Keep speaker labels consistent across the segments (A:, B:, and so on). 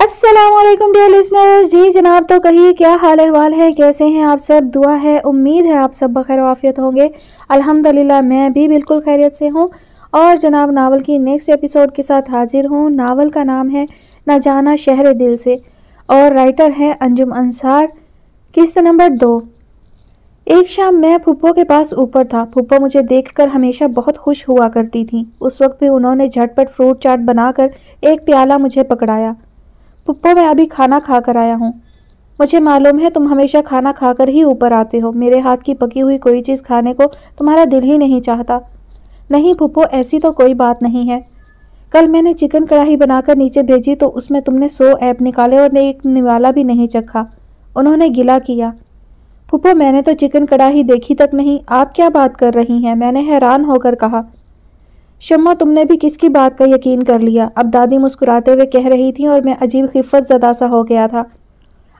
A: Aslam dear listeners जी जनाब तो कहिए, क्या हाल अहवाल है? कैसे हैं आप सब? दुआ है, उम्मीद है आप सब बखैर वाफियत होंगे। अल्हम्दुलिल्लाह, मैं भी बिल्कुल खैरियत से हूँ। और जनाब, नावल की नेक्स्ट एपिसोड के साथ हाजिर हूँ। नावल का नाम है न जाना शहर दिल से। और राइटर है अंजुम अंसार। किस्त नंबर दो। एक शाम मैं फुप्पो के पास ऊपर था। फुप्पो मुझे देखकर हमेशा बहुत खुश हुआ करती थी। उस वक्त भी उन्होंने झटपट फ्रूट चाट बनाकर एक प्याला मुझे पकड़ाया। पुप्पो, मैं अभी खाना खा कर आया हूँ। मुझे मालूम है तुम हमेशा खाना खाकर ही ऊपर आते हो। मेरे हाथ की पकी हुई कोई चीज़ खाने को तुम्हारा दिल ही नहीं चाहता। नहीं पुप्पो, ऐसी तो कोई बात नहीं है। कल मैंने चिकन कढ़ाई बनाकर नीचे भेजी तो उसमें तुमने सौ ऐप निकाले और एक निवाला भी नहीं चखा। उन्होंने गिला किया। पुप्पो, मैंने तो चिकन कढ़ाई देखी तक नहीं, आप क्या बात कर रही हैं? मैंने हैरान होकर कहा। शम्मा, तुमने भी किसकी बात का यकीन कर लिया? अब दादी मुस्कुराते हुए कह रही थी और मैं अजीब खिफत ज़दा सा हो गया था।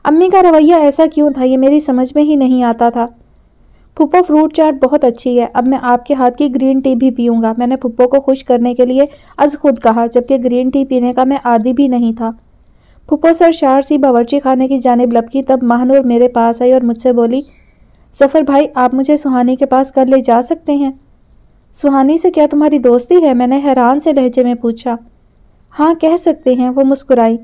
A: अम्मी का रवैया ऐसा क्यों था? ये मेरी समझ में ही नहीं आता था। पुप्पो फ्रूट चाट बहुत अच्छी है। अब मैं आपके हाथ की ग्रीन टी भी पीऊँगा। मैंने पुप्पो को खुश करने के लिए अज खुद कहा, जबकि ग्रीन टी पीने का मैं आदि भी नहीं था। पुप्पो सर शार सी बावर्ची खाने की जानब लपकी, तब महानूर मेरे पास आई और मुझसे बोली, सफ़र भाई, आप मुझे सुहानी के पास कर ले जा सकते हैं? सुहानी से क्या तुम्हारी दोस्ती है? मैंने हैरान से लहजे में पूछा। हाँ कह सकते हैं, वो मुस्कुराई।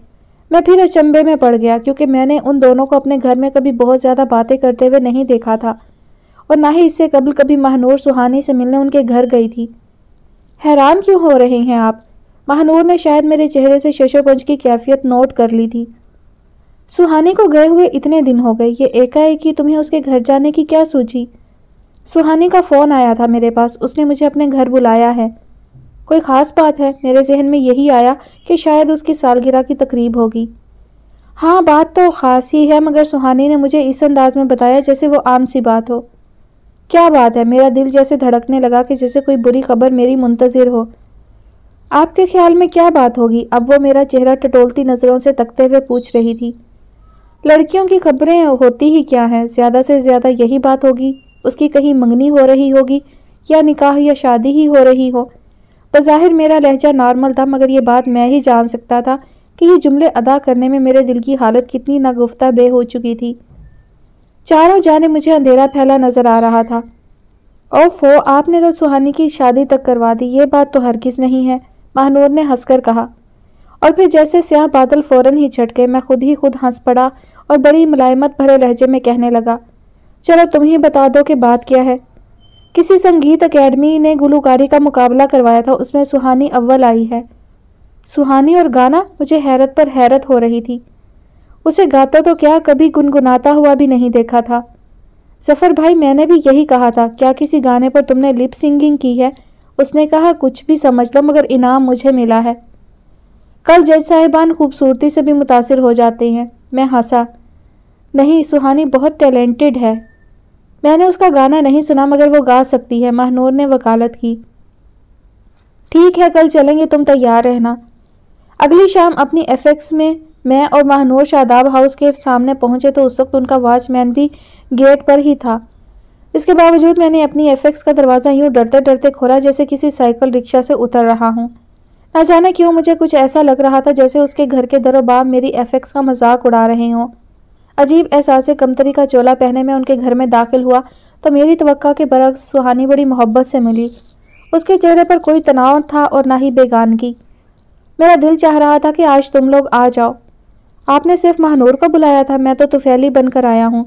A: मैं फिर अचंबे में पड़ गया, क्योंकि मैंने उन दोनों को अपने घर में कभी बहुत ज़्यादा बातें करते हुए नहीं देखा था। और ना ही इससे कबल कभी महानूर सुहानी से मिलने उनके घर गई थी। हैरान क्यों हो रहे हैं आप? महानूर ने शायद मेरे चेहरे से शशोपंच की कैफियत नोट कर ली थी। सुहानी को गए हुए इतने दिन हो गए, ये एकाएक ही तुम्हें उसके घर जाने की क्या सूझी? सुहानी का फ़ोन आया था मेरे पास। उसने मुझे अपने घर बुलाया है। कोई ख़ास बात है? मेरे जहन में यही आया कि शायद उसकी सालगिरह की तकरीब होगी। हाँ बात तो ख़ास ही है, मगर सुहानी ने मुझे इस अंदाज में बताया जैसे वो आम सी बात हो। क्या बात है? मेरा दिल जैसे धड़कने लगा कि जैसे कोई बुरी खबर मेरी मुंतज़र हो। आपके ख्याल में क्या बात होगी? अब वो मेरा चेहरा टटोलती नज़रों से तकते हुए पूछ रही थी। लड़कियों की खबरें होती ही क्या हैं? ज़्यादा से ज़्यादा यही बात होगी। उसकी कहीं मंगनी हो रही होगी, या निकाह या शादी ही हो रही हो। बज़ाहिर मेरा लहजा नॉर्मल था, मगर ये बात मैं ही जान सकता था कि ये जुमले अदा करने में मेरे दिल की हालत कितनी नागुफ्ता बे हो चुकी थी। चारों जाने मुझे अंधेरा फैला नज़र आ रहा था। ओफो आपने तो सुहानी की शादी तक करवा दी, ये बात तो हर किस नहीं है, महानूर ने हंसकर कहा। और फिर जैसे स्याह बादल फ़ौरन ही छट गए मैं खुद ही खुद हंस पड़ा और बड़ी मुलायमत भरे लहजे में कहने लगा चलो तुम ही बता दो कि बात क्या है। किसी संगीत अकेडमी ने गुलूकारी का मुकाबला करवाया था, उसमें सुहानी अव्वल आई है। सुहानी और गाना मुझे हैरत पर हैरत हो रही थी। उसे गाता तो क्या कभी गुनगुनाता हुआ भी नहीं देखा था। सफ़र भाई, मैंने भी यही कहा था, क्या किसी गाने पर तुमने लिप सिंगिंग की है? उसने कहा, कुछ भी समझ लो, मगर इनाम मुझे मिला है। कल जज साहिबान खूबसूरती से भी मुतासर हो जाते हैं। मैं हंसा। नहीं, सुहानी बहुत टैलेंटेड है। मैंने उसका गाना नहीं सुना, मगर वो गा सकती है। महनूर ने वकालत की। ठीक है, कल चलेंगे, तुम तैयार रहना। अगली शाम अपनी एफेक्स में मैं और महनूर शादाब हाउस के सामने पहुँचे तो उस वक्त उनका वॉचमैन भी गेट पर ही था। इसके बावजूद मैंने अपनी एफेक्स का दरवाज़ा यूँ डरते डरते खोला जैसे किसी साइकिल रिक्शा से उतर रहा हूँ। न जाने क्यों मुझे कुछ ऐसा लग रहा था जैसे उसके घर के दरोबाब मेरी एफेक्स का मज़ाक उड़ा रहे हों। अजीब एहसास कमतरी का चोला पहने में उनके घर में दाखिल हुआ तो मेरी तवक्का के बरक्स सुहानी बड़ी मोहब्बत से मिली। उसके चेहरे पर कोई तनाव था और ना ही बेगानगी। मेरा दिल चाह रहा था कि आज तुम लोग आ जाओ। आपने सिर्फ़ महानूर को बुलाया था, मैं तो तुफैली बनकर आया हूँ।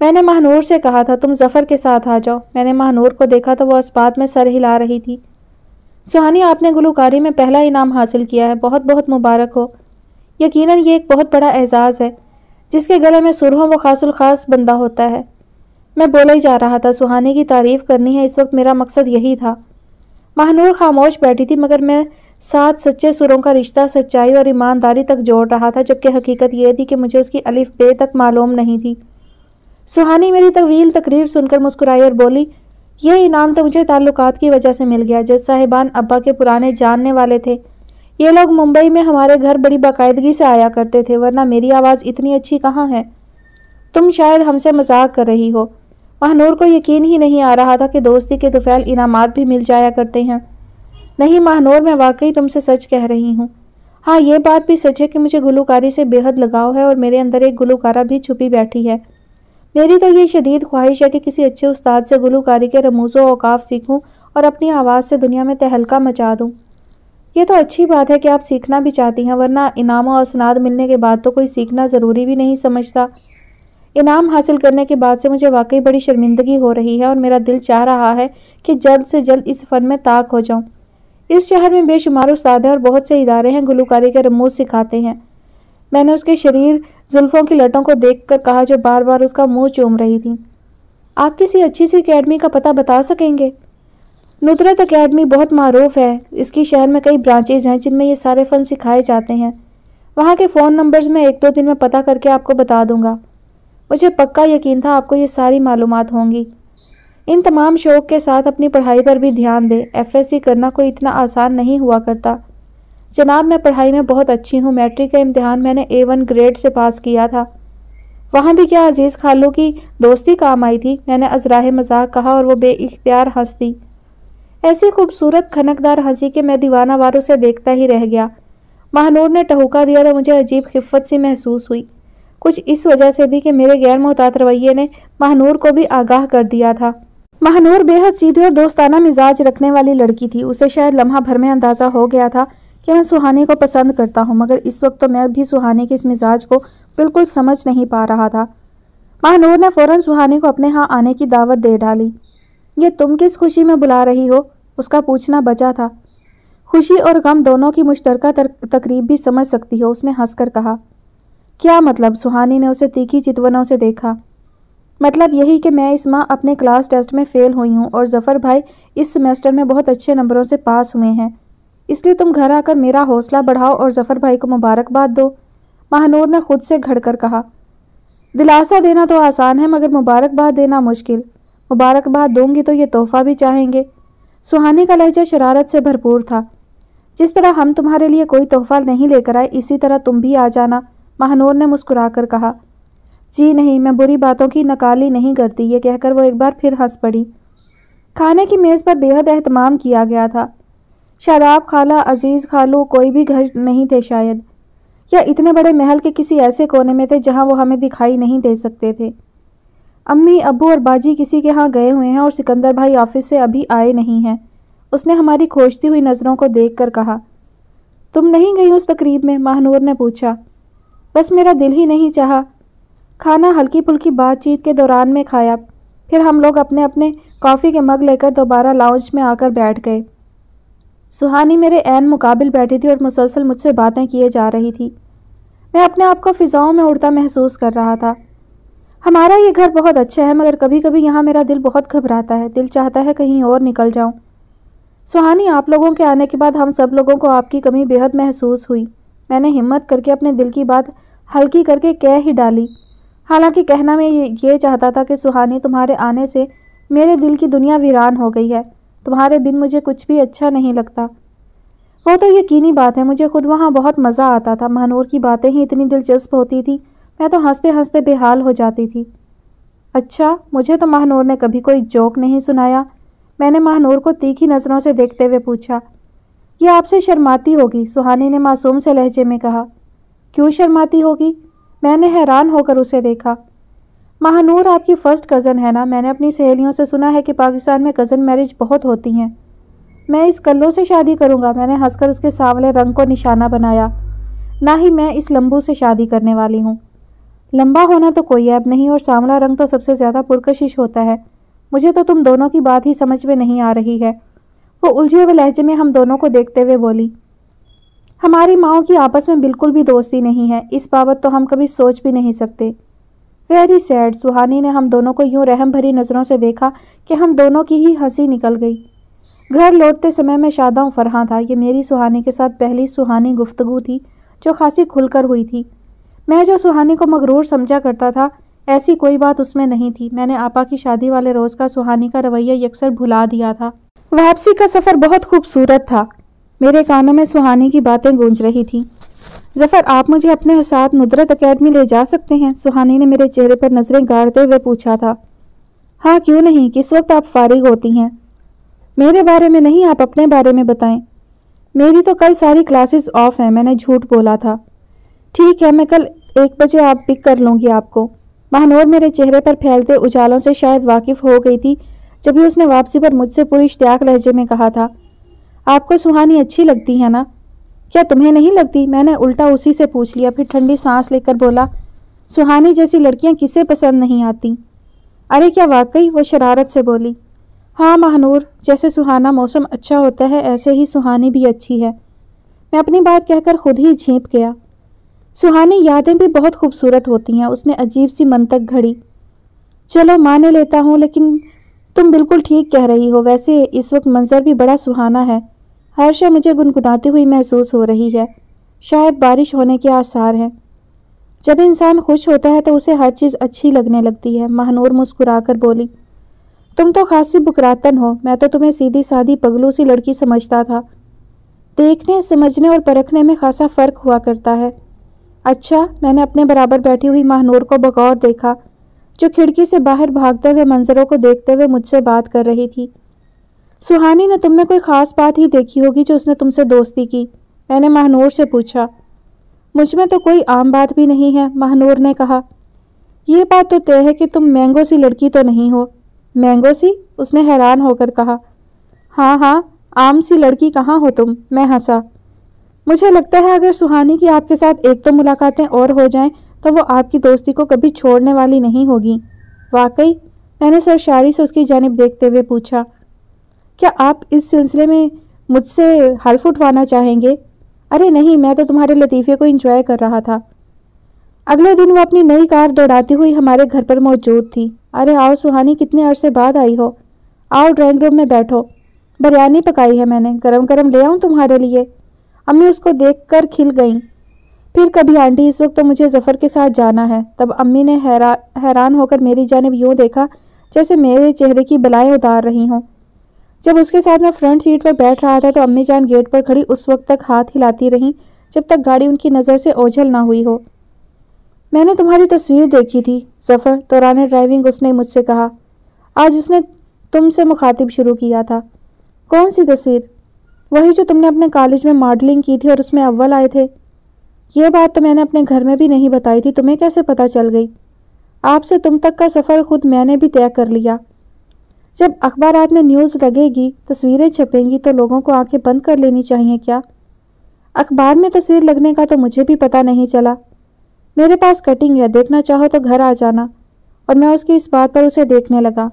A: मैंने महानूर से कहा था, तुम जफ़र के साथ आ जाओ। मैंने महानूर को देखा तो वह इस्पात में सर हिला रही थी। सुहानी, आपने गुलकारी में पहला इनाम हासिल किया है बहुत बहुत मुबारक हो। यकीनन ये एक बहुत बड़ा एजाज़ है। जिसके गले में सुरहों व खासुल खास बंदा होता है। मैं बोला ही जा रहा था, सुहानी की तारीफ़ करनी है, इस वक्त मेरा मकसद यही था। महानूर खामोश बैठी थी, मगर मैं सात सच्चे सुरों का रिश्ता, सच्चाई और ईमानदारी तक जोड़ रहा था, जबकि हकीकत यह थी कि मुझे उसकी अलिफ बे तक मालूम नहीं थी। सुहानी मेरी तवील तकरीर सुनकर मुस्कुराई और बोली यह इनाम तो मुझे ताल्लुकात की वजह से मिल गया, जज साहिबान अब्बा के पुराने जानने वाले थे। ये लोग मुंबई में हमारे घर बड़ी बाकायदगी से आया करते थे, वरना मेरी आवाज़ इतनी अच्छी कहाँ है? तुम शायद हमसे मज़ाक कर रही हो। महानूर को यकीन ही नहीं आ रहा था कि दोस्ती के तुफैल इनामात भी मिल जाया करते हैं। नहीं, महानूर, मैं वाकई तुमसे सच कह रही हूँ। हाँ ये बात भी सच है कि मुझे गुलूकारी से बेहद लगाव है और मेरे अंदर एक गुलूकारा भी छुपी बैठी है। मेरी तो ये शदीद ख्वाहिश है कि किसी अच्छे उस्ताद से गुलूकारी के रमूज़ो अवकाफ सीखूं और अपनी आवाज़ से दुनिया में तहलका मचा दूँ। ये तो अच्छी बात है कि आप सीखना भी चाहती हैं, वरना इनाम और असनाद मिलने के बाद तो कोई सीखना ज़रूरी भी नहीं समझता। इनाम हासिल करने के बाद से मुझे वाकई बड़ी शर्मिंदगी हो रही है और मेरा दिल चाह रहा है कि जल्द से जल्द इस फ़न में ताक हो जाऊँ। इस शहर में बेशुमार उस्ताद हैं और बहुत से इदारे हैं, गुलकारी के रमूज सिखाते हैं। मैंने उसके शरीर जुल्फ़ों की लटों को देखकर कहा जो बार बार उसका मुँह चूम रही थी। आप किसी अच्छी सी अकेडमी का पता बता सकेंगे? नुदरत अकेडमी बहुत मरूफ है। इसकी शहर में कई ब्रांचेज हैं जिनमें ये सारे फ़न सिखाए जाते हैं। वहाँ के फ़ोन नंबर्स मैं एक दो दिन में पता करके आपको बता दूँगा। मुझे पक्का यकीन था आपको ये सारी मालूम होंगी। इन तमाम शौक़ के साथ अपनी पढ़ाई पर भी ध्यान दें। एफएससी करना कोई इतना आसान नहीं हुआ करता। जनाब, मैं पढ़ाई में बहुत अच्छी हूँ। मैट्रिक का इम्तहान मैंने ए वन ग्रेड से पास किया था। वहाँ भी क्या अज़ीज़ खालू की दोस्ती काम आई थी? मैंने अजराह मज़ाक कहा और वो बेख्तियार हंसती। ऐसी खूबसूरत खनकदार हँसी के मैं दीवाना वारों से देखता ही रह गया। महानूर ने टहुका दिया तो मुझे अजीब खिफत सी महसूस हुई। कुछ इस वजह से भी कि मेरे गैर मोहतात रवैये ने महानूर को भी आगाह कर दिया था। महानूर बेहद सीधे और दोस्ताना मिजाज रखने वाली लड़की थी। उसे शायद लम्हा भर में अंदाज़ा हो गया था कि मैं सुहानी को पसंद करता हूँ, मगर इस वक्त तो मैं भी सुहानी के इस मिजाज को बिल्कुल समझ नहीं पा रहा था। महानूर ने फ़ौरन सुहानी को अपने यहाँ आने की दावत दे डाली। ये तुम किस खुशी में बुला रही हो? उसका पूछना बचा था। खुशी और गम दोनों की मुश्तरका तकरीब भी समझ सकती हो, उसने हंसकर कहा। क्या मतलब? सुहानी ने उसे तीखी चितवनों से देखा। मतलब यही कि मैं इस माह अपने क्लास टेस्ट में फ़ेल हुई हूँ और जफ़र भाई इस सेमेस्टर में बहुत अच्छे नंबरों से पास हुए हैं। इसलिए तुम घर आकर मेरा हौसला बढ़ाओ और जफ़र भाई को मुबारकबाद दो। महानूर ने खुद से घड़कर कहा। दिलासा देना तो आसान है, मगर मुबारकबाद देना मुश्किल। मुबारकबाद दूँगी तो ये तोहफ़ा भी चाहेंगे। सुहानी का लहजा शरारत से भरपूर था। जिस तरह हम तुम्हारे लिए कोई तोहफा नहीं लेकर आए, इसी तरह तुम भी आ जाना, महानूर ने मुस्कुराकर कहा। जी नहीं, मैं बुरी बातों की नकाली नहीं करती, ये कहकर वो एक बार फिर हंस पड़ी। खाने की मेज़ पर बेहद अहतमाम किया गया था। शादाब खाला, अज़ीज़ खालू, कोई भी घर नहीं थे शायद। या इतने बड़े महल के किसी ऐसे कोने में थे जहाँ वो हमें दिखाई नहीं दे सकते थे। अम्मी, अबू और बाजी किसी के यहाँ गए हुए हैं और सिकंदर भाई ऑफ़िस से अभी आए नहीं हैं। उसने हमारी खोजती हुई नज़रों को देख कर कहा, तुम नहीं गई उस तकरीब में? महानूर ने पूछा। बस मेरा दिल ही नहीं चाहा। खाना हल्की फुल्की बातचीत के दौरान में खाया। फिर हम लोग अपने अपने कॉफ़ी के मग लेकर दोबारा लाउंज में आकर बैठ गए। सुहानी मेरे एन मुकाबिल बैठी थी और मुसलसल मुझसे बातें किए जा रही थी। मैं अपने आप को फ़िज़ाओं में उड़ता महसूस कर रहा था। हमारा ये घर बहुत अच्छा है मगर कभी कभी यहाँ मेरा दिल बहुत घबराता है दिल चाहता है कहीं और निकल जाऊँ। सुहानी आप लोगों के आने के बाद हम सब लोगों को आपकी कमी बेहद महसूस हुई। मैंने हिम्मत करके अपने दिल की बात हल्की करके कह ही डाली। हालाँकि कहना मैं ये, चाहता था कि सुहानी तुम्हारे आने से मेरे दिल की दुनिया वीरान हो गई है। तुम्हारे बिन मुझे कुछ भी अच्छा नहीं लगता। वो तो यकीनी बात है मुझे खुद वहाँ बहुत मज़ा आता था। महानूर की बातें ही इतनी दिलचस्प होती थी। मैं तो हँसते हँसते बेहाल हो जाती थी। अच्छा मुझे तो महानूर ने कभी कोई जोक नहीं सुनाया। मैंने महानूर को तीखी नज़रों से देखते हुए पूछा यह आपसे शर्माती होगी? सुहानी ने मासूम से लहजे में कहा, क्यों शर्माती होगी? मैंने हैरान होकर उसे देखा। महानूर आपकी फ़र्स्ट कज़न है ना? मैंने अपनी सहेलियों से सुना है कि पाकिस्तान में कज़न मैरिज बहुत होती हैं। मैं इस कल्लो से शादी करूँगा। मैंने हंसकर उसके सांवले रंग को निशाना बनाया, ना ही मैं इस लंबू से शादी करने वाली हूँ। लंबा होना तो कोई ऐब नहीं और सांवला रंग तो सबसे ज़्यादा पुरकशिश होता है। मुझे तो तुम दोनों की बात ही समझ में नहीं आ रही है। वो उलझे हुए लहजे में हम दोनों को देखते हुए बोली, हमारी माओ की आपस में बिल्कुल भी दोस्ती नहीं है। इस बाबत तो हम कभी सोच भी नहीं सकते। वेरी सैड सुहानी ने हम दोनों को यूँ रहम भरी नज़रों से देखा कि हम दोनों की ही हँसी निकल गई। घर लौटते समय मैं शादा फरहा था। ये मेरी सुहानी के साथ पहली सुहानी गुफ्तगु थी, जो खासी खुलकर हुई थी। मैं जो सुहानी को मगरूर समझा करता था, ऐसी कोई बात उसमें नहीं थी। मैंने आपा की शादी वाले रोज़ का सुहानी का रवैया यकसर भुला दिया था। वापसी का सफ़र बहुत खूबसूरत था। मेरे कानों में सुहानी की बातें गूंज रही थी। जफ़र, आप मुझे अपने साथ नुदरत अकेडमी ले जा सकते हैं? सुहानी ने मेरे चेहरे पर नज़रें गाड़ते हुए पूछा था। हाँ क्यों नहीं? किस वक्त आप फारिग होती हैं? मेरे बारे में नहीं, आप अपने बारे में बताएँ। मेरी तो कल सारी क्लासेस ऑफ़ हैं, मैंने झूठ बोला था। ठीक है, मैं कल एक बजे आप पिक कर लूँगी आपको। महानूर मेरे चेहरे पर फैलते उजालों से शायद वाकिफ हो गई थी, जब भी उसने वापसी पर मुझसे पूरी इश्तियाक लहजे में कहा था, आपको सुहानी अच्छी लगती है ना? क्या तुम्हें नहीं लगती? मैंने उल्टा उसी से पूछ लिया, फिर ठंडी सांस लेकर बोला, सुहानी जैसी लड़कियाँ किसे पसंद नहीं आती? अरे, क्या वाकई? वो शरारत से बोली हाँ महानूर, जैसे सुहाना मौसम अच्छा होता है, ऐसे ही सुहानी भी अच्छी है। मैं अपनी बात कहकर खुद ही झींप गया। सुहानी यादें भी बहुत खूबसूरत होती हैं। उसने अजीब सी मंतक घड़ी। चलो माने लेता हूँ, लेकिन तुम बिल्कुल ठीक कह रही हो। वैसे इस वक्त मंजर भी बड़ा सुहाना है। हर्षा मुझे गुनगुनाती हुई महसूस हो रही है। शायद बारिश होने के आसार हैं। जब इंसान खुश होता है तो उसे हर चीज़ अच्छी लगने लगती है। महानूर मुस्कुराकर बोली, तुम तो खासी बुकरातन हो। मैं तो तुम्हें सीधी सादी पगलू सी लड़की समझता था। देखने, समझने और परखने में खासा फ़र्क हुआ करता है। अच्छा मैंने अपने बराबर बैठी हुई महानूर को बगौर देखा, जो खिड़की से बाहर भागते हुए मंजरों को देखते हुए मुझसे बात कर रही थी। सुहानी, ने तुम में कोई ख़ास बात ही देखी होगी जो उसने तुमसे दोस्ती की? मैंने महानूर से पूछा। मुझमें तो कोई आम बात भी नहीं है, महानूर ने कहा। यह बात तो तय है कि तुम मैंगो सी लड़की तो नहीं हो। मैंगो सी? उसने हैरान होकर कहा। हाँ हाँ आम सी लड़की कहाँ हो तुम? मैं हंसा। मुझे लगता है अगर सुहानी की आपके साथ एक तो मुलाकातें और हो जाएँ तो वो आपकी दोस्ती को कभी छोड़ने वाली नहीं होगी। वाकई, मैंने सरशारी से उसकी जानब देखते हुए पूछा, क्या आप इस सिलसिले में मुझसे हल्फ उठवाना चाहेंगे? अरे नहीं, मैं तो तुम्हारे लतीफ़े को इंजॉय कर रहा था। अगले दिन वो अपनी नई कार दौड़ाती हुई हमारे घर पर मौजूद थी। अरे आओ सुहानी, कितने अरसे बाद आई हो। आओ ड्राइंग रूम में बैठो। बिरयानी पकाई है मैंने गरम गरम ले आऊँ तुम्हारे लिए? अम्मी उसको देख कर खिल गई। फिर कभी, आंटी, इस वक्त तो मुझे जफ़र के साथ जाना है। तब अम्मी ने हैरा, हैरान होकर मेरी जानब यूँ देखा जैसे मेरे चेहरे की बलाएँ उतार रही हों। जब उसके साथ मैं फ्रंट सीट पर बैठ रहा था तो अम्मी जान गेट पर खड़ी उस वक्त तक हाथ हिलाती रहीं, जब तक गाड़ी उनकी नज़र से ओझल ना हुई हो। मैंने तुम्हारी तस्वीर देखी थी, जफ़र दौरान ड्राइविंग उसने मुझसे कहा। आज उसने तुमसे मुखातिब शुरू किया था। कौन सी तस्वीर? वही जो तुमने अपने कॉलेज में मॉडलिंग की थी और उसमें अव्वल आए थे। ये बात तो मैंने अपने घर में भी नहीं बताई थी, तुम्हें कैसे पता चल गई? आपसे तुम तक का सफ़र खुद मैंने भी तय कर लिया। जब अखबार में न्यूज़ लगेगी, तस्वीरें छपेंगी तो लोगों को आँखें बंद कर लेनी चाहिए क्या? अखबार में तस्वीर लगने का तो मुझे भी पता नहीं चला। मेरे पास कटिंग है, देखना चाहो तो घर आ जाना। और मैं उसकी इस बात पर उसे देखने लगा।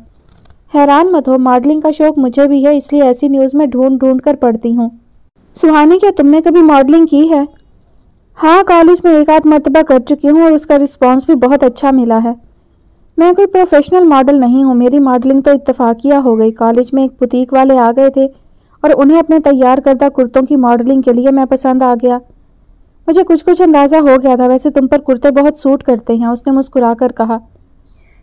A: हैरान मत हो, मॉडलिंग का शौक मुझे भी है, इसलिए ऐसी न्यूज़ में ढूंढ ढूंढ कर पढ़ती हूँ। सुहानी, क्या तुमने कभी मॉडलिंग की है? हाँ कॉलेज में एक आध मरतबा कर चुकी हूँ और उसका रिस्पॉन्स भी बहुत अच्छा मिला है। मैं कोई प्रोफेशनल मॉडल नहीं हूँ, मेरी मॉडलिंग तो इतफाकिया हो गई। कॉलेज में एक बुटीक वाले आ गए थे और उन्हें अपने तैयार करदा कुर्तों की मॉडलिंग के लिए मैं पसंद आ गया। मुझे कुछ कुछ अंदाज़ा हो गया था, वैसे तुम पर कुर्ते बहुत सूट करते हैं, उसने मुस्कुरा कर कहा।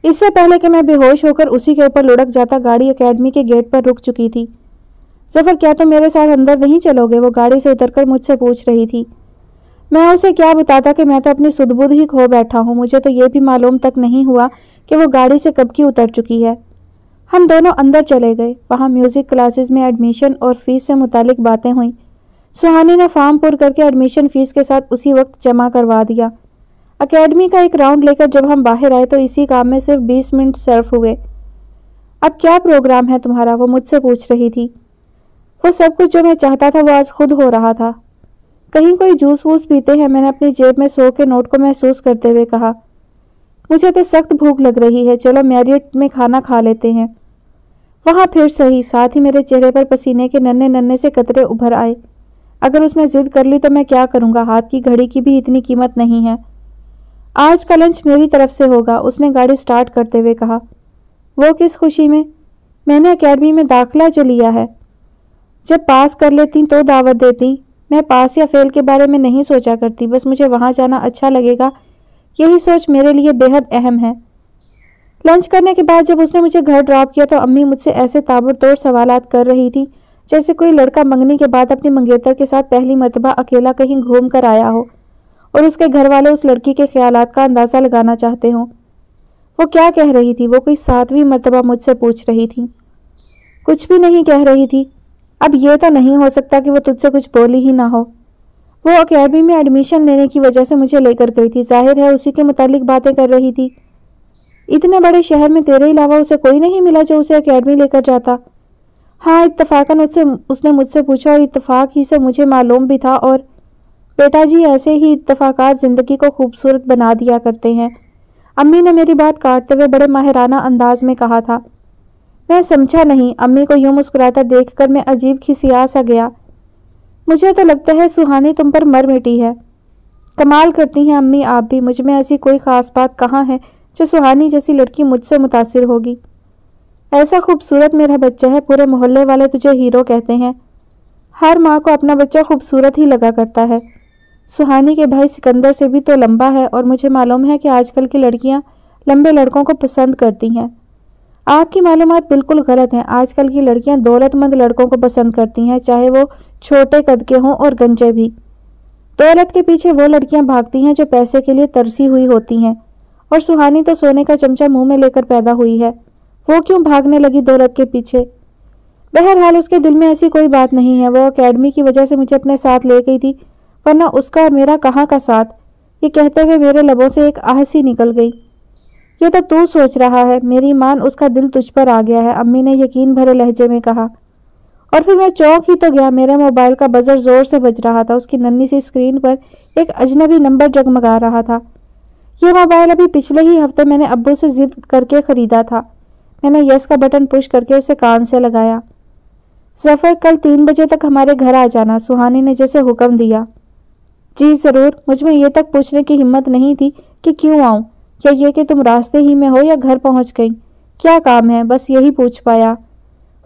A: इससे पहले कि मैं बेहोश होकर उसी के ऊपर लुढ़क जाता, गाड़ी अकेडमी के गेट पर रुक चुकी थी। ज़फ़र, क्या तुम तो मेरे साथ अंदर नहीं चलोगे? वो गाड़ी से उतरकर मुझसे पूछ रही थी। मैं उसे क्या बताता कि मैं तो अपनी सुदबुद ही खो बैठा हूँ? मुझे तो ये भी मालूम तक नहीं हुआ कि वो गाड़ी से कब की उतर चुकी है। हम दोनों अंदर चले गए। वहाँ म्यूज़िक क्लासेस में एडमिशन और फ़ीस से मुतालिक बातें हुई। सुहानी ने फॉर्म पुर करके एडमिशन फ़ीस के साथ उसी वक्त जमा करवा दिया। अकेडमी का एक राउंड लेकर जब हम बाहर आए तो इसी काम में सिर्फ़ बीस मिनट सर्फ हुए। अब क्या प्रोग्राम है तुम्हारा? वो मुझसे पूछ रही थी। वो सब कुछ जो मैं चाहता था, वो आज खुद हो रहा था। कहीं कोई जूस वूस पीते हैं, मैंने अपनी जेब में सो के नोट को महसूस करते हुए कहा, मुझे तो सख्त भूख लग रही है, चलो मैरियट में खाना खा लेते हैं। वहाँ फिर सही, साथ ही मेरे चेहरे पर पसीने के नन्हे नन्हे से कतरे उभर आए। अगर उसने जिद कर ली तो मैं क्या करूँगा? हाथ की घड़ी की भी इतनी कीमत नहीं है। आज का लंच मेरी तरफ़ से होगा, उसने गाड़ी स्टार्ट करते हुए कहा। वो किस खुशी में? मैंने अकेडमी में दाखिला जो लिया है। जब पास कर लेती तो दावत देती। मैं पास या फेल के बारे में नहीं सोचा करती, बस मुझे वहाँ जाना अच्छा लगेगा। यही सोच मेरे लिए बेहद अहम है। लंच करने के बाद जब उसने मुझे घर ड्रॉप किया तो अम्मी मुझसे ऐसे ताबड़तोड़ सवाल कर रही थी, जैसे कोई लड़का मंगनी के बाद अपनी मंगेतर के साथ पहली मरतबा अकेला कहीं घूम कर आया हो। और उसके घर वाले उस लड़की के ख्याल का अंदाज़ा लगाना चाहते हों। वो क्या कह रही थी? वो कोई सातवीं मरतबा मुझसे पूछ रही थी। कुछ भी नहीं कह रही थी। अब ये तो नहीं हो सकता कि वो तुझसे कुछ बोली ही ना हो। वो अकेडमी में एडमिशन लेने की वजह से मुझे लेकर गई थी। ज़ाहिर है उसी के मुतालिक बातें कर रही थी। इतने बड़े शहर में तेरे अलावा उसे कोई नहीं मिला जो उसे अकेडमी लेकर जाता। हाँ इतफाकन उससे, उसने मुझसे पूछा और इतफाक ही से मुझे मालूम भी था और बेटा जी, ऐसे ही इतफाक़ात ज़िंदगी को खूबसूरत बना दिया करते हैं। अम्मी ने मेरी बात काटते हुए बड़े माहिराना अंदाज में कहा था। मैं समझा नहीं, अम्मी को यूँ मुस्कुराता देखकर मैं अजीब खिसिया सा गया। मुझे तो लगता है सुहानी तुम पर मर मिटी है। कमाल करती हैं अम्मी आप भी, मुझमें ऐसी कोई ख़ास बात कहाँ है जो सुहानी जैसी लड़की मुझसे मुतासर होगी? ऐसा खूबसूरत मेरा बच्चा है, पूरे मोहल्ले वाले तुझे हीरो कहते हैं। हर माँ को अपना बच्चा खूबसूरत ही लगा करता है। सुहानी के भाई सिकंदर से भी तो लंबा है और मुझे मालूम है कि आजकल की लड़कियाँ लंबे लड़कों को पसंद करती हैं। आपकी मालूम बिल्कुल गलत हैं। आजकल की लड़कियाँ दौलतमंद लड़कों को पसंद करती हैं, चाहे वो छोटे कद के हों और गंजे भी। दौलत के पीछे वो लड़कियाँ भागती हैं जो पैसे के लिए तरसी हुई होती हैं। और सुहानी तो सोने का चमचा मुँह में लेकर पैदा हुई है। वो क्यों भागने लगी दौलत के पीछे? बहरहाल, उसके दिल में ऐसी कोई बात नहीं है। वो अकेडमी की वजह से मुझे अपने साथ ले गई थी। वरना उसका और मेरा कहाँ का साथ? ये कहते हुए मेरे लबों से एक आहसी निकल गई। ये तो तू सोच रहा है, मेरी मान उसका दिल तुझ पर आ गया है, अम्मी ने यकीन भरे लहजे में कहा। और फिर मैं चौंक ही तो गया, मेरे मोबाइल का बजर ज़ोर से बज रहा था, उसकी नन्ही सी स्क्रीन पर एक अजनबी नंबर जगमगा रहा था। ये मोबाइल अभी पिछले ही हफ़्ते मैंने अब्बू से जिद करके ख़रीदा था। मैंने यस का बटन पुश करके उसे कान से लगाया। जफ़र, कल तीन बजे तक हमारे घर आ जाना, सुहानी ने जैसे हुक्म दिया। जी ज़रूर, मुझमें ये तक पूछने की हिम्मत नहीं थी कि क्यों आऊँ। क्या ये कि तुम रास्ते ही में हो या घर पहुँच गई। क्या काम है? बस यही पूछ पाया।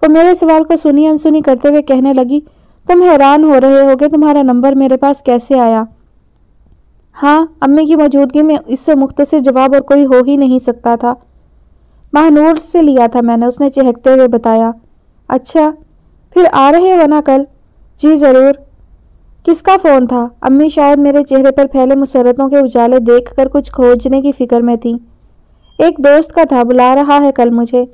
A: वो मेरे सवाल को सुनी अनसुनी करते हुए कहने लगी, तुम हैरान हो रहे हो कि तुम्हारा नंबर मेरे पास कैसे आया? हाँ अम्मी की मौजूदगी में इससे मुख्तर जवाब और कोई हो ही नहीं सकता था। महानूर से लिया था मैंने, उसने चहकते हुए बताया। अच्छा फिर आ रहे हो ना कल? जी ज़रूर किसका फ़ोन था? अम्मी शायद मेरे चेहरे पर फैले मुसरतों के उजाले देखकर कुछ खोजने की फ़िक्र में थी। एक दोस्त का था, बुला रहा है कल मुझे।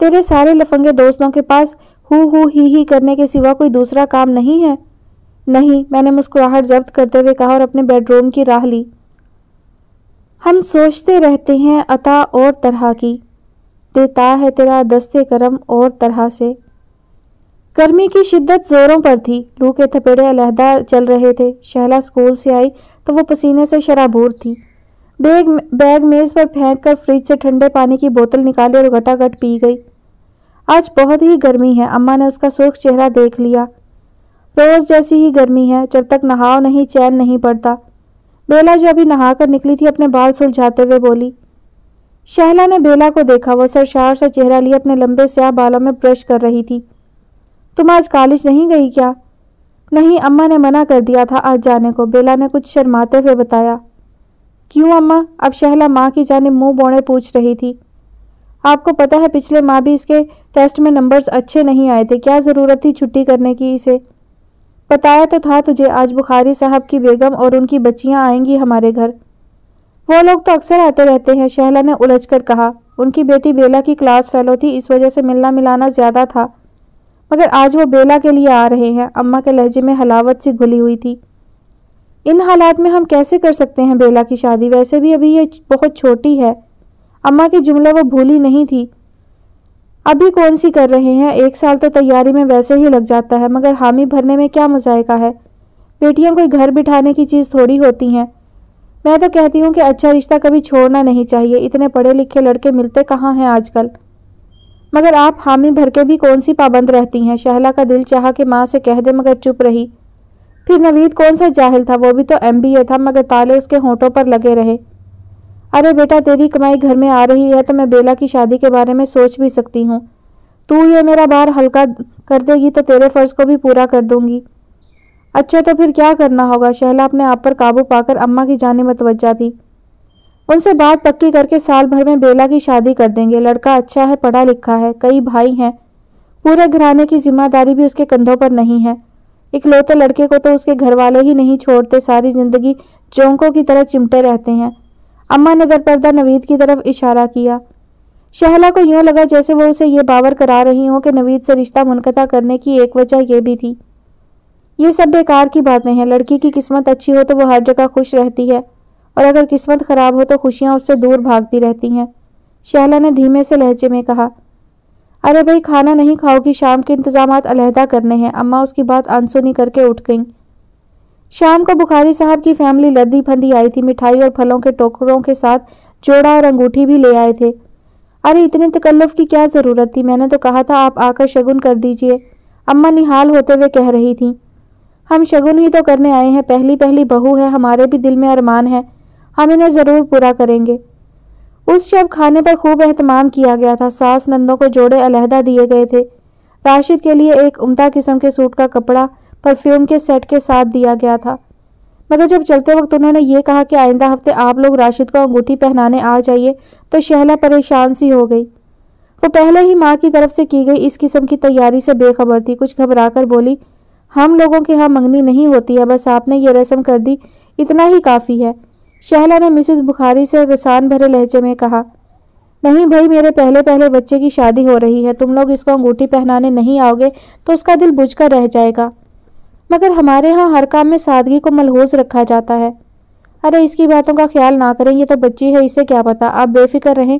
A: तेरे सारे लफंगे दोस्तों के पास हु हु ही ही करने के सिवा कोई दूसरा काम नहीं है? नहीं, मैंने मुस्कुराहट जब्त करते हुए कहा और अपने बेडरूम की राह ली। हम सोचते रहते हैं अता और तरह की। देता है तेरा दस्ते करम और तरह से। गर्मी की शिद्दत जोरों पर थी। लू के थपेड़े अलहदा चल रहे थे। शहला स्कूल से आई तो वो पसीने से शराबूर थी। बैग बैग मेज पर फेंक कर फ्रिज से ठंडे पानी की बोतल निकाली और गटागट पी गई। आज बहुत ही गर्मी है। अम्मा ने उसका सुर्ख चेहरा देख लिया। रोज जैसी ही गर्मी है, जब तक नहाओ नहीं, चैन नहीं पड़ता। बेला जो अभी नहाकर निकली थी, अपने बाल सुलझाते हुए बोली, शहला ने बेला को देखा। वो सरशार सा चेहरा लिए अपने लंबे स्याह बालों में ब्रश कर रही थी। तुम आज कॉलेज नहीं गई क्या? नहीं, अम्मा ने मना कर दिया था आज जाने को। बेला ने कुछ शर्माते हुए बताया। क्यों अम्मा? अब शहला माँ की जाने मुँह बोने पूछ रही थी। आपको पता है पिछले माह भी इसके टेस्ट में नंबर्स अच्छे नहीं आए थे। क्या ज़रूरत थी छुट्टी करने की इसे? बताया तो था तुझे आज बुखारी साहब की बेगम और उनकी बच्चियाँ आएँगी हमारे घर। वो लोग तो अक्सर आते रहते हैं, शहला ने उलझ कर कहा। उनकी बेटी बेला की क्लास फेलो थी, इस वजह से मिलना मिलाना ज़्यादा था। मगर आज वो बेला के लिए आ रहे हैं। अम्मा के लहजे में हलावत सी घुली हुई थी। इन हालात में हम कैसे कर सकते हैं बेला की शादी? वैसे भी अभी ये बहुत छोटी है। अम्मा की जुमले वो भूली नहीं थी। अभी कौन सी कर रहे हैं? एक साल तो तैयारी में वैसे ही लग जाता है, मगर हामी भरने में क्या मजायका है? बेटियाँ कोई घर बिठाने की चीज़ थोड़ी होती हैं। मैं तो कहती हूँ कि अच्छा रिश्ता कभी छोड़ना नहीं चाहिए। इतने पढ़े लिखे लड़के मिलते कहाँ हैं आजकल? मगर आप हामी भर के भी कौन सी पाबंद रहती हैं? शहला का दिल चाह के माँ से कह दे मगर चुप रही। फिर नवीद कौन सा जाहिल था? वो भी तो एम था, मगर ताले उसके होठों पर लगे रहे। अरे बेटा, तेरी कमाई घर में आ रही है तो मैं बेला की शादी के बारे में सोच भी सकती हूँ। तू ये मेरा बार हल्का कर देगी तो तेरे फ़र्ज़ को भी पूरा कर दूँगी। अच्छा तो फिर क्या करना होगा? शहला अपने आप पर काबू पाकर अम्मा की जाने मतवजा थी उनसे बात पक्की करके साल भर में बेला की शादी कर देंगे। लड़का अच्छा है, पढ़ा लिखा है, कई भाई हैं। पूरे घराने की ज़िम्मेदारी भी उसके कंधों पर नहीं है। इकलौते लड़के को तो उसके घर वाले ही नहीं छोड़ते, सारी ज़िंदगी चौंकों की तरह चिमटे रहते हैं। अम्मा ने दरपर्दा नवीद की तरफ़ इशारा किया। शहला को यूँ लगा जैसे वो उसे ये बावर करा रही हो कि नवीद से रिश्ता मुनकता करने की एक वजह यह भी थी। ये सब बेकार की बातें हैं। लड़की की किस्मत अच्छी हो तो वो हर जगह खुश रहती है। और अगर किस्मत खराब हो तो खुशियाँ उससे दूर भागती रहती हैं। शहला ने धीमे से लहजे में कहा, अरे भाई, खाना नहीं खाओगी, शाम के इंतज़ाम अलहदा करने हैं। अम्मा उसकी बात अनसुनी करके उठ गईं। शाम को बुखारी साहब की फैमिली लद्दी फंदी आई थी। मिठाई और फलों के टोकरों के साथ जोड़ा और अंगूठी भी ले आए थे। अरे, इतने तकल्लफ की क्या ज़रूरत थी? मैंने तो कहा था, आप आकर शगुन कर दीजिए। अम्मा निहाल होते हुए कह रही थी, हम शगुन ही तो करने आए हैं। पहली पहली बहू है, हमारे भी दिल में अरमान है। हम इन्हें ज़रूर पूरा करेंगे। उस शब खाने पर खूब अहतमाम किया गया था। सास नंदों को जोड़े अलहदा दिए गए थे। राशिद के लिए एक उमदा किस्म के सूट का कपड़ा परफ्यूम के सेट के साथ दिया गया था। मगर जब चलते वक्त उन्होंने ये कहा कि आइंदा हफ़्ते आप लोग राशिद को अंगूठी पहनाने आ जाइए तो शहला परेशान सी हो गई। वो पहले ही माँ की तरफ़ से की गई इस किस्म की तैयारी से बेखबर थी। कुछ घबरा कर बोली, हम लोगों के यहाँ मंगनी नहीं होती है, बस आपने ये रस्म कर दी, इतना ही काफ़ी है। शहला ने मिसिस बुखारी से रसान भरे लहजे में कहा, नहीं भाई, मेरे पहले पहले बच्चे की शादी हो रही है। तुम लोग इसको अंगूठी पहनाने नहीं आओगे तो उसका दिल बुझकर रह जाएगा। मगर हमारे यहाँ हर काम में सादगी को मलहूज रखा जाता है। अरे, इसकी बातों का ख्याल ना करें ये तो बच्ची है, इसे क्या पता? आप बेफिक्र रहें।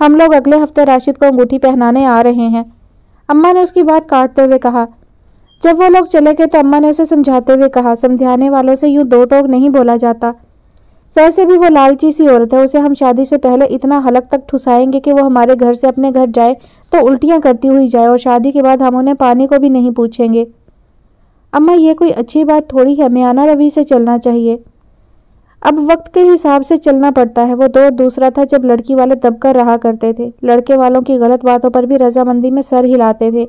A: हम लोग अगले हफ़्ते राशिद को अंगूठी पहनाने आ रहे हैं। अम्मा ने उसकी बात काटते हुए कहा। जब वो लोग चले गए तो अम्मा ने उसे समझाते हुए कहा, समझाने वालों से यूँ दो टोक नहीं बोला जाता। वैसे भी वो लालची सी औरत है, उसे हम शादी से पहले इतना हलक तक ठुसाएँगे कि वो हमारे घर से अपने घर जाए तो उल्टियाँ करती हुई जाए और शादी के बाद हम उन्हें पानी को भी नहीं पूछेंगे। अम्मा, ये कोई अच्छी बात थोड़ी है मियाना रवि से चलना चाहिए। अब वक्त के हिसाब से चलना पड़ता है, वो दौर दूसरा था जब लड़की वाले दबकर रहा करते थे। लड़के वालों की गलत बातों पर भी रजामंदी में सर हिलाते थे।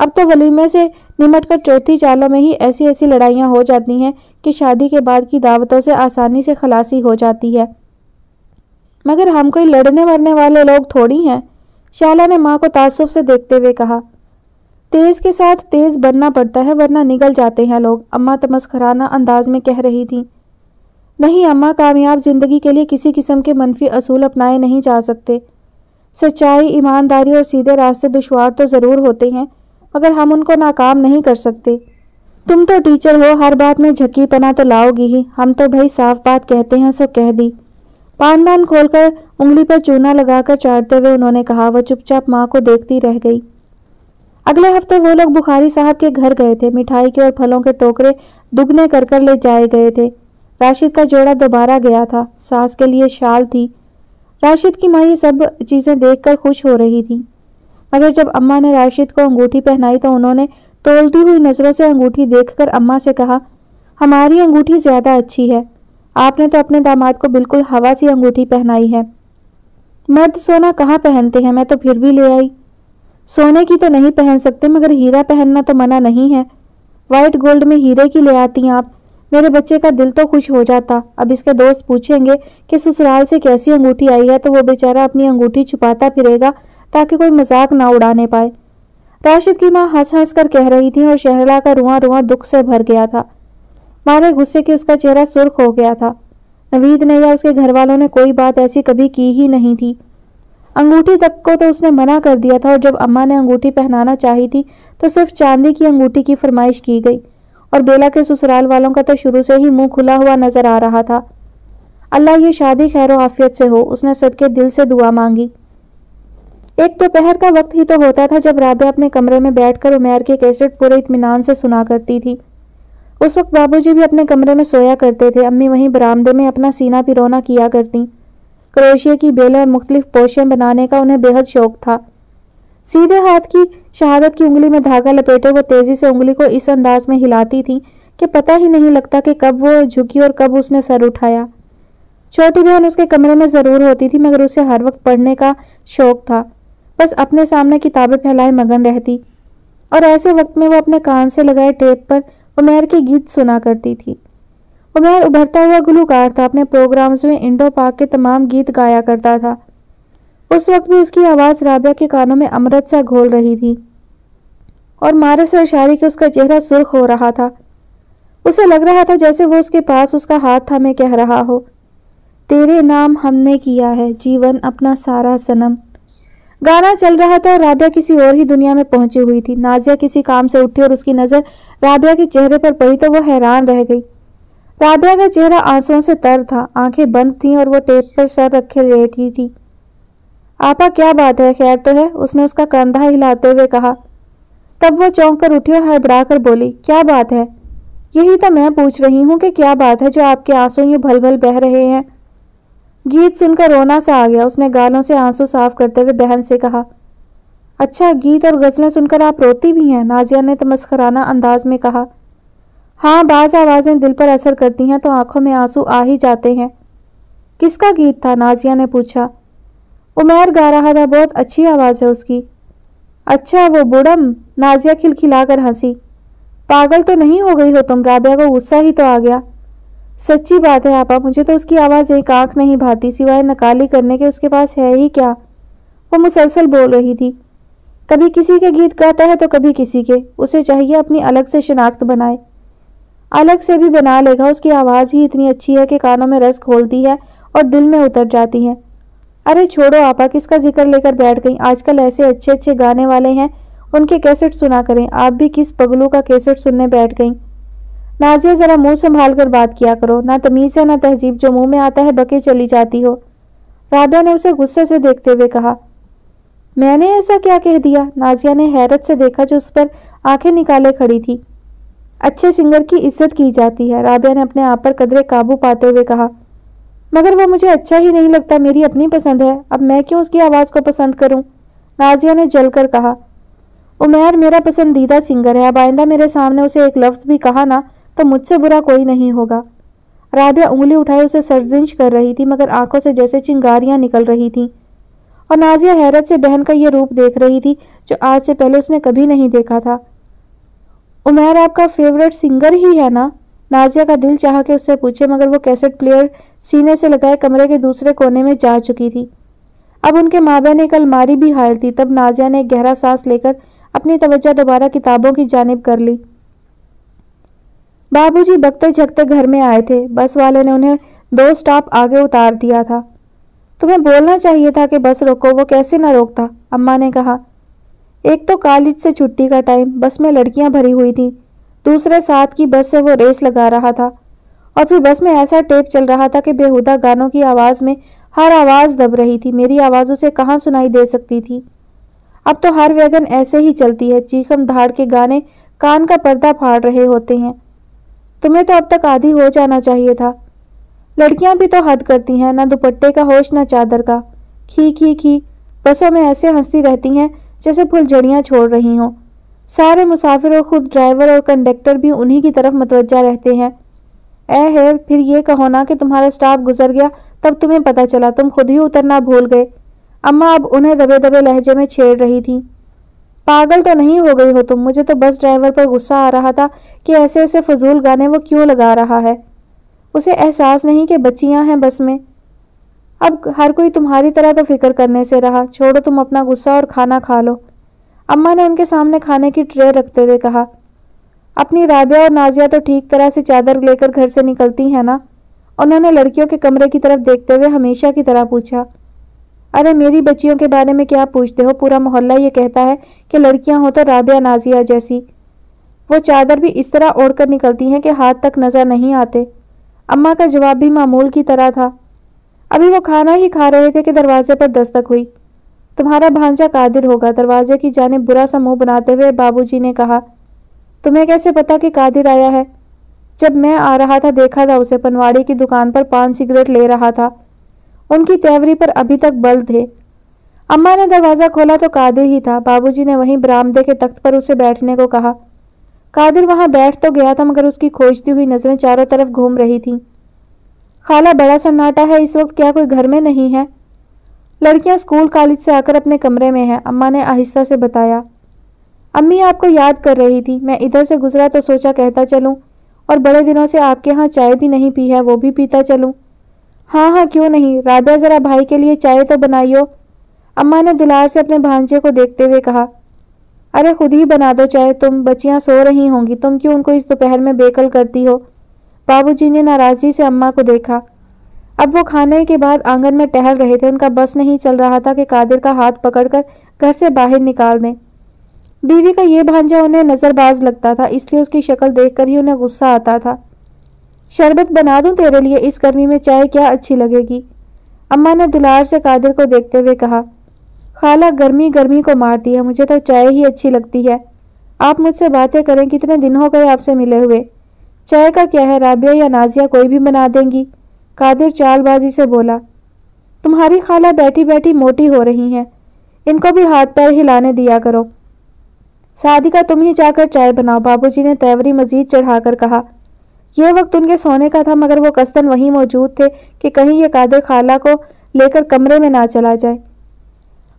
A: अब तो वलीमे से निमट कर चौथी चालों में ही ऐसी ऐसी लड़ाइयाँ हो जाती हैं कि शादी के बाद की दावतों से आसानी से खलासी हो जाती है। मगर हम कोई लड़ने मरने वाले लोग थोड़ी हैं, शाला ने माँ को तासुब से देखते हुए कहा। तेज के साथ तेज बनना पड़ता है, वरना निगल जाते हैं लोग, अम्मा तमस्खराना अंदाज में कह रही थी। नहीं, अम्मा कामयाब ज़िंदगी के लिए किसी किस्म के मनफी असूल अपनाए नहीं जा सकते। सच्चाई, ईमानदारी और सीधे रास्ते दुशवार तो ज़रूर होते हैं मगर हम उनको नाकाम नहीं कर सकते। तुम तो टीचर हो, हर बात में झकी पना तो लाओगी ही। हम तो भाई साफ़ बात कहते हैं, सो कह दी। पानदान खोलकर उंगली पर चूना लगाकर चाटते हुए उन्होंने कहा वह चुपचाप माँ को देखती रह गई। अगले हफ़्ते वो लोग बुखारी साहब के घर गए थे। मिठाई के और फलों के टोकरे दुगने कर कर ले जाए गए थे। राशिद का जोड़ा दोबारा गया था। सास के लिए शाल थी। राशिद की माँ ये सब चीज़ें देखकर खुश हो रही थी। मगर जब अम्मा ने राशिद को अंगूठी पहनाई तो उन्होंने तोलती हुई नज़रों से अंगूठी देखकर अम्मा से कहा, हमारी अंगूठी ज़्यादा अच्छी है। आपने तो अपने दामाद को बिल्कुल हवा सी अंगूठी पहनाई है। मर्द सोना कहाँ पहनते हैं? मैं तो फिर भी ले आई। सोने की तो नहीं पहन सकते, मगर हीरा पहनना तो मना नहीं है। वाइट गोल्ड में हीरे की ले आती आप। मेरे बच्चे का दिल तो खुश हो जाता। अब इसके दोस्त पूछेंगे कि ससुराल से कैसी अंगूठी आई है तो वो बेचारा अपनी अंगूठी छुपाता फिरेगा। ताकि कोई मज़ाक ना उड़ाने पाए। राशिद की माँ हंस हंस कर कह रही थी और शहला का रुआ रुआ दुख से भर गया था। मारे गुस्से के उसका चेहरा सुर्ख हो गया था। नवीद ने या उसके घर वालों ने कोई बात ऐसी कभी की ही नहीं थी। अंगूठी तक को तो उसने मना कर दिया था और जब अम्मा ने अंगूठी पहनाना चाही थी तो सिर्फ़ चांदी की अंगूठी की फरमाइश की गई और बेला के ससुराल वालों का तो शुरू से ही मुँह खुला हुआ नज़र आ रहा था। अल्लाह ये शादी खैर आफियत से हो, उसने सदके दिल से दुआ मांगी। एक दोपहर का वक्त ही तो होता था जब राबिया अपने कमरे में बैठकर उमेर के कैसेट पूरे इतमान से सुना करती थी। उस वक्त बाबूजी भी अपने कमरे में सोया करते थे, अम्मी वहीं बरामदे में अपना सीना पिरोना किया करती। क्रोशिया की बेलें और मुख्तलिफ़ पोशन बनाने का उन्हें बेहद शौक था। सीधे हाथ की शहादत की उंगली में धागा लपेटे वो तेज़ी से उंगली को इस अंदाज में हिलाती थी कि पता ही नहीं लगता कि कब वो झुकी और कब उसने सर उठाया। छोटी बहन उसके कमरे में ज़रूर होती थी, मगर उसे हर वक्त पढ़ने का शौक था। बस अपने सामने किताबें फैलाए मगन रहती। और ऐसे वक्त में वो अपने कान से लगाए टेप पर उमेर के गीत सुना करती थी। उमेर उभरता हुआ गुलूकार था, अपने प्रोग्राम्स में इंडो पाक के तमाम गीत गाया करता था। उस वक्त भी उसकी आवाज़ राबिया के कानों में अमृत सा घोल रही थी। और मारे से इशारे के उसका चेहरा सुर्ख हो रहा था। उसे लग रहा था जैसे वो उसके पास उसका हाथ थामे कह रहा हो, तेरे नाम हमने किया है, जीवन अपना सारा सनम। गाना चल रहा था और राबिया किसी और ही दुनिया में पहुँची हुई थी। नाजिया किसी काम से उठी और उसकी नज़र राबिया के चेहरे पर पड़ी तो वो हैरान रह गई। राबिया का चेहरा आंसुओं से तर था, आँखें बंद थीं और वो टेप पर सर रखे लेटी थी। आपा, क्या बात है? खैर तो है, उसने उसका कंधा हिलाते हुए कहा। तब वो चौंक कर उठी और हड़बड़ा कर बोली, क्या बात है? यही तो मैं पूछ रही हूँ कि क्या बात है जो आपके आँसू यूँ भल भल बह रहे हैं? गीत सुनकर रोना सा आ गया। उसने गालों से आँसू साफ़ करते हुए बहन से कहा अच्छा गीत और गजलें सुनकर आप रोती भी हैं? नाजिया ने तमस्कराना अंदाज में कहा हाँ बाज आवाज़ें दिल पर असर करती हैं तो आँखों में आँसू आ ही जाते हैं। किसका गीत था? नाजिया ने पूछा, उमेर गा रहा था, बहुत अच्छी आवाज़ है उसकी। अच्छा वो बुढ़म नाजिया खिलखिलाकर हँसी, पागल तो नहीं हो गई हो तुम? राबिया को गुस्सा ही तो आ गया। सच्ची बात है, आपा, मुझे तो उसकी आवाज़ एक आँख नहीं भाती, सिवाय नकाली करने के उसके पास है ही क्या? वो मुसलसल बोल रही थी। कभी किसी के गीत गाता है तो कभी किसी के, उसे चाहिए अपनी अलग से शिनाख्त बनाए। अलग से भी बना लेगा, उसकी आवाज़ ही इतनी अच्छी है कि कानों में रस खोलती है और दिल में उतर जाती है। अरे छोड़ो आपा, किसका ज़िक्र लेकर बैठ गई? आजकल ऐसे अच्छे अच्छे गाने वाले हैं, उनके कैसेट सुना करें। आप भी किस पगलू का कैसेट सुनने बैठ गई? नाजिया, ज़रा मुँह संभाल कर बात किया करो। ना तमीज़ है, ना तहजीब। जो मुँह में आता है बके चली जाती हो। राबिया ने उसे गुस्से से देखते हुए कहा, मैंने ऐसा क्या कह दिया? नाजिया ने हैरत से देखा जो उस पर आँखें निकाले खड़ी थी। अच्छे सिंगर की इज़्ज़त की जाती है। राबिया ने अपने आप पर कदरे काबू पाते हुए कहा, मगर वो मुझे अच्छा ही नहीं लगता। मेरी अपनी पसंद है। अब मैं क्यों उसकी आवाज़ को पसंद करूँ? नाजिया ने जलकर कहा, उमेर मेरा पसंदीदा सिंगर है। अब आइंदा मेरे सामने उसे एक लफ्ज़ भी कहा ना तो मुझसे बुरा कोई नहीं होगा। राबिया उंगली उठाए उसे सर्जिंच कर रही थी, मगर आँखों से जैसे चिंगारियाँ निकल रही थीं। और नाजिया हैरत से बहन का यह रूप देख रही थी, जो आज से पहले उसने कभी नहीं देखा था। उमेर आपका फेवरेट सिंगर ही है ना? नाजिया का दिल चाह के उससे पूछे, मगर वो कैसेट प्लेयर सीने से लगाए कमरे के दूसरे कोने में जा चुकी थी। अब उनके माँ बहन एक अलमारी भी हायल थी, तब नाजिया ने गहरा सांस लेकर अपनी तवज्जा दोबारा किताबों की जानब कर ली। बाबूजी बकते झकते घर में आए थे। बस वाले ने उन्हें दो स्टॉप आगे उतार दिया था। तुम्हें बोलना चाहिए था कि बस रोको, वो कैसे ना रोकता? अम्मा ने कहा, एक तो कॉलेज से छुट्टी का टाइम, बस में लड़कियाँ भरी हुई थी। दूसरे साथ की बस से वो रेस लगा रहा था। और फिर बस में ऐसा टेप चल रहा था कि बेहुदा गानों की आवाज़ में हर आवाज़ दब रही थी। मेरी आवाज़ उसे कहाँ सुनाई दे सकती थी? अब तो हर वैगन ऐसे ही चलती है, चीखम धाड़ के गाने कान का पर्दा फाड़ रहे होते हैं। तुम्हें तो अब तक आदि हो जाना चाहिए था। लड़कियाँ भी तो हद करती हैं, ना दुपट्टे का होश, ना चादर का। खी खी खी, बसों में ऐसे हंसती रहती हैं, जैसे फुलझड़ियाँ छोड़ रही हों। सारे मुसाफिर और खुद ड्राइवर और कंडक्टर भी उन्हीं की तरफ़ मतवजा रहते हैं। ए, है, फिर ये कहो ना कि तुम्हारा स्टाफ गुजर गया, तब तुम्हें पता चला, तुम खुद ही उतरना भूल गए। अम्मा अब उन्हें दबे दबे लहजे में छेड़ रही थी। पागल तो नहीं हो गई हो तुम। मुझे तो बस ड्राइवर पर गुस्सा आ रहा था कि ऐसे ऐसे फजूल गाने वो क्यों लगा रहा है। उसे एहसास नहीं कि बच्चियाँ हैं बस में। अब हर कोई तुम्हारी तरह तो फ़िक्र करने से रहा। छोड़ो तुम अपना गुस्सा और खाना खा लो। अम्मा ने उनके सामने खाने की ट्रे रखते हुए कहा, अपनी राबिया और नाजिया तो ठीक तरह से चादर लेकर घर से निकलती हैं ना? उन्होंने लड़कियों के कमरे की तरफ़ देखते हुए हमेशा की तरह पूछा अरे मेरी बच्चियों के बारे में क्या पूछते हो? पूरा मोहल्ला ये कहता है कि लड़कियाँ हो तो राबिया नाजिया जैसी। वो चादर भी इस तरह ओढ़कर निकलती हैं कि हाथ तक नज़र नहीं आते। अम्मा का जवाब भी मामूल की तरह था। अभी वो खाना ही खा रहे थे कि दरवाजे पर दस्तक हुई। तुम्हारा भांजा कादिर होगा। दरवाजे की जाने बुरा सा मुँह बनाते हुए बाबूजी ने कहा, तुम्हें कैसे पता कि कादिर आया है? जब मैं आ रहा था, देखा था उसे। पनवाड़ी की दुकान पर पान सिगरेट ले रहा था। उनकी तेवरी पर अभी तक बल थे। अम्मा ने दरवाज़ा खोला तो कादिर ही था। बाबूजी ने वहीं बरामदे के तख्त पर उसे बैठने को कहा। कादिर वहाँ बैठ तो गया था, मगर उसकी खोजती हुई नज़रें चारों तरफ़ घूम रही थीं। खाला बड़ा सन्नाटा है, इस वक्त क्या कोई घर में नहीं है? लड़कियाँ स्कूल कॉलेज से आकर अपने कमरे में हैं, अम्मा ने आहिस्ता से बताया। अम्मी आपको याद कर रही थी, मैं इधर से गुजरा तो सोचा कहता चलूँ, और बड़े दिनों से आपके यहाँ चाय भी नहीं पी है, वो भी पीता चलूँ। हाँ हाँ क्यों नहीं? राबिया ज़रा भाई के लिए चाय तो बनाइयो। अम्मा ने दुलार से अपने भांजे को देखते हुए कहा, अरे, खुद ही बना दो चाय। तुम बच्चियाँ सो रही होंगी। तुम क्यों उनको इस दोपहर में बेकल करती हो? बाबूजी ने नाराज़गी से अम्मा को देखा। अब वो खाने के बाद आँगन में टहल रहे थे। उनका बस नहीं चल रहा था कि कादिर का हाथ पकड़कर घर से बाहर निकाल दें। बीवी का ये भांजा उन्हें नज़रबाज लगता था, इसलिए उसकी शक्ल देखकर ही उन्हें गुस्सा आता था। शरबत बना दूँ तेरे लिए इस गर्मी में चाय क्या अच्छी लगेगी? अम्मा ने दुलार से कादिर को देखते हुए कहा, खाला गर्मी गर्मी को मारती है, मुझे तो चाय ही अच्छी लगती है। आप मुझसे बातें करें, कितने दिन हो गए आपसे मिले हुए। चाय का क्या है, राबिया या नाजिया कोई भी बना देंगी। कादिर चालबाजी से बोला, तुम्हारी खाला बैठी बैठी मोटी हो रही हैं। इनको भी हाथ पैर हिलाने दिया करो। शादी का तुम ही जाकर चाय बनाओ। बाबूजी ने तैवरी मजीद चढ़ाकर कहा यह वक्त उनके सोने का था, मगर वो कस्तन वहीं मौजूद थे कि कहीं ये कादिर खाला को लेकर कमरे में ना चला जाए।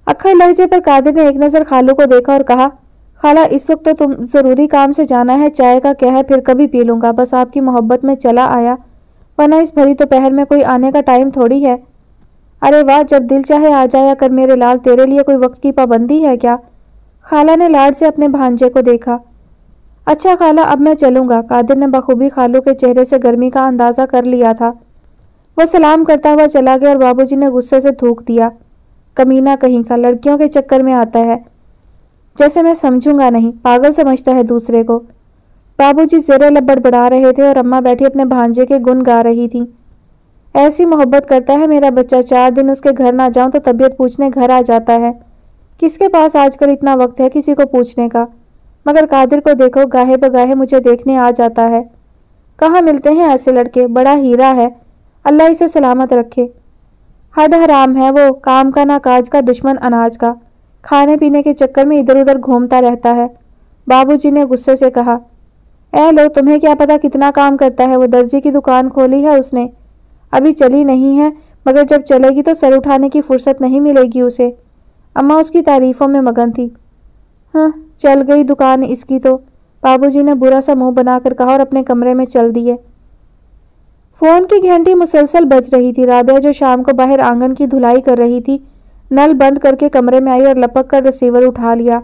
A: अखर लहजे पर कादिर ने एक नज़र खालू को देखा और कहा, खाला, इस वक्त तो तुम ज़रूरी काम से जाना है, चाय का क्या है, फिर कभी पी लूँगा, बस आपकी मोहब्बत में चला आया, वरना इस भरी दोपहर तो में कोई आने का टाइम थोड़ी है। अरे वाह, जब दिल चाहे आ जाया कर मेरे लाल तेरे लिए कोई वक्त की पाबंदी है क्या? खाला ने लाड से अपने भांजे को देखा। अच्छा खाला, अब मैं चलूँगा। कादिर ने बखूबी खालू के चेहरे से गर्मी का अंदाज़ा कर लिया था। वह सलाम करता हुआ चला गया और बाबूजी ने गुस्से से थूक दिया। कमीना कहीं का, लड़कियों के चक्कर में आता है। जैसे मैं समझूँगा नहीं, पागल समझता है दूसरे को। बाबूजी जेरे लब्बड़ बढ़ा रहे थे और अम्मा बैठी अपने भांजे के गुन गा रही थी। ऐसी मोहब्बत करता है मेरा बच्चा, चार दिन उसके घर ना जाऊँ तो तबीयत पूछने घर आ जाता है। किसके पास आजकल इतना वक्त है किसी को पूछने का? मगर कादिर को देखो, गाहे बगाहे मुझे देखने आ जाता है। कहाँ मिलते हैं ऐसे लड़के? बड़ा हीरा है। अल्लाह इसे सलामत रखे। हड हराम है वो, काम का ना काज का, दुश्मन अनाज का। खाने पीने के चक्कर में इधर उधर घूमता रहता है। बाबूजी ने गुस्से से कहा ए लो, तुम्हें क्या पता कितना काम करता है? वो दर्जी की दुकान खोली है उसने। अभी चली नहीं है, मगर जब चलेगी तो सर उठाने की फुर्सत नहीं मिलेगी उसे। अम्मा उसकी तारीफों में मगन थी। हाँ चल गई दुकान इसकी तो। बाबूजी ने बुरा सा मुँह बनाकर कहा और अपने कमरे में चल दिए। फ़ोन की घंटी मुसलसल बज रही थी। राबिया जो शाम को बाहर आँगन की धुलाई कर रही थी, नल बंद करके कमरे में आई और लपक कर रिसीवर उठा लिया।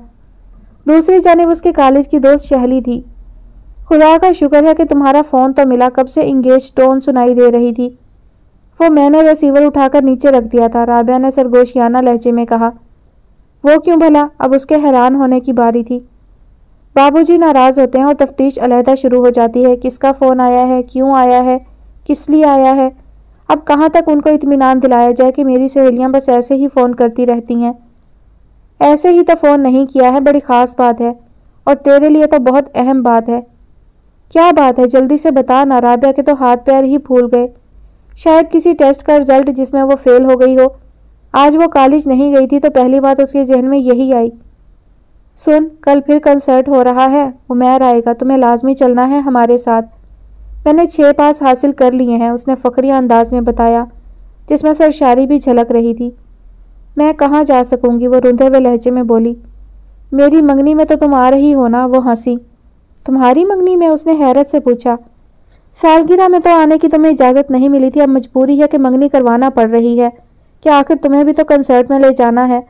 A: दूसरी जानब उसके कॉलेज की दोस्त शहली थी। खुदा का शुक्र है कि तुम्हारा फ़ोन तो मिला, कब से इंगेज टोन सुनाई दे रही थी। वो मैंने रिसीवर उठाकर नीचे रख दिया था। राबिया ने सरगोशियाना लहजे में कहा वो क्यों भला? अब उसके हैरान होने की बारी थी। बाबूजी नाराज़ होते हैं और तफ्तीश अलहदा शुरू हो जाती है। किसका फ़ोन आया है? क्यों आया है? किस लिए आया है? अब कहाँ तक उनको इतमान दिलाया जाए कि मेरी सहेलियाँ बस ऐसे ही फ़ोन करती रहती हैं? ऐसे ही तो फ़ोन नहीं किया है, बड़ी ख़ास बात है। और तेरे लिए तो बहुत अहम बात है। क्या बात है? जल्दी से बता ना, राबिया के तो हाथ पैर ही फूल गए। शायद किसी टेस्ट का रिज़ल्ट जिसमें वो फेल हो गई हो। आज वो कॉलेज नहीं गई थी तो पहली बात उसके जहन में यही आई। सुन, कल फिर कंसर्ट हो रहा है, उमेर आएगा तुम्हें लाजमी चलना है हमारे साथ। मैंने छः पास हासिल कर लिए हैं, उसने फ़करिया अंदाज में बताया, जिसमें सरशारी भी झलक रही थी। मैं कहाँ जा सकूँगी? वो रुंधे हुए लहजे में बोली, मेरी मंगनी में तो तुम आ रही हो ना? वो हँसी, तुम्हारी मंगनी में? उसने हैरत से पूछा, सालगिरह में तो आने की तुम्हें इजाज़त नहीं मिली थी, अब मजबूरी है कि मंगनी करवाना पड़ रही है। कि आखिर तुम्हें भी तो कंसर्ट में ले जाना है।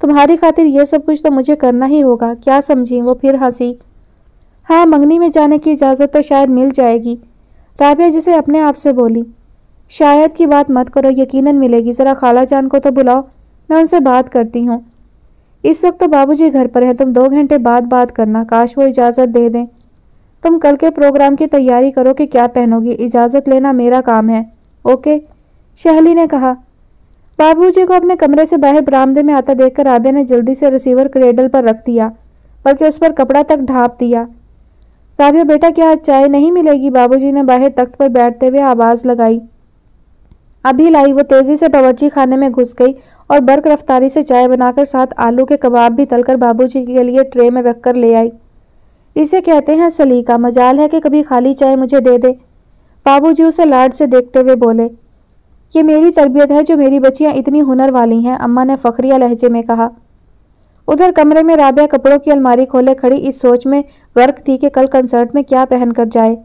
A: तुम्हारी खातिर यह सब कुछ तो मुझे करना ही होगा, क्या समझी वो फिर हँसी। हाँ मंगनी में जाने की इजाज़त तो शायद मिल जाएगी, राबिया जिसे अपने आप से बोली। शायद की बात मत करो, यकीनन मिलेगी, ज़रा खाला जान को तो बुलाओ, मैं उनसे बात करती हूँ। इस वक्त तो बाबूजी घर पर हैं, तुम दो घंटे बाद बात करना, काश वो इजाज़त दे दें। तुम कल के प्रोग्राम की तैयारी करो कि क्या पहनोगी, इजाज़त लेना मेरा काम है, ओके? शहली ने कहा बाबूजी को अपने कमरे से बाहर बरामदे में आता देखकर राबिया ने जल्दी से रिसीवर क्रेडल पर रख दिया, बल्कि उस पर कपड़ा तक ढांप दिया। राबिया, बेटा, क्या चाय नहीं मिलेगी? बाबूजी ने बाहर तख्त पर बैठते हुए आवाज़ लगाई। अभी लाई, वो तेज़ी से बावर्ची खाने में घुस गई और बर्क रफ्तारी से चाय बनाकर साथ आलू के कबाब भी तलकर बाबूजी के लिए ट्रे में रखकर ले आई। इसे कहते हैं सलीका, मजाल है कि कभी खाली चाय मुझे दे दे। बाबूजी उसे लाड से देखते हुए बोले ये मेरी तरबियत है जो मेरी बच्चियाँ इतनी हुनर वाली हैं, अम्मा ने फखरिया लहजे में कहा। उधर कमरे में राबिया कपड़ों की अलमारी खोले खड़ी इस सोच में गर्क थी कि कल कंसर्ट में क्या पहन कर जाए।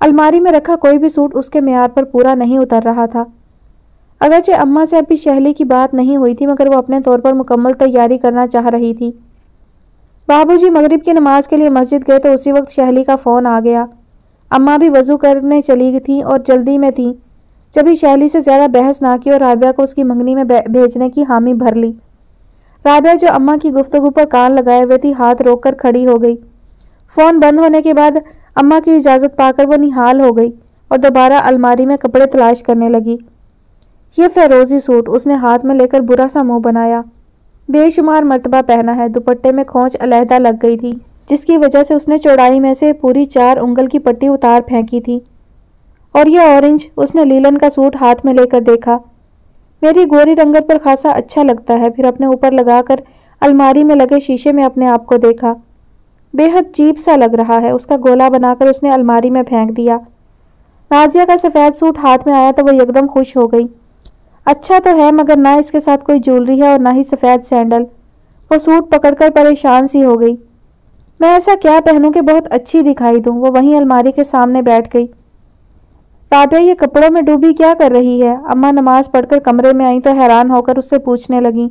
A: अलमारी में रखा कोई भी सूट उसके म्यार पर पूरा नहीं उतर रहा था। अगरचे अम्मा से अभी शहली की बात नहीं हुई थी, मगर वो अपने तौर पर मुकम्मल तैयारी करना चाह रही थी। बाबूजी मगरिब की नमाज़ के लिए मस्जिद गए तो उसी वक्त शहली का फ़ोन आ गया। अम्मा भी वज़ू करने चली थी और जल्दी में थी। जब ही शैली से ज़्यादा बहस ना की और राबिया को उसकी मंगनी में भेजने की हामी भर ली। राबिया जो अम्मा की गुफ्तगु पर कान लगाए हुए थी, हाथ रोककर खड़ी हो गई। फ़ोन बंद होने के बाद अम्मा की इजाज़त पाकर वो निहाल हो गई और दोबारा अलमारी में कपड़े तलाश करने लगी। ये फेरोजी सूट उसने हाथ में लेकर बुरा सा मुँह बनाया। बेशुमार मरतबा पहना है, दुपट्टे में खोच अलहदा लग गई थी, जिसकी वजह से उसने चौड़ाई में से पूरी चार उंगल की पट्टी उतार फेंकी थी। और यह ऑरेंज उसने लीलन का सूट हाथ में लेकर देखा। मेरी गोरी रंगत पर खासा अच्छा लगता है, फिर अपने ऊपर लगाकर अलमारी में लगे शीशे में अपने आप को देखा। बेहद चीप सा लग रहा है, उसका गोला बनाकर उसने अलमारी में फेंक दिया। नाजिया का सफ़ेद सूट हाथ में आया तो वह एकदम खुश हो गई। अच्छा तो है, मगर ना इसके साथ कोई ज्वेलरी है और ना ही सफ़ेद सैंडल वो सूट पकड़कर परेशान सी हो गई। मैं ऐसा क्या पहनूं कि बहुत अच्छी दिखाई दूँ? वो वहीं अलमारी के सामने बैठ गई। ताबिया ये कपड़ों में डूबी क्या कर रही है? अम्मा नमाज़ पढ़कर कमरे में आई तो हैरान होकर उससे पूछने लगी।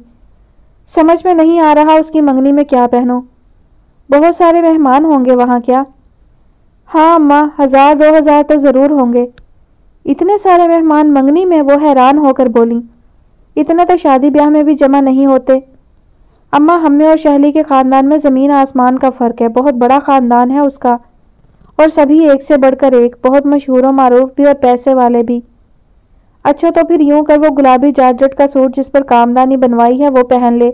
A: समझ में नहीं आ रहा उसकी मंगनी में क्या पहनो। बहुत सारे मेहमान होंगे वहाँ क्या? हाँ अम्मा, हज़ार, दो हज़ार तो ज़रूर होंगे। इतने सारे मेहमान मंगनी में वो हैरान होकर बोली, इतने तो शादी ब्याह में भी जमा नहीं होते। अम्मा हमें और शहली के ख़ानदान में ज़मीन आसमान का फ़र्क है, बहुत बड़ा ख़ानदान है उसका। और सभी एक से बढ़कर एक, बहुत मशहूर मारूफ भी और पैसे वाले भी। अच्छा तो फिर यूँ कर वो गुलाबी जारजट का सूट जिस पर कामदानी बनवाई है, वो पहन ले,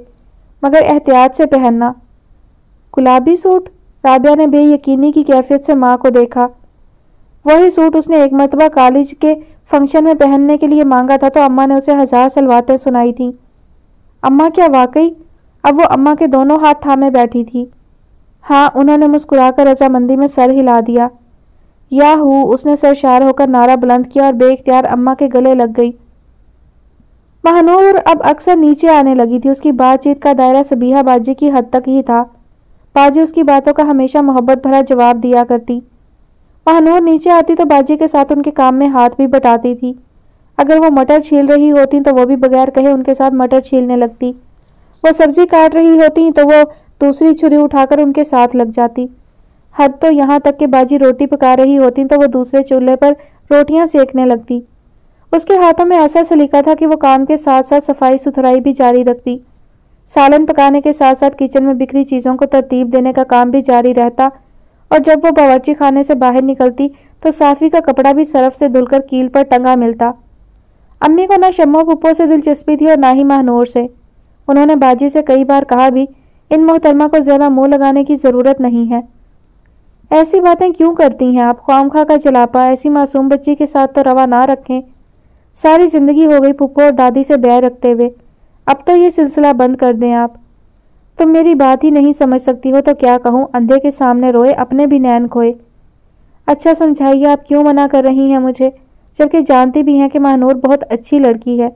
A: मगर एहतियात से पहनना। गुलाबी सूट? राबिया ने बेयकीनी की कैफियत से माँ को देखा। वही सूट उसने एक मरतबा कॉलेज के फ़ंक्शन में पहनने के लिए मांगा था तो अम्मा ने उसे हज़ार सलवातें सुनाई थी। अम्मा क्या वाकई? अब वो अम्मा के दोनों हाथ थामे बैठी थी। हाँ उन्होंने मुस्कुराकर रजामंदी में सर हिला दिया। या हु उसने सरशार होकर नारा बुलंद किया और बेख्तियार अम्मा के गले लग गई। महानूर अब अक्सर नीचे आने लगी थी। उसकी बातचीत का दायरा सबीहा बाजी की हद तक ही था। बाजी उसकी बातों का हमेशा मोहब्बत भरा जवाब दिया करती। महानूर नीचे आती तो बाजी के साथ उनके काम में हाथ भी बटाती थी। अगर वो मटर छील रही होती तो वो भी बगैर कहे उनके साथ मटर छीलने लगती। वो सब्ज़ी काट रही होती तो वो दूसरी छुरी उठाकर उनके साथ लग जाती। हद तो यहाँ तक कि बाजी रोटी पका रही होती तो वो दूसरे चूल्हे पर रोटियाँ सेकने लगती। उसके हाथों में ऐसा सलीका था कि वो काम के साथ साथ सफ़ाई सुथराई भी जारी रखती। सालन पकाने के साथ साथ किचन में बिखरी चीज़ों को तरतीब देने का काम भी जारी रहता और जब वो बावर्ची खाने से बाहर निकलती तो साफ़ी का कपड़ा भी सरफ से धुलकर कील पर टंगा मिलता। अम्मी को ना शम्मो पुप्पो से दिलचस्पी थी और ना ही महनूर से। उन्होंने बाजी से कई बार कहा भी इन मोहतरमा को ज़्यादा मुँह लगाने की ज़रूरत नहीं है। ऐसी बातें क्यों करती हैं? आप ख्वाम खा का जलापा, ऐसी मासूम बच्ची के साथ तो रवा ना रखें। सारी ज़िंदगी हो गई पुप्पो और दादी से बैर रखते हुए। अब तो ये सिलसिला बंद कर दें आप। तुम मेरी बात ही नहीं समझ सकती हो तो क्या कहूँ? अंधे के सामने रोए, अपने भी नैन खोए। अच्छा समझाइए, आप क्यों मना कर रही हैं मुझे? जबकि जानती भी हैं कि महानूर बहुत अच्छी लड़की है।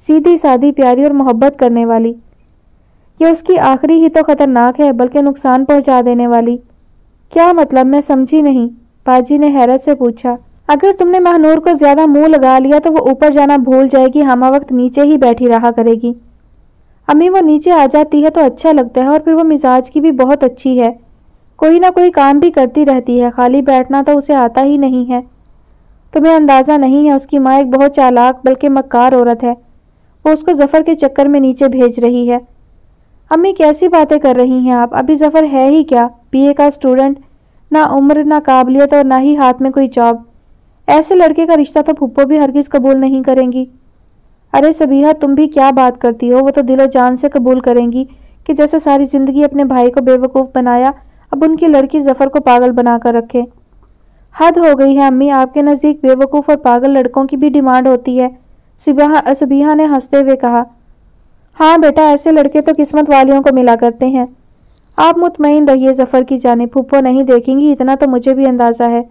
A: सीधी सादी प्यारी और मोहब्बत करने वाली। ये उसकी आखिरी ही तो खतरनाक है, बल्कि नुकसान पहुँचा देने वाली। क्या मतलब? मैं समझी नहीं। पाजी ने हैरत से पूछा, अगर तुमने महानूर को ज़्यादा मुँह लगा लिया तो वो ऊपर जाना भूल जाएगी, हम वक्त नीचे ही बैठी रहा करेगी। अम्मी, वो नीचे आ जाती है तो अच्छा लगता है, और फिर वो मिजाज की भी बहुत अच्छी है। कोई ना कोई काम भी करती रहती है, खाली बैठना तो उसे आता ही नहीं है। तुम्हें अंदाज़ा नहीं है उसकी माँ एक बहुत चालाक, बल्कि मक्कार औरत है। वो उसको जफ़र के चक्कर में नीचे भेज रही है। अम्मी कैसी बातें कर रही हैं आप? अभी जफ़र है ही क्या? बीए का स्टूडेंट ना उम्र, ना काबिलियत और ना ही हाथ में कोई जॉब ऐसे लड़के का रिश्ता तो फुप्पो भी हरगिज़ कबूल नहीं करेंगी। अरे सबीहा, तुम भी क्या बात करती हो? वो तो दिलो जान से कबूल करेंगी कि जैसे सारी ज़िंदगी अपने भाई को बेवकूफ़ बनाया, अब उनकी लड़की जफ़र को पागल बना कर रखे। हद हो गई है अम्मी, आपके नज़दीक बेवकूफ़ और पागल लड़कों की भी डिमांड होती है। सिबहा सबीहा ने हँसते हुए कहा हाँ बेटा, ऐसे लड़के तो किस्मत वालियों को मिला करते हैं। आप मुतमिन रहिए, जफ़र की जाने। फूफो नहीं देखेंगी, इतना तो मुझे भी अंदाज़ा है।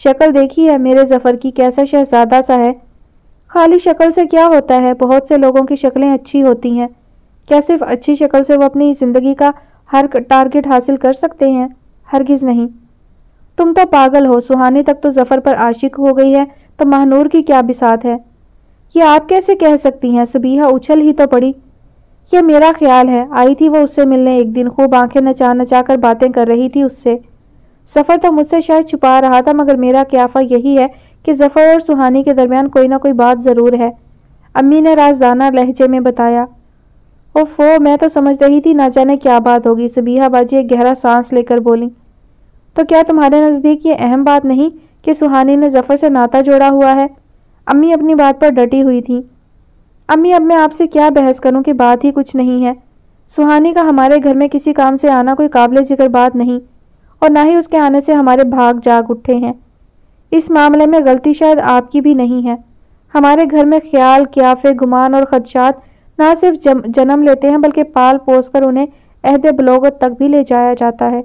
A: शक्ल देखी है मेरे जफ़र की, कैसा शहजादा सा है। खाली शक्ल से क्या होता है? बहुत से लोगों की शक्लें अच्छी होती हैं। क्या सिर्फ़ अच्छी शक्ल से वो अपनी ज़िंदगी का हर टारगेट हासिल कर सकते हैं? हरगिज़ नहीं। तुम तो पागल हो, सुहानी तक तो जफ़र पर आशिक हो गई है तो महानूर की क्या बिसात है? ये आप कैसे कह सकती हैं? सबीहा उछल ही तो पड़ी। यह मेरा ख्याल है, आई थी वो उससे मिलने एक दिन, खूब आँखें नचा नचा कर बातें कर रही थी उससे। सफ़र तो मुझसे शायद छुपा रहा था, मगर मेरा क्याफा यही है कि जफ़र और सुहानी के दरमियान कोई ना कोई बात ज़रूर है। अम्मी ने राजदाना लहजे में बताया ओफो मैं तो समझ रही थी ना जाने क्या बात होगी। सबीहा बाजी एक गहरा सांस लेकर बोली तो क्या तुम्हारे नज़दीक ये अहम बात नहीं कि सुहानी ने जफ़र से नाता जोड़ा हुआ है? अम्मी अपनी बात पर डटी हुई थी। अम्मी, अब मैं आपसे क्या बहस करूँ कि बात ही कुछ नहीं है? सुहानी का हमारे घर में किसी काम से आना कोई काबिल ज़िक्र बात नहीं, और ना ही उसके आने से हमारे भाग जाग उठे हैं। इस मामले में गलती शायद आपकी भी नहीं है। हमारे घर में ख्याल, क्याफे, गुमान और खदशात ना सिर्फ़ जन्म लेते हैं, बल्कि पाल पोस कर उन्हें अहद बलोगत तक भी ले जाया जाता है।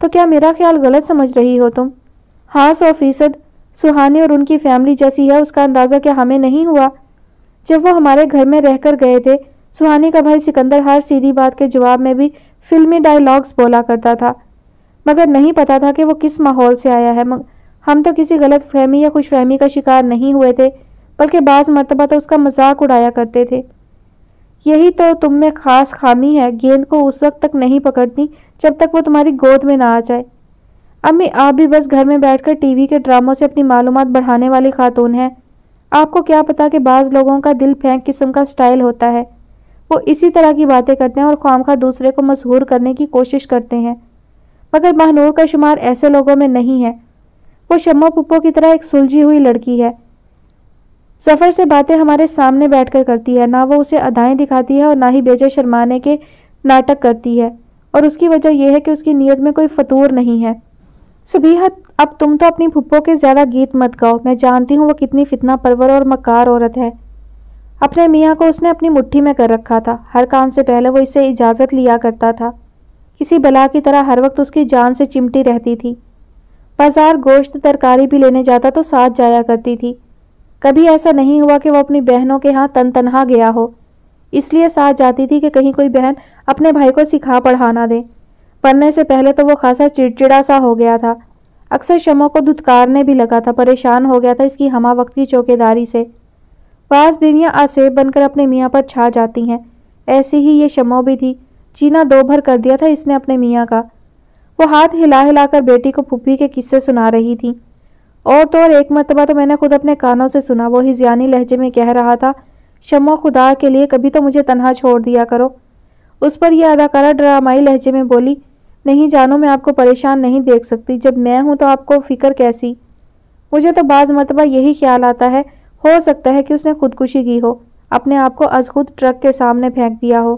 A: तो क्या मेरा ख्याल गलत समझ रही हो तुम? हाँ सौ फ़ीसद। सुहानी और उनकी फैमिली जैसी है, उसका अंदाज़ा क्या हमें नहीं हुआ? जब वो हमारे घर में रहकर गए थे, सुहानी का भाई सिकंदर हर सीधी बात के जवाब में भी फिल्मी डायलॉग्स बोला करता था। मगर नहीं पता था कि वो किस माहौल से आया है। हम तो किसी गलत फहमी या खुश फहमी का शिकार नहीं हुए थे, बल्कि बाज़ मरतबा तो उसका मज़ाक उड़ाया करते थे। यही तो तुम में खास खामी है। गेंद को उस वक्त तक नहीं पकड़ती जब तक वो तुम्हारी गोद में ना आ जाए। अम्मी आप भी बस घर में बैठकर टीवी के ड्रामों से अपनी मालूम बढ़ाने वाली खातून हैं। आपको क्या पता कि बाज़ लोगों का दिल फेंक किस्म का स्टाइल होता है। वो इसी तरह की बातें करते हैं और खाम खा दूसरे को मशहूर करने की कोशिश करते हैं। मगर महनूर का शुमार ऐसे लोगों में नहीं है। वो शम्मा पुप्पो की तरह एक सुलझी हुई लड़की है। सफ़र से बातें हमारे सामने बैठकर करती है, ना वो उसे अदाएँ दिखाती है और ना ही बेजा शर्माने के नाटक करती है। और उसकी वजह यह है कि उसकी नीयत में कोई फतूर नहीं है। सबीहत अब तुम तो अपनी फुप्पो के ज़्यादा गीत मत गाओ। मैं जानती हूँ वो कितनी फितना परवर और मकार औरत है। अपने मियाँ को उसने अपनी मुट्ठी में कर रखा था। हर काम से पहले वो इसे इजाज़त लिया करता था। किसी बला की तरह हर वक्त उसकी जान से चिमटी रहती थी। बाज़ार गोश्त तरकारी भी लेने जाता तो साथ जाया करती थी। कभी ऐसा नहीं हुआ कि वो अपनी बहनों के यहाँ तन तनहा गया हो। इसलिए साथ जाती थी कि कहीं कोई बहन अपने भाई को सिखा पढ़ाना दे। पढ़ने से पहले तो वो खासा चिड़चिड़ा सा हो गया था। अक्सर शमों को दुत्कारने भी लगा था, परेशान हो गया था इसकी हमा वक्त की चौकीदारी से। बाज बीवियाँ आसेब बनकर अपने मियाँ पर छा जाती हैं। ऐसी ही ये शमो भी थी। चीना दो भर कर दिया था इसने अपने मियाँ का। वो हाथ हिला हिलाकर बेटी को फुप्पी के किस्से सुना रही थी। और तो और एक मरतबा तो मैंने खुद अपने कानों से सुना। वो हिजियानी लहजे में कह रहा था, शमो, खुदा के लिए कभी तो मुझे तनहा छोड़ दिया करो। उस पर यह अदाकारा ड्रामाई लहजे में बोली नहीं जानो, मैं आपको परेशान नहीं देख सकती। जब मैं हूँ तो आपको फ़िक्र कैसी? मुझे तो बाज़ मरतबा यही ख्याल आता है। हो सकता है कि उसने खुदकुशी की हो, अपने आप को अज खुद ट्रक के सामने फेंक दिया हो।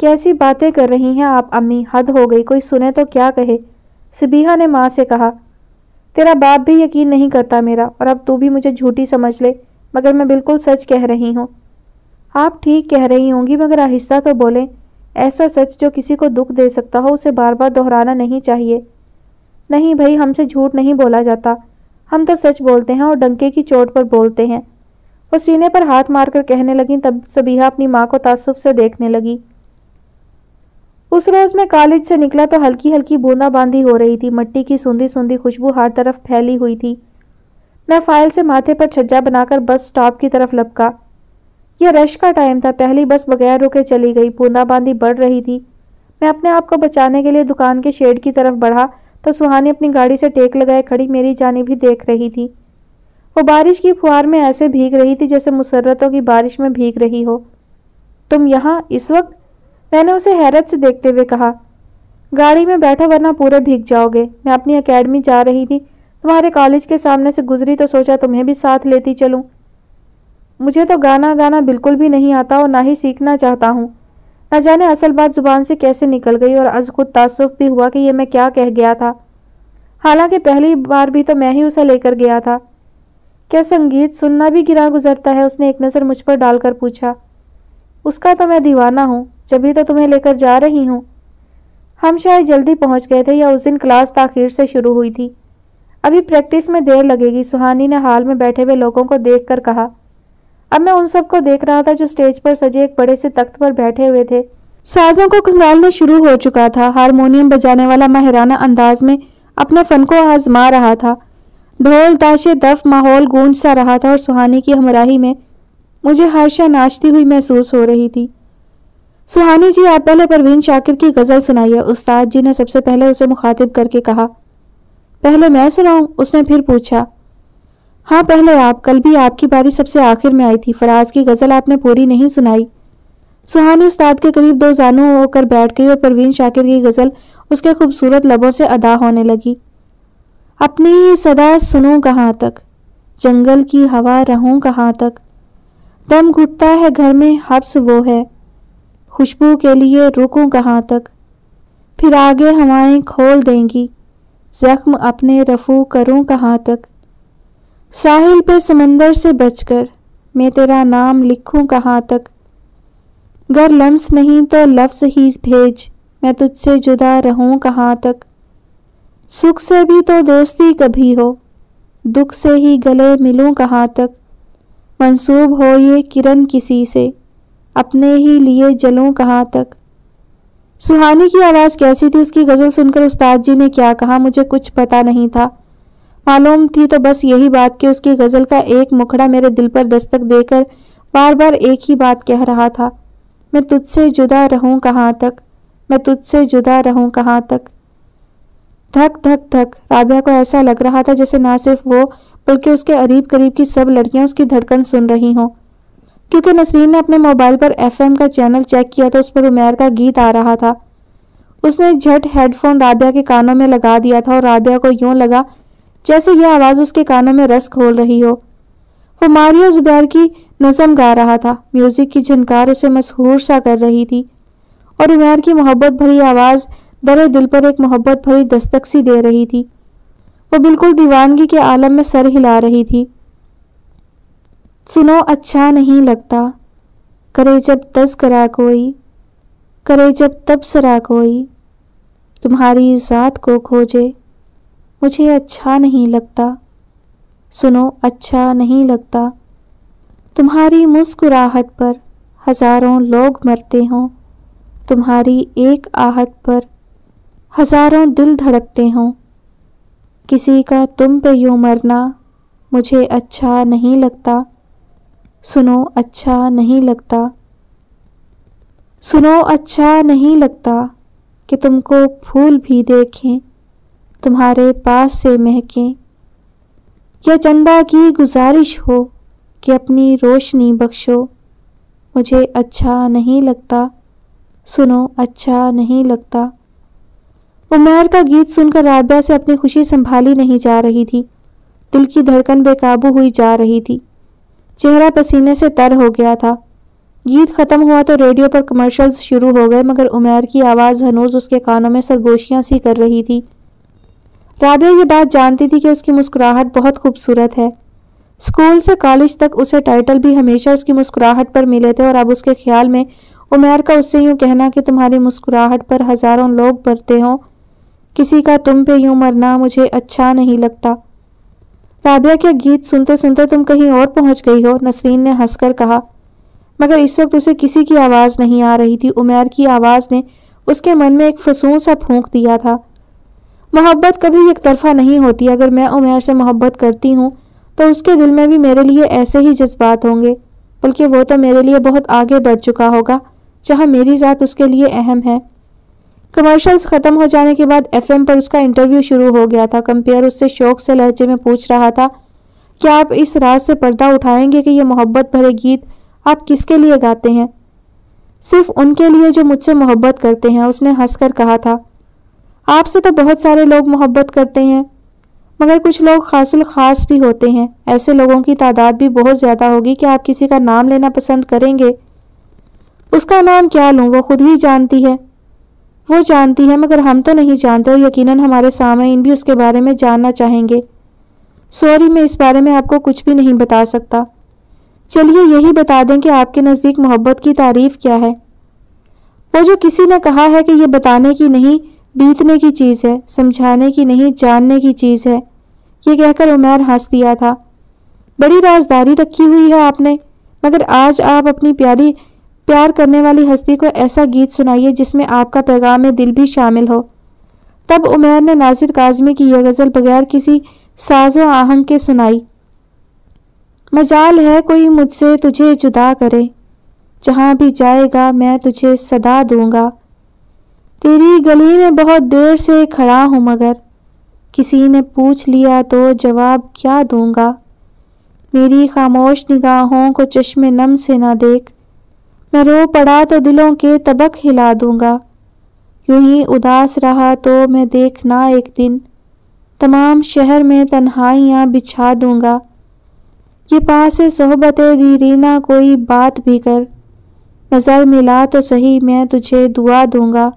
A: कैसी बातें कर रही हैं आप, अम्मी? हद हो गई। कोई सुने तो क्या कहे? सिबीहा ने माँ से कहा, तेरा बाप भी यकीन नहीं करता मेरा, और अब तू भी मुझे झूठी समझ ले, मगर मैं बिल्कुल सच कह रही हूँ। आप ठीक कह रही होंगी, मगर आहिस्ता तो बोलें। ऐसा सच जो किसी को दुख दे सकता हो, उसे बार बार दोहराना नहीं चाहिए। नहीं भाई, हमसे झूठ नहीं बोला जाता। हम तो सच बोलते हैं और डंके की चोट पर बोलते हैं। वो सीने पर हाथ मारकर कहने लगी, तब सबीहा अपनी माँ को तासुब से देखने लगी। उस रोज मैं कॉलेज से निकला तो हल्की हल्की बूंदाबांदी हो रही थी। मट्टी की सूंदी सूंदी खुशबू हर तरफ़ फैली हुई थी। मैं फ़ाइल से माथे पर छज्जा बनाकर बस स्टॉप की तरफ़ लपका। यह रश का टाइम था। पहली बस बगैर रुके चली गई। बूंदाबांदी बढ़ रही थी। मैं अपने आप को बचाने के लिए दुकान के शेड की तरफ़ बढ़ा तो सुहानी अपनी गाड़ी से टेक लगाए खड़ी मेरी जानी भी देख रही थी। वो बारिश की फुहार में ऐसे भीग रही थी जैसे मुसरतों की बारिश में भीग रही हो। तुम यहाँ इस वक्त? मैंने उसे हैरत से देखते हुए कहा, गाड़ी में बैठो वरना पूरे भीग जाओगे। मैं अपनी अकेडमी जा रही थी। तुम्हारे कॉलेज के सामने से गुजरी तो सोचा तुम्हें भी साथ लेती चलूँ। मुझे तो गाना गाना बिल्कुल भी नहीं आता और ना ही सीखना चाहता हूँ। न जाने असल बात ज़ुबान से कैसे निकल गई और अज खुद तासुफ भी हुआ कि यह मैं क्या कह गया था। हालाँकि पहली बार भी तो मैं ही उसे लेकर गया था। क्या संगीत सुनना भी गिरा गुजरता है? उसने एक नज़र मुझ पर डालकर पूछा। उसका तो मैं दीवाना हूँ जभी तो तुम्हें लेकर जा रही हूँ। हम शायद जल्दी पहुँच गए थे या उस दिन क्लास ताखिर से शुरू हुई थी। अभी प्रैक्टिस में देर लगेगी, सुहानी ने हाल में बैठे हुए लोगों को देखकर कहा। अब मैं उन सबको देख रहा था जो स्टेज पर सजे एक बड़े से तख्त पर बैठे हुए थे। साजों को खंगालना शुरू हो चुका था। हारमोनियम बजाने वाला महराना अंदाज में अपने फन को आजमा रहा था। ढोल, ताशे, दफ, माहौल, गूंज सा रहा था और सुहानी की हमराही में मुझे हर्षा नाचती हुई महसूस हो रही थी। सुहानी जी, आप पहले परवीन शाकिर की गज़ल सुनाइए, उस्ताद जी ने सबसे पहले उसे मुखातिब करके कहा। पहले मैं सुनाऊं? उसने फिर पूछा। हाँ पहले आप, कल भी आपकी बारी सबसे आखिर में आई थी। फराज की गज़ल आपने पूरी नहीं सुनाई। सुहानी उस्ताद के करीब दो जानू होकर बैठ गई और परवीन शाकिर की गज़ल उसके खूबसूरत लबों से अदा होने लगी। अपनी ही सदा सुनूं कहाँ तक? जंगल की हवा रहूँ कहाँ तक? दम घुटता है घर में, हब्स वो है। खुशबू के लिए रुकूं कहाँ तक? फिर आगे हवाएँ खोल देंगी। जख्म अपने रफू करूँ कहाँ तक? साहिल पे समंदर से बचकर मैं तेरा नाम लिखूं कहाँ तक? गर लम्स नहीं तो लफ्ज ही भेज, मैं तुझसे जुदा रहूँ कहाँ तक? सुख से भी तो दोस्ती कभी हो, दुख से ही गले मिलूं कहाँ तक? मंसूब हो ये किरण किसी से, अपने ही लिए जलूं कहाँ तक? सुहानी की आवाज़ कैसी थी, उसकी गज़ल सुनकर उस्ताद जी ने क्या कहा, मुझे कुछ पता नहीं था। मालूम थी तो बस यही बात कि उसकी गज़ल का एक मुखड़ा मेरे दिल पर दस्तक देकर बार बार एक ही बात कह रहा था, मैं तुझसे जुदा रहूँ कहाँ तक? मैं तुझसे जुदा रहूँ कहाँ तक? धक धक धक, राबिया को ऐसा लग रहा था जैसे ना सिर्फ़ वो, बल्कि उसके अरीब करीब की सब लड़कियाँ उसकी धड़कन सुन रही हों। क्योंकि नसरीन ने अपने मोबाइल पर एफएम का चैनल चेक किया तो उस पर उमेर का गीत आ रहा था। उसने झट हेडफोन राबिया के कानों में लगा दिया था और राबिया को यूँ लगा जैसे यह आवाज़ उसके कानों में रस खोल रही हो। वो मारिया जुबैर की नज़म गा रहा था। म्यूज़िक की झनकार उसे मशहूर सा कर रही थी। और उमेर की मोहब्बत भरी आवाज़ दरे दिल पर एक मोहब्बत भरी दस्तक सी दे रही थी। वो बिल्कुल दीवानगी के आलम में सर हिला रही थी। सुनो अच्छा नहीं लगता। करे जब तस करा कोई। करे जब तब सरा कोई। तुम्हारी ज़ात को खोजे। मुझे अच्छा नहीं लगता। सुनो अच्छा नहीं लगता। तुम्हारी मुस्कुराहट पर हज़ारों लोग मरते हों। तुम्हारी एक आहट पर हज़ारों दिल धड़कते हों। किसी का तुम पे यूँ मरना मुझे अच्छा नहीं लगता। सुनो अच्छा नहीं लगता। सुनो अच्छा नहीं लगता कि तुमको फूल भी देखें। तुम्हारे पास से महकें। या चंदा की गुजारिश हो कि अपनी रोशनी बख्शो। मुझे अच्छा नहीं लगता। सुनो अच्छा नहीं लगता। उमेर का गीत सुनकर राबिया से अपनी खुशी संभाली नहीं जा रही थी। दिल की धड़कन बेकाबू हुई जा रही थी। चेहरा पसीने से तर हो गया था। गीत खत्म हुआ तो रेडियो पर कमर्शियल्स शुरू हो गए, मगर उमेर की आवाज़ हनूज उसके कानों में सरगोशियाँ सी कर रही थी। राबिया ये बात जानती थी कि उसकी मुस्कुराहट बहुत खूबसूरत है। स्कूल से कॉलेज तक उसे टाइटल भी हमेशा उसकी मुस्कुराहट पर मिले थे और अब उसके ख्याल में उमेर का उससे यूँ कहना कि तुम्हारी मुस्कुराहट पर हज़ारों लोग मरते हों। किसी का तुम पे यूँ मरना मुझे अच्छा नहीं लगता। राबिया के गीत सुनते सुनते तुम कहीं और पहुँच गई हो, नसरीन ने हंसकर कहा। मगर इस वक्त उसे किसी की आवाज़ नहीं आ रही थी। उमेर की आवाज़ ने उसके मन में एक फसून सा फूंक दिया था। मोहब्बत कभी एक तरफा नहीं होती। अगर मैं उमेर से मोहब्बत करती हूँ तो उसके दिल में भी मेरे लिए ऐसे ही जज्बात होंगे। बल्कि वो तो मेरे लिए बहुत आगे बढ़ चुका होगा, जहाँ मेरी ज़ात उसके लिए अहम है। कमर्शल्स ख़त्म हो जाने के बाद एफएम पर उसका इंटरव्यू शुरू हो गया था। कंपेयर उससे शौक से लहजे में पूछ रहा था, क्या आप इस राज से पर्दा उठाएँगे कि ये मोहब्बत भरे गीत आप किसके लिए गाते हैं? सिर्फ़ उनके लिए जो मुझसे मोहब्बत करते हैं, उसने हंसकर कहा था आपसे तो बहुत सारे लोग मोहब्बत करते हैं, मगर कुछ लोग खासुल खास भी होते हैं। ऐसे लोगों की तादाद भी बहुत ज़्यादा होगी कि आप किसी का नाम लेना पसंद करेंगे। उसका नाम क्या लूँ, वो खुद ही जानती है। वो जानती है, मगर हम तो नहीं जानते और यकीनन हमारे सामयीन भी उसके बारे में जानना चाहेंगे। सॉरी, मैं इस बारे में आपको कुछ भी नहीं बता सकता। चलिए यही बता दें कि आपके नज़दीक मोहब्बत की तारीफ़ क्या है। वो जो किसी ने कहा है कि ये बताने की नहीं बीतने की चीज़ है, समझाने की नहीं, जानने की चीज़ है। ये कहकर उमेर हंस दिया था। बड़ी राजदारी रखी हुई है आपने, मगर आज आप अपनी प्यारी, प्यार करने वाली हस्ती को ऐसा गीत सुनाइए जिसमें आपका पैगाम दिल भी शामिल हो। तब उमेर ने नासिर काजमी की यह गज़ल बगैर किसी साजो आहंग के सुनाई। मजाल है कोई मुझसे तुझे जुदा करे, जहाँ भी जाएगा मैं तुझे सदा दूँगा। तेरी गली में बहुत देर से खड़ा हूँ मगर। किसी ने पूछ लिया तो जवाब, क्या दूँगा? मेरी खामोश निगाहों को चश्मे नम से ना देख। मैं रो पड़ा तो दिलों के तबक हिला दूँगा। यूँ ही उदास रहा तो मैं देखना एक दिन। तमाम शहर में तन्हाइयाँ बिछा दूँगा। ये पास सोहबत दी रीना कोई बात भी कर। नज़र मिला तो सही, मैं तुझे दुआ दूँगा।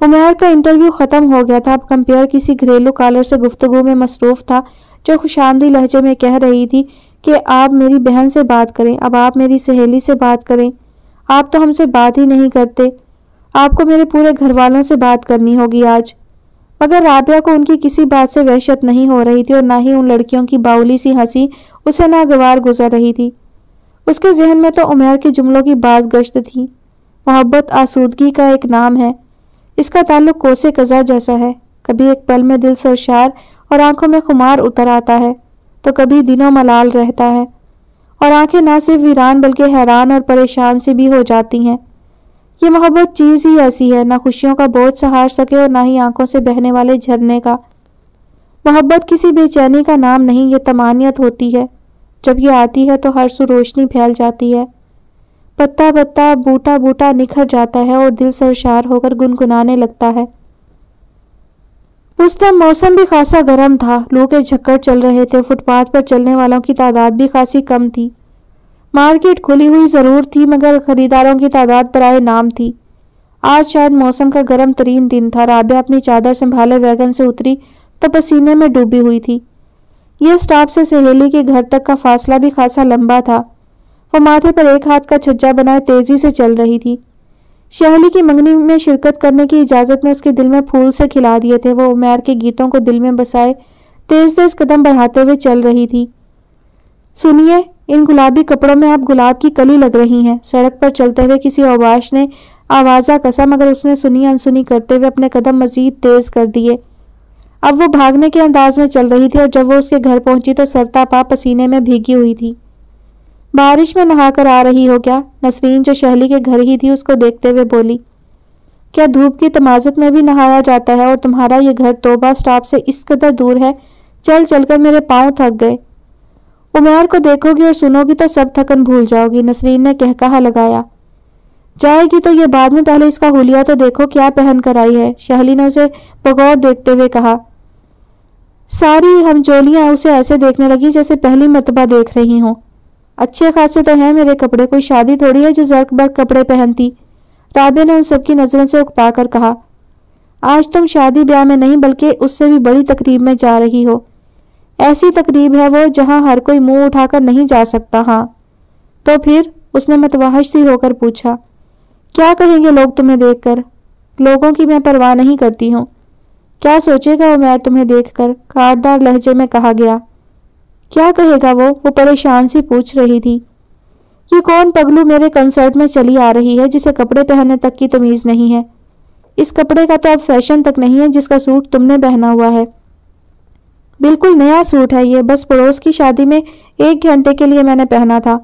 A: उमेर का इंटरव्यू ख़त्म हो गया था। अब कंपेयर किसी घरेलू कॉलर से गुफ्तगु में मसरूफ़ था, जो खुशामदी लहजे में कह रही थी कि आप मेरी बहन से बात करें, अब आप मेरी सहेली से बात करें। आप तो हमसे बात ही नहीं करते। आपको मेरे पूरे घर वालों से बात करनी होगी आज। मगर राबिया को उनकी किसी बात से वहशत नहीं हो रही थी और ना ही उन लड़कियों की बाउली सी हँसी उसे नागवार गुजर रही थी। उसके जहन में तो उमेर के जुमलों की बाज गश्त थी। मोहब्बत आसूदगी का एक नाम है। इसका ताल्लुक कोसे कज़ा जैसा है। कभी एक पल में दिल सरशार और आँखों में खुमार उतर आता है तो कभी दिनों मलाल रहता है। और आँखें ना सिर्फ़ वीरान, बल्कि हैरान और परेशान से भी हो जाती हैं। ये मोहब्बत चीज़ ही ऐसी है, ना खुशियों का बोझ सहार सके और ना ही आँखों से बहने वाले झरने का। मोहब्बत किसी बेचैनी का नाम नहीं, ये तमानियत होती है। जब ये आती है तो हर सु रोशनी फैल जाती है। पत्ता पत्ता बूटा बूटा निखर जाता है और दिल सरशार होकर गुनगुनाने लगता है। उस दिन मौसम भी खासा गर्म था। लू के झक्कर चल रहे थे। फुटपाथ पर चलने वालों की तादाद भी खासी कम थी। मार्केट खुली हुई ज़रूर थी, मगर खरीदारों की तादाद पर आए नाम थी। आज शायद मौसम का गर्म तरीन दिन था। राबिया अपनी चादर संभाले वैगन से उतरी तो पसीने में डूबी हुई थी। यह स्टाफ से सहेली के घर तक का फासला भी खासा लंबा था। वो माथे पर एक हाथ का छज्जा बनाए तेज़ी से चल रही थी। शहली की मंगनी में शिरकत करने की इजाज़त ने उसके दिल में फूल से खिला दिए थे। वो उमैर के गीतों को दिल में बसाए तेज तेज कदम बढ़ाते हुए चल रही थी। सुनिए, इन गुलाबी कपड़ों में आप गुलाब की कली लग रही हैं। सड़क पर चलते हुए किसी आवाज़ ने आवाज़ा कसा, मगर उसने सुनी अनसुनी करते हुए अपने कदम मजीद तेज कर दिए। अब वो भागने के अंदाज में चल रही थी और जब वो उसके घर पहुँची तो सरता पा पसीने में भीगी हुई थी। बारिश में नहाकर आ रही हो क्या? नसरीन जो शहली के घर ही थी, उसको देखते हुए बोली, क्या धूप की तमाजत में भी नहाया जाता है और तुम्हारा ये घर तोबा स्टॉप से इस कदर दूर है? चल, चलकर मेरे पाँव थक गए। उमेर को देखोगी और सुनोगी तो सब थकन भूल जाओगी, नसरीन ने कह कहा लगाया। जाएगी तो ये बाद में पहले इसका हुलिया तो देखो क्या पहन कर आई है, शहली ने उसे बगौर देखते हुए कहा। सारी हम जोलियाँ उसे ऐसे देखने लगी जैसे पहली मरतबा देख रही हों। अच्छे खासे तो हैं मेरे कपड़े, कोई शादी थोड़ी है जो जर्क बर्क कपड़े पहनती? राबिया ने उन सबकी नज़रों से उकता कर कहा, आज तुम शादी ब्याह में नहीं, बल्कि उससे भी बड़ी तकरीब में जा रही हो। ऐसी तकरीब है वो जहाँ हर कोई मुँह उठाकर नहीं जा सकता हाँ। तो फिर उसने मतवाहश सी होकर पूछा, क्या कहेंगे लोग तुम्हें देखकर? लोगों की मैं परवाह नहीं करती हूँ। क्या सोचेगा मैं तुम्हें देखकर? कारदार लहजे में कहा गया। क्या कहेगा वो? वो परेशान सी पूछ रही थी। ये कौन पगलू मेरे कंसर्ट में चली आ रही है, जिसे कपड़े पहनने तक की तमीज नहीं है? इस कपड़े का तो अब फ़ैशन तक नहीं है, जिसका सूट तुमने पहना हुआ है। बिल्कुल नया सूट है ये। बस पड़ोस की शादी में एक घंटे के लिए मैंने पहना था।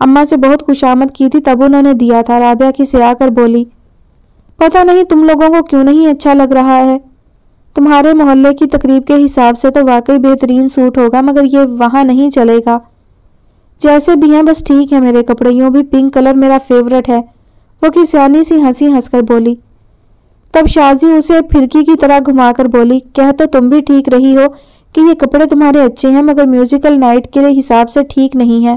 A: अम्मा से बहुत खुशामद की थी, तब उन्होंने दिया था। राबिया की से आकर बोली, पता नहीं तुम लोगों को क्यों नहीं अच्छा लग रहा है? तुम्हारे मोहल्ले की तकरीब के हिसाब से तो वाकई बेहतरीन सूट होगा, मगर ये वहाँ नहीं चलेगा। जैसे भी हैं, बस ठीक है मेरे कपड़े, यूँ भी पिंक कलर मेरा फेवरेट है। वो किसानी सी हँसी हंसकर बोली। तब शाजी उसे फिरकी की तरह घुमाकर बोली, कह तो तुम भी ठीक रही हो कि ये कपड़े तुम्हारे अच्छे हैं, मगर म्यूजिकल नाइट के लिए हिसाब से ठीक नहीं है।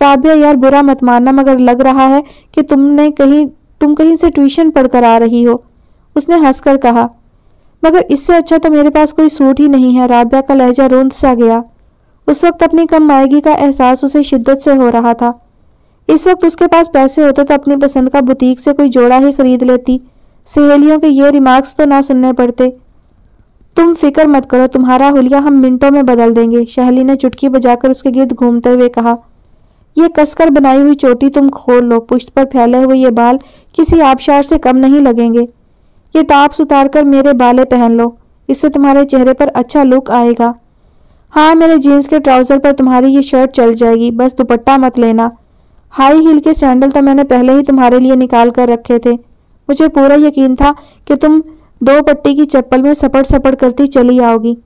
A: राबिया, यार बुरा मत मानना, मगर लग रहा है कि तुमने कहीं, तुम कहीं से ट्यूशन पढ़कर आ रही हो। उसने हंसकर कहा मगर इससे अच्छा तो मेरे पास कोई सूट ही नहीं है। राबिया का लहजा रोंद सा गया। उस वक्त अपनी कम मायगी का एहसास उसे शिद्दत से हो रहा था। इस वक्त उसके पास पैसे होते तो अपनी पसंद का बुटीक से कोई जोड़ा ही खरीद लेती। सहेलियों के ये रिमार्क्स तो ना सुनने पड़ते। तुम फ़िक्र मत करो, तुम्हारा हुलिया हम मिनटों में बदल देंगे। शहली ने चुटकी बजाकर उसके गिर्द घूमते हुए कहा यह कसकर बनाई हुई चोटी तुम खोल लो। पुष्ट पर फैले हुए ये बाल किसी आबशार से कम नहीं लगेंगे। ये टाप्स उतार कर मेरे बाले पहन लो। इससे तुम्हारे चेहरे पर अच्छा लुक आएगा। हाँ मेरे जीन्स के ट्राउज़र पर तुम्हारी ये शर्ट चल जाएगी। बस दुपट्टा मत लेना। हाई हील के सैंडल तो मैंने पहले ही तुम्हारे लिए निकाल कर रखे थे। मुझे पूरा यकीन था कि तुम दो पट्टी की चप्पल में सपड़ सपड़ करती चली आओगी।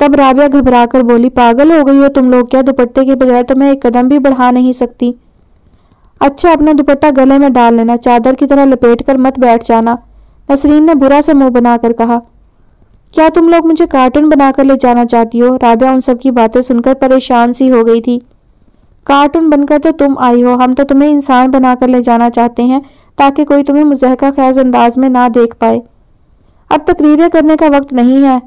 A: तब राबिया घबराकर बोली, पागल हो गई हो तुम लोग? क्या दुपट्टे के बगैर तो मैं एक कदम भी बढ़ा नहीं सकती? अच्छा अपना दुपट्टा गले में डाल लेना। चादर की तरह लपेट कर मत बैठ जाना। नसरीन ने बुरा सा मुँह बनाकर कहा, क्या तुम लोग मुझे कार्टून बनाकर ले जाना चाहती हो? राबिया उन सबकी बातें सुनकर परेशान सी हो गई थी। कार्टून बनकर तो तुम आई हो, हम तो तुम्हें इंसान बनाकर ले जाना चाहते हैं, ताकि कोई तुम्हें मुजहका खैज अंदाज में ना देख पाए। अब तकरीरें करने का वक्त नहीं है।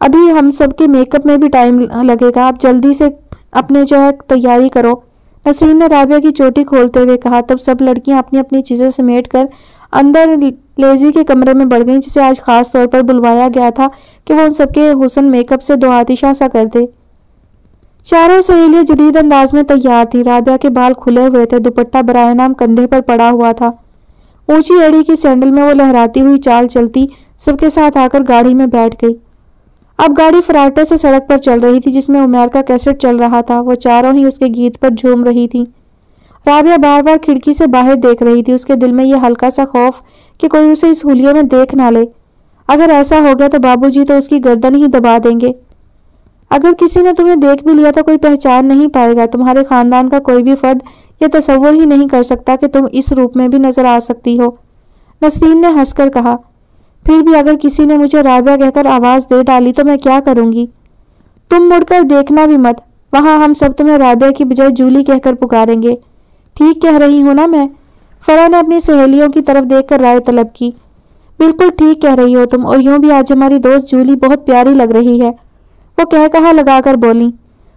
A: अभी हम सबके मेकअप में भी टाइम लगेगा, आप जल्दी से अपने जो है तैयारी करो। नसरीन ने राबिया की चोटी खोलते हुए कहा, तब सब लड़कियाँ अपनी अपनी चीज़ें समेट कर अंदर लेजी के कमरे में बढ़ गईं, जिसे आज खास तौर पर बुलवाया गया था कि वो उन सबके हुसन मेकअप से दो आतिशा सा कर दे चारों सहेलियाँ जदीद अंदाज में तैयार थी। राबिया के बाल खुले हुए थे, दुपट्टा बराए नाम कंधे पर पड़ा हुआ था। ऊँची एड़ी की सैंडल में वो लहराती हुई चाल चलती, सबके साथ आकर गाड़ी में बैठ गई। अब गाड़ी फराटे से सड़क पर चल रही थी, जिसमें उमेर का कैसेट चल रहा था। वो चारों ही उसके गीत पर झूम रही थी। राबिया बार बार खिड़की से बाहर देख रही थी। उसके दिल में यह हल्का सा खौफ कि कोई उसे इस हुलिये में देख ना ले। अगर ऐसा हो गया तो बाबूजी तो उसकी गर्दन ही दबा देंगे। अगर किसी ने तुम्हें देख भी लिया तो कोई पहचान नहीं पाएगा। तुम्हारे खानदान का कोई भी फर्द यह तस्वुर ही नहीं कर सकता कि तुम इस रूप में भी नज़र आ सकती हो। नसरीन ने हंसकर कहा, फिर भी अगर किसी ने मुझे राबिया कहकर आवाज़ दे डाली तो मैं क्या करूँगी? तुम मुड़कर देखना भी मत। वहाँ हम सब तुम्हें राबिया की बजाय जूली कहकर पुकारेंगे। ठीक कह रही हूँ ना मैं। फरा ने अपनी सहेलियों की तरफ़ देखकर राय तलब की। बिल्कुल ठीक कह रही हो तुम, और यूँ भी आज हमारी दोस्त जूली बहुत प्यारी लग रही है। वो कह कहा लगाकर बोली,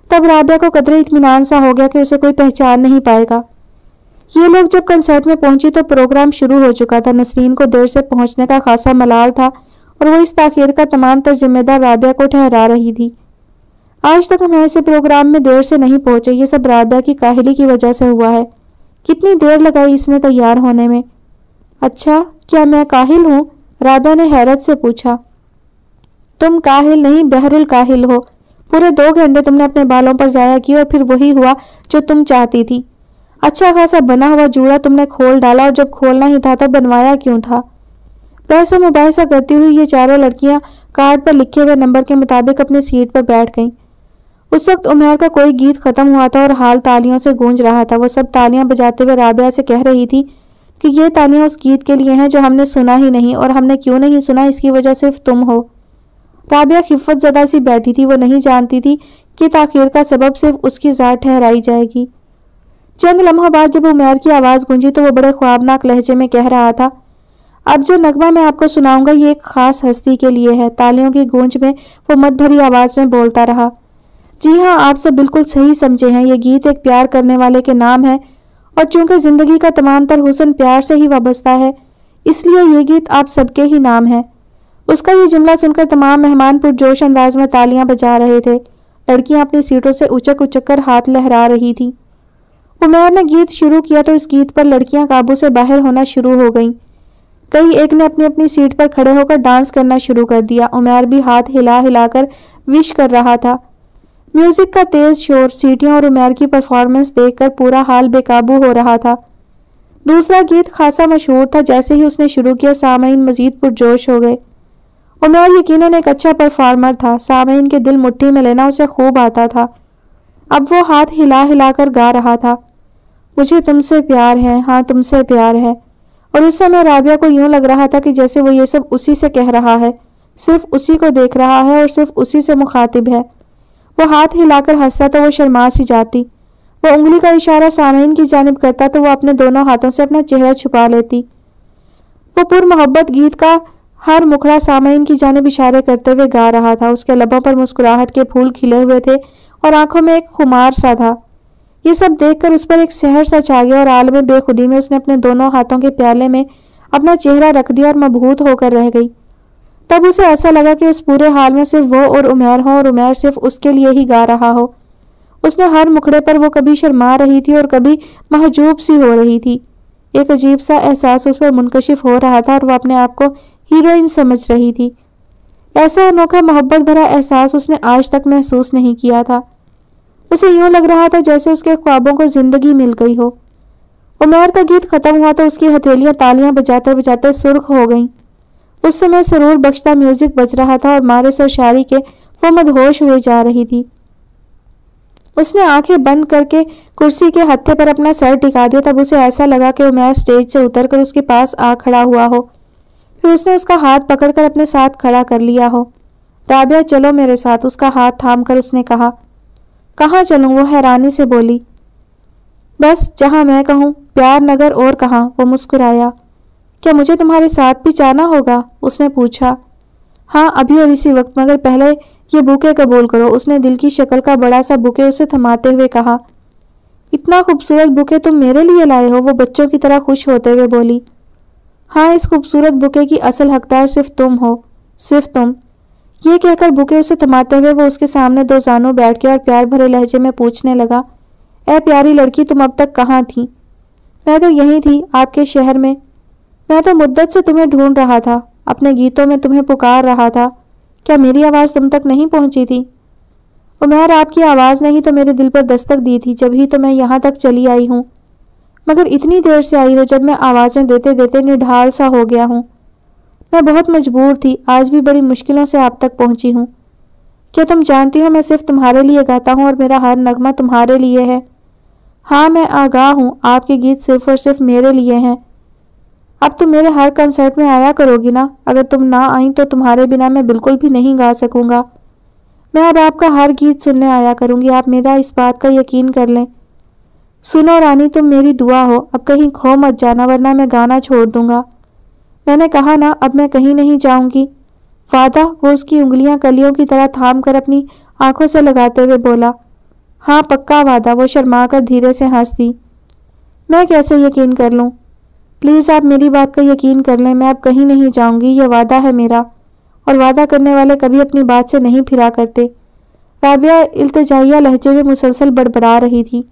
A: तब राबिया को कदरे इतमान सा हो गया कि उसे कोई पहचान नहीं पाएगा। ये लोग जब कंसर्ट में पहुँची तो प्रोग्राम शुरू हो चुका था। नसरीन को देर से पहुँचने का खासा मलाल था, और वो इस ताखिर का तमाम तर जिम्मेदार राबिया को ठहरा रही थी। आज तक हम ऐसे प्रोग्राम में देर से नहीं पहुँचे, ये सब राबिया की काहली की वजह से हुआ है। कितनी देर लगाई इसने तैयार होने में? अच्छा क्या मैं काहिल हूँ? राबिया ने हैरत से पूछा। तुम काहिल नहीं, बहरुल काहिल हो। पूरे दो घंटे तुमने अपने बालों पर जाया किया और फिर वही हुआ जो तुम चाहती थी। अच्छा खासा बना हुआ जूड़ा तुमने खोल डाला और जब खोलना ही था तो बनवाया क्यों था? पैसे मुबासा करती हुई ये चारों लड़कियाँ कार्ड पर लिखे हुए नंबर के मुताबिक अपनी सीट पर बैठ गईं। उस वक्त उमेर का कोई गीत खत्म हुआ था और हाल तालियों से गूंज रहा था। वो सब तालियाँ बजाते हुए राबिया से कह रही थी कि ये तालियाँ उस गीत के लिए हैं जो हमने सुना ही नहीं और हमने क्यों नहीं सुना, इसकी वजह सिर्फ़ तुम हो। राबिया खिफत जदा सी बैठी थी, वो नहीं जानती थी कि ताखिर का सबब सिर्फ़ उसकी ज़ात ठहराई जाएगी। चंद लम्हा बाद जब उमेर की आवाज़ गूंजी तो वो बड़े ख्वाबनाक लहजे में कह रहा था, अब जो नगमा मैं आपको सुनाऊँगा, ये एक खास हस्ती के लिए है। तालियों की गूंज में वो मत भरी आवाज़ में बोलता रहा जी हाँ आप सब बिल्कुल सही समझे हैं। ये गीत एक प्यार करने वाले के नाम है और चूँकि ज़िंदगी का तमाम तर हुसन प्यार से ही वाबस्ता है, इसलिए ये गीत आप सबके ही नाम है। उसका ये जुमला सुनकर तमाम मेहमान पुरजोश अंदाज में तालियाँ बजा रहे थे। लड़कियाँ अपनी सीटों से उचक उचक कर हाथ लहरा रही थी। उमेर ने गीत शुरू किया तो इस गीत पर लड़कियाँ काबू से बाहर होना शुरू हो गईं। कई एक ने अपनी अपनी सीट पर खड़े होकर डांस करना शुरू कर दिया। उमेर भी हाथ हिला हिलाकर विश कर रहा था। म्यूज़िक का तेज शोर, सीटियों और उमेर की परफॉर्मेंस देखकर पूरा हाल बेकाबू हो रहा था। दूसरा गीत खासा मशहूर था, जैसे ही उसने शुरू किया सामयीन मजीद पुरजोश हो गए। उमेर यकीनन एक अच्छा परफॉर्मर था। सामयीन के दिल मुट्ठी में लेना उसे खूब आता था। अब वो हाथ हिला हिलाकर गा रहा था। मुझे तुमसे प्यार है हाँ तुमसे प्यार है। और उस समय राबिया को यूँ लग रहा था कि जैसे वो ये सब उसी से कह रहा है। सिर्फ़ उसी को देख रहा है और सिर्फ़ उसी से मुखातिब है। वो हाथ हिलाकर हंसता तो वो शर्मा सी जाती। वो उंगली का इशारा सामीन की जानब करता तो वो अपने दोनों हाथों से अपना चेहरा छुपा लेती। वो पुर मोहब्बत गीत का हर मुखड़ा सामीन की जानब इशारे करते हुए गा रहा था। उसके लबों पर मुस्कुराहट के फूल खिले हुए थे और आँखों में एक खुमार सा था। ये सब देखकर उस पर एक शहर सा छा गया और आलम बेखुदी में उसने अपने दोनों हाथों के प्याले में अपना चेहरा रख दिया और मबहूत होकर रह गई। तब उसे ऐसा लगा कि उस पूरे हाल में सिर्फ़ वो और उमेर हो और उमेर सिर्फ़ उसके लिए ही गा रहा हो। उसने हर मुखड़े पर वो कभी शर्मा रही थी और कभी महजूब सी हो रही थी। एक अजीब सा एहसास उस पर मुनकशिफ हो रहा था और वह अपने आप को हीरोइन समझ रही थी। ऐसा अनोखा मोहब्बत भरा एहसास उसने आज तक महसूस नहीं किया था। उसे यूँ लग रहा था जैसे उसके ख्वाबों को ज़िंदगी मिल गई हो। उमेर का गीत खत्म हुआ तो उसकी हथेलियाँ तालियाँ बजाते बजाते सुर्ख हो गईं। उस समय सरूर बख्शता म्यूज़िक बज रहा था और मारे सरशारी के वो मदहोश हुए जा रही थी। उसने आँखें बंद करके कुर्सी के हत्थे पर अपना सर टिका दिया। तब उसे ऐसा लगा कि उमैर स्टेज से उतरकर उसके पास आ खड़ा हुआ हो। फिर उसने उसका हाथ पकड़कर अपने साथ खड़ा कर लिया हो। राबिया, चलो मेरे साथ। उसका हाथ थाम कर उसने कहा, कहाँ चलूँ? वो हैरानी से बोली, बस जहाँ मैं कहूँ, प्यार नगर और कहाँ? वो मुस्कुराया। क्या मुझे तुम्हारे साथ भी जाना होगा? उसने पूछा। हाँ अभी और इसी वक्त, मगर पहले ये बुके कबूल करो। उसने दिल की शक्ल का बड़ा सा बुके उसे थमाते हुए कहा। इतना खूबसूरत बुके तुम मेरे लिए लाए हो, वो बच्चों की तरह खुश होते हुए बोली। हाँ इस खूबसूरत बुके की असल हकदार सिर्फ़ तुम हो। सिर्फ़ तुम। ये कहकर बुके उसे थमाते हुए वो उसके सामने दो जानों बैठ गया और प्यार भरे लहजे में पूछने लगा ए प्यारी लड़की, तुम अब तक कहाँ थी? मैं तो यहीं थी, आपके शहर में। मैं तो मुद्दत से तुम्हें ढूंढ रहा था, अपने गीतों में तुम्हें पुकार रहा था। क्या मेरी आवाज़ तुम तक नहीं पहुँची थी? उमेर, आपकी आवाज़ ने ही तो मेरे दिल पर दस्तक दी थी जब ही तो मैं यहाँ तक चली आई हूँ। मगर इतनी देर से आई हो जब मैं आवाज़ें देते देते निढाल सा हो गया हूँ। मैं बहुत मजबूर थी, आज भी बड़ी मुश्किलों से आप तक पहुँची हूँ। क्या तुम जानती हो मैं सिर्फ़ तुम्हारे लिए गाता हूँ और मेरा हर नगमा तुम्हारे लिए है? हाँ मैं आगाह हूँ, आपके गीत सिर्फ़ और सिर्फ़ मेरे लिए हैं। अब तुम मेरे हर कंसर्ट में आया करोगी ना? अगर तुम ना आई तो तुम्हारे बिना मैं बिल्कुल भी नहीं गा सकूँगा। मैं अब आपका हर गीत सुनने आया करूँगी। आप मेरा इस बात का यकीन कर लें। सुनो रानी, तुम मेरी दुआ हो। अब कहीं खो मत जाना, वरना मैं गाना छोड़ दूँगा। मैंने कहा, ना, अब मैं कहीं नहीं जाऊँगी। वादा वो उसकी उंगलियाँ कलियों की तरह थाम कर अपनी आँखों से लगाते हुए बोला हाँ पक्का वादा। वो शर्मा कर धीरे से हंस दी मैं कैसे यकीन कर लूँ? प्लीज़ आप मेरी बात का यकीन कर लें, मैं अब कहीं नहीं जाऊँगी, यह वादा है मेरा। और वादा करने वाले कभी अपनी बात से नहीं फिरा करते। राबिया इल्तजाइया लहजे में मुसलसल बड़बड़ा रही थी।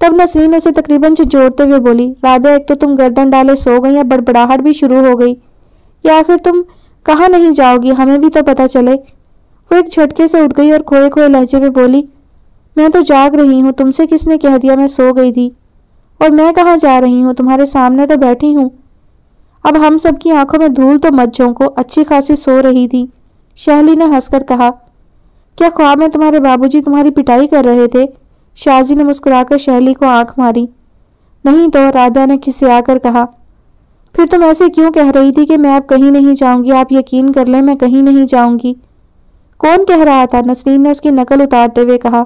A: तब नसरीन उसे तकरीबन जोड़ते हुए बोली, राबिया, एक तो तुम गर्दन डाले सो गई या बड़बड़ाहट भी शुरू हो गई, या आखिर तुम कहाँ नहीं जाओगी, हमें भी तो पता चले? वो एक झटके से उठ गई और खोए खोए लहजे में बोली, मैं तो जाग रही हूँ, तुमसे किसने कह दिया मैं सो गई थी? और मैं कहाँ जा रही हूँ? तुम्हारे सामने तो बैठी हूँ। अब हम सबकी आँखों में धूल तो मत को अच्छी खासी सो रही थी। शहली ने हंसकर कहा, क्या ख्वाब में तुम्हारे बाबूजी तुम्हारी पिटाई कर रहे थे? शाजी ने मुस्कुराकर शहली को आँख मारी। नहीं तो राबिया ने खिसे आकर कहा, फिर तुम ऐसे क्यों कह रही थी कि मैं अब कहीं नहीं जाऊँगी? आप यकीन कर लें, मैं कहीं नहीं जाऊँगी। कौन कह रहा था? नसरीन ने उसकी नकल उतारते हुए कहा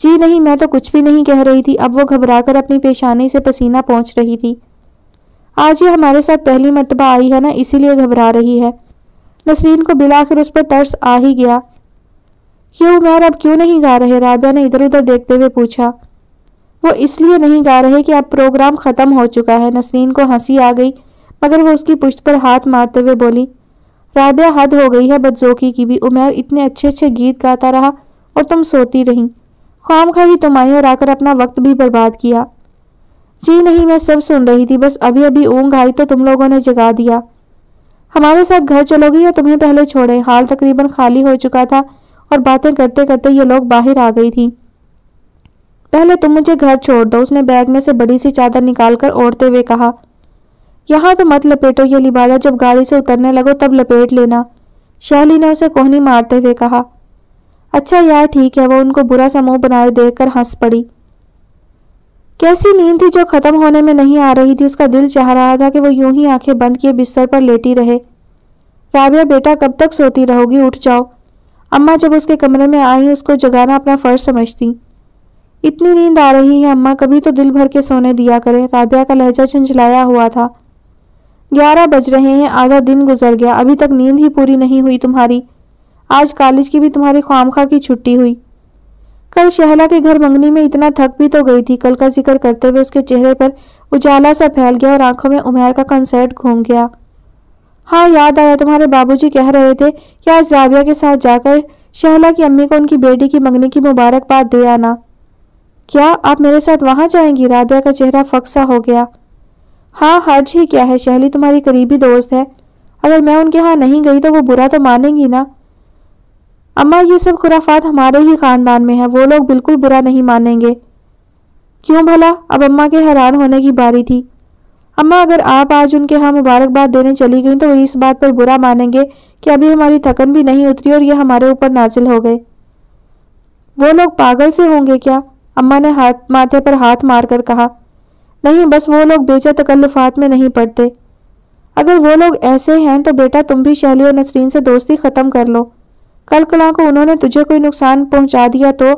A: जी नहीं, मैं तो कुछ भी नहीं कह रही थी। अब वो घबराकर अपनी पेशानी से पसीना पहुँच रही थी। आज ये हमारे साथ पहली मरतबा आई है ना, इसीलिए घबरा रही है। नसरीन को बिलाखिर उस पर तर्स आ ही गया। ये उमर अब क्यों नहीं गा रहे? राबिया ने इधर उधर देखते हुए पूछा। वो इसलिए नहीं गा रहे कि अब प्रोग्राम खत्म हो चुका है। नसरीन को हँसी आ गई, मगर वो उसकी पुश्त पर हाथ मारते हुए बोली, राबिया, हद हो गई है बदजोकी की भी। उमर इतने अच्छे अच्छे गीत गाता रहा और तुम सोती रही। खाम खा ही तुम आई और आकर अपना वक्त भी बर्बाद किया। जी नहीं, मैं सब सुन रही थी, बस अभी अभी ऊँग आई तो तुम लोगों ने जगा दिया। हमारे साथ घर चलोगी या तुम्हें पहले छोड़े? हाल तकरीबन खाली हो चुका था और बातें करते करते ये लोग बाहर आ गई थी। पहले तुम मुझे घर छोड़ दो, उसने बैग में से बड़ी सी चादर निकालकर ओढ़ते हुए कहा। यहाँ तो मत लपेटो, ये लिबादा जब गाड़ी से उतरने लगो तब लपेट लेना, शैली ने उसे कोहनी मारते हुए कहा। अच्छा यार, ठीक है, वो उनको बुरा सा मुँह बनाए देखकर हंस पड़ी। कैसी नींद थी जो खत्म होने में नहीं आ रही थी, उसका दिल चाह रहा था कि वो यूँ ही आँखें बंद किए बिस्तर पर लेटी रहे। राबिया, बेटा, कब तक सोती रहोगी? उठ जाओ। अम्मा जब उसके कमरे में आई, उसको जगाना अपना फ़र्ज़ समझती। इतनी नींद आ रही है अम्मा, कभी तो दिल भर के सोने दिया करें। राबिया का लहजा छंझलाया हुआ था। ग्यारह बज रहे हैं, आधा दिन गुजर गया, अभी तक नींद ही पूरी नहीं हुई तुम्हारी। आज कॉलेज की भी तुम्हारी खामखा की छुट्टी हुई। कल शहला के घर मंगनी में इतना थक भी तो गई थी, कल का ज़िक्र करते हुए उसके चेहरे पर उजाला सा फैल गया और आँखों में उमेर का कंसर्ट घूम गया। हाँ याद आया, तुम्हारे बाबूजी कह रहे थे कि आज जाबिया के साथ जाकर शहला की अम्मी को उनकी बेटी की मंगनी की मुबारकबाद दे आना। क्या आप मेरे साथ वहाँ जाएँगी? राबिया का चेहरा फक्सा हो गया। हाँ हर्ज ही क्या है, शहली तुम्हारी करीबी दोस्त है। अगर मैं उनके यहाँ नहीं गई तो वो बुरा तो मानेंगी ना। अम्मा, ये सब खुराफात हमारे ही खानदान में है, वो लोग बिल्कुल बुरा नहीं मानेंगे। क्यों भला? अब अम्मा के हैरान होने की बारी थी। अम्मा, अगर आप आज उनके यहाँ मुबारकबाद देने चली गई तो वो इस बात पर बुरा मानेंगे कि अभी हमारी थकन भी नहीं उतरी और ये हमारे ऊपर नाजिल हो गए। वो लोग पागल से होंगे क्या? अम्मा ने हाथ, माथे पर हाथ मारकर कहा। नहीं, बस वो लोग बेचा तकल्लुफात में नहीं पड़ते। अगर वो लोग ऐसे हैं तो बेटा तुम भी शैली और नसरीन से दोस्ती ख़त्म कर लो। कल कला को उन्होंने तुझे कोई नुकसान पहुँचा दिया तो?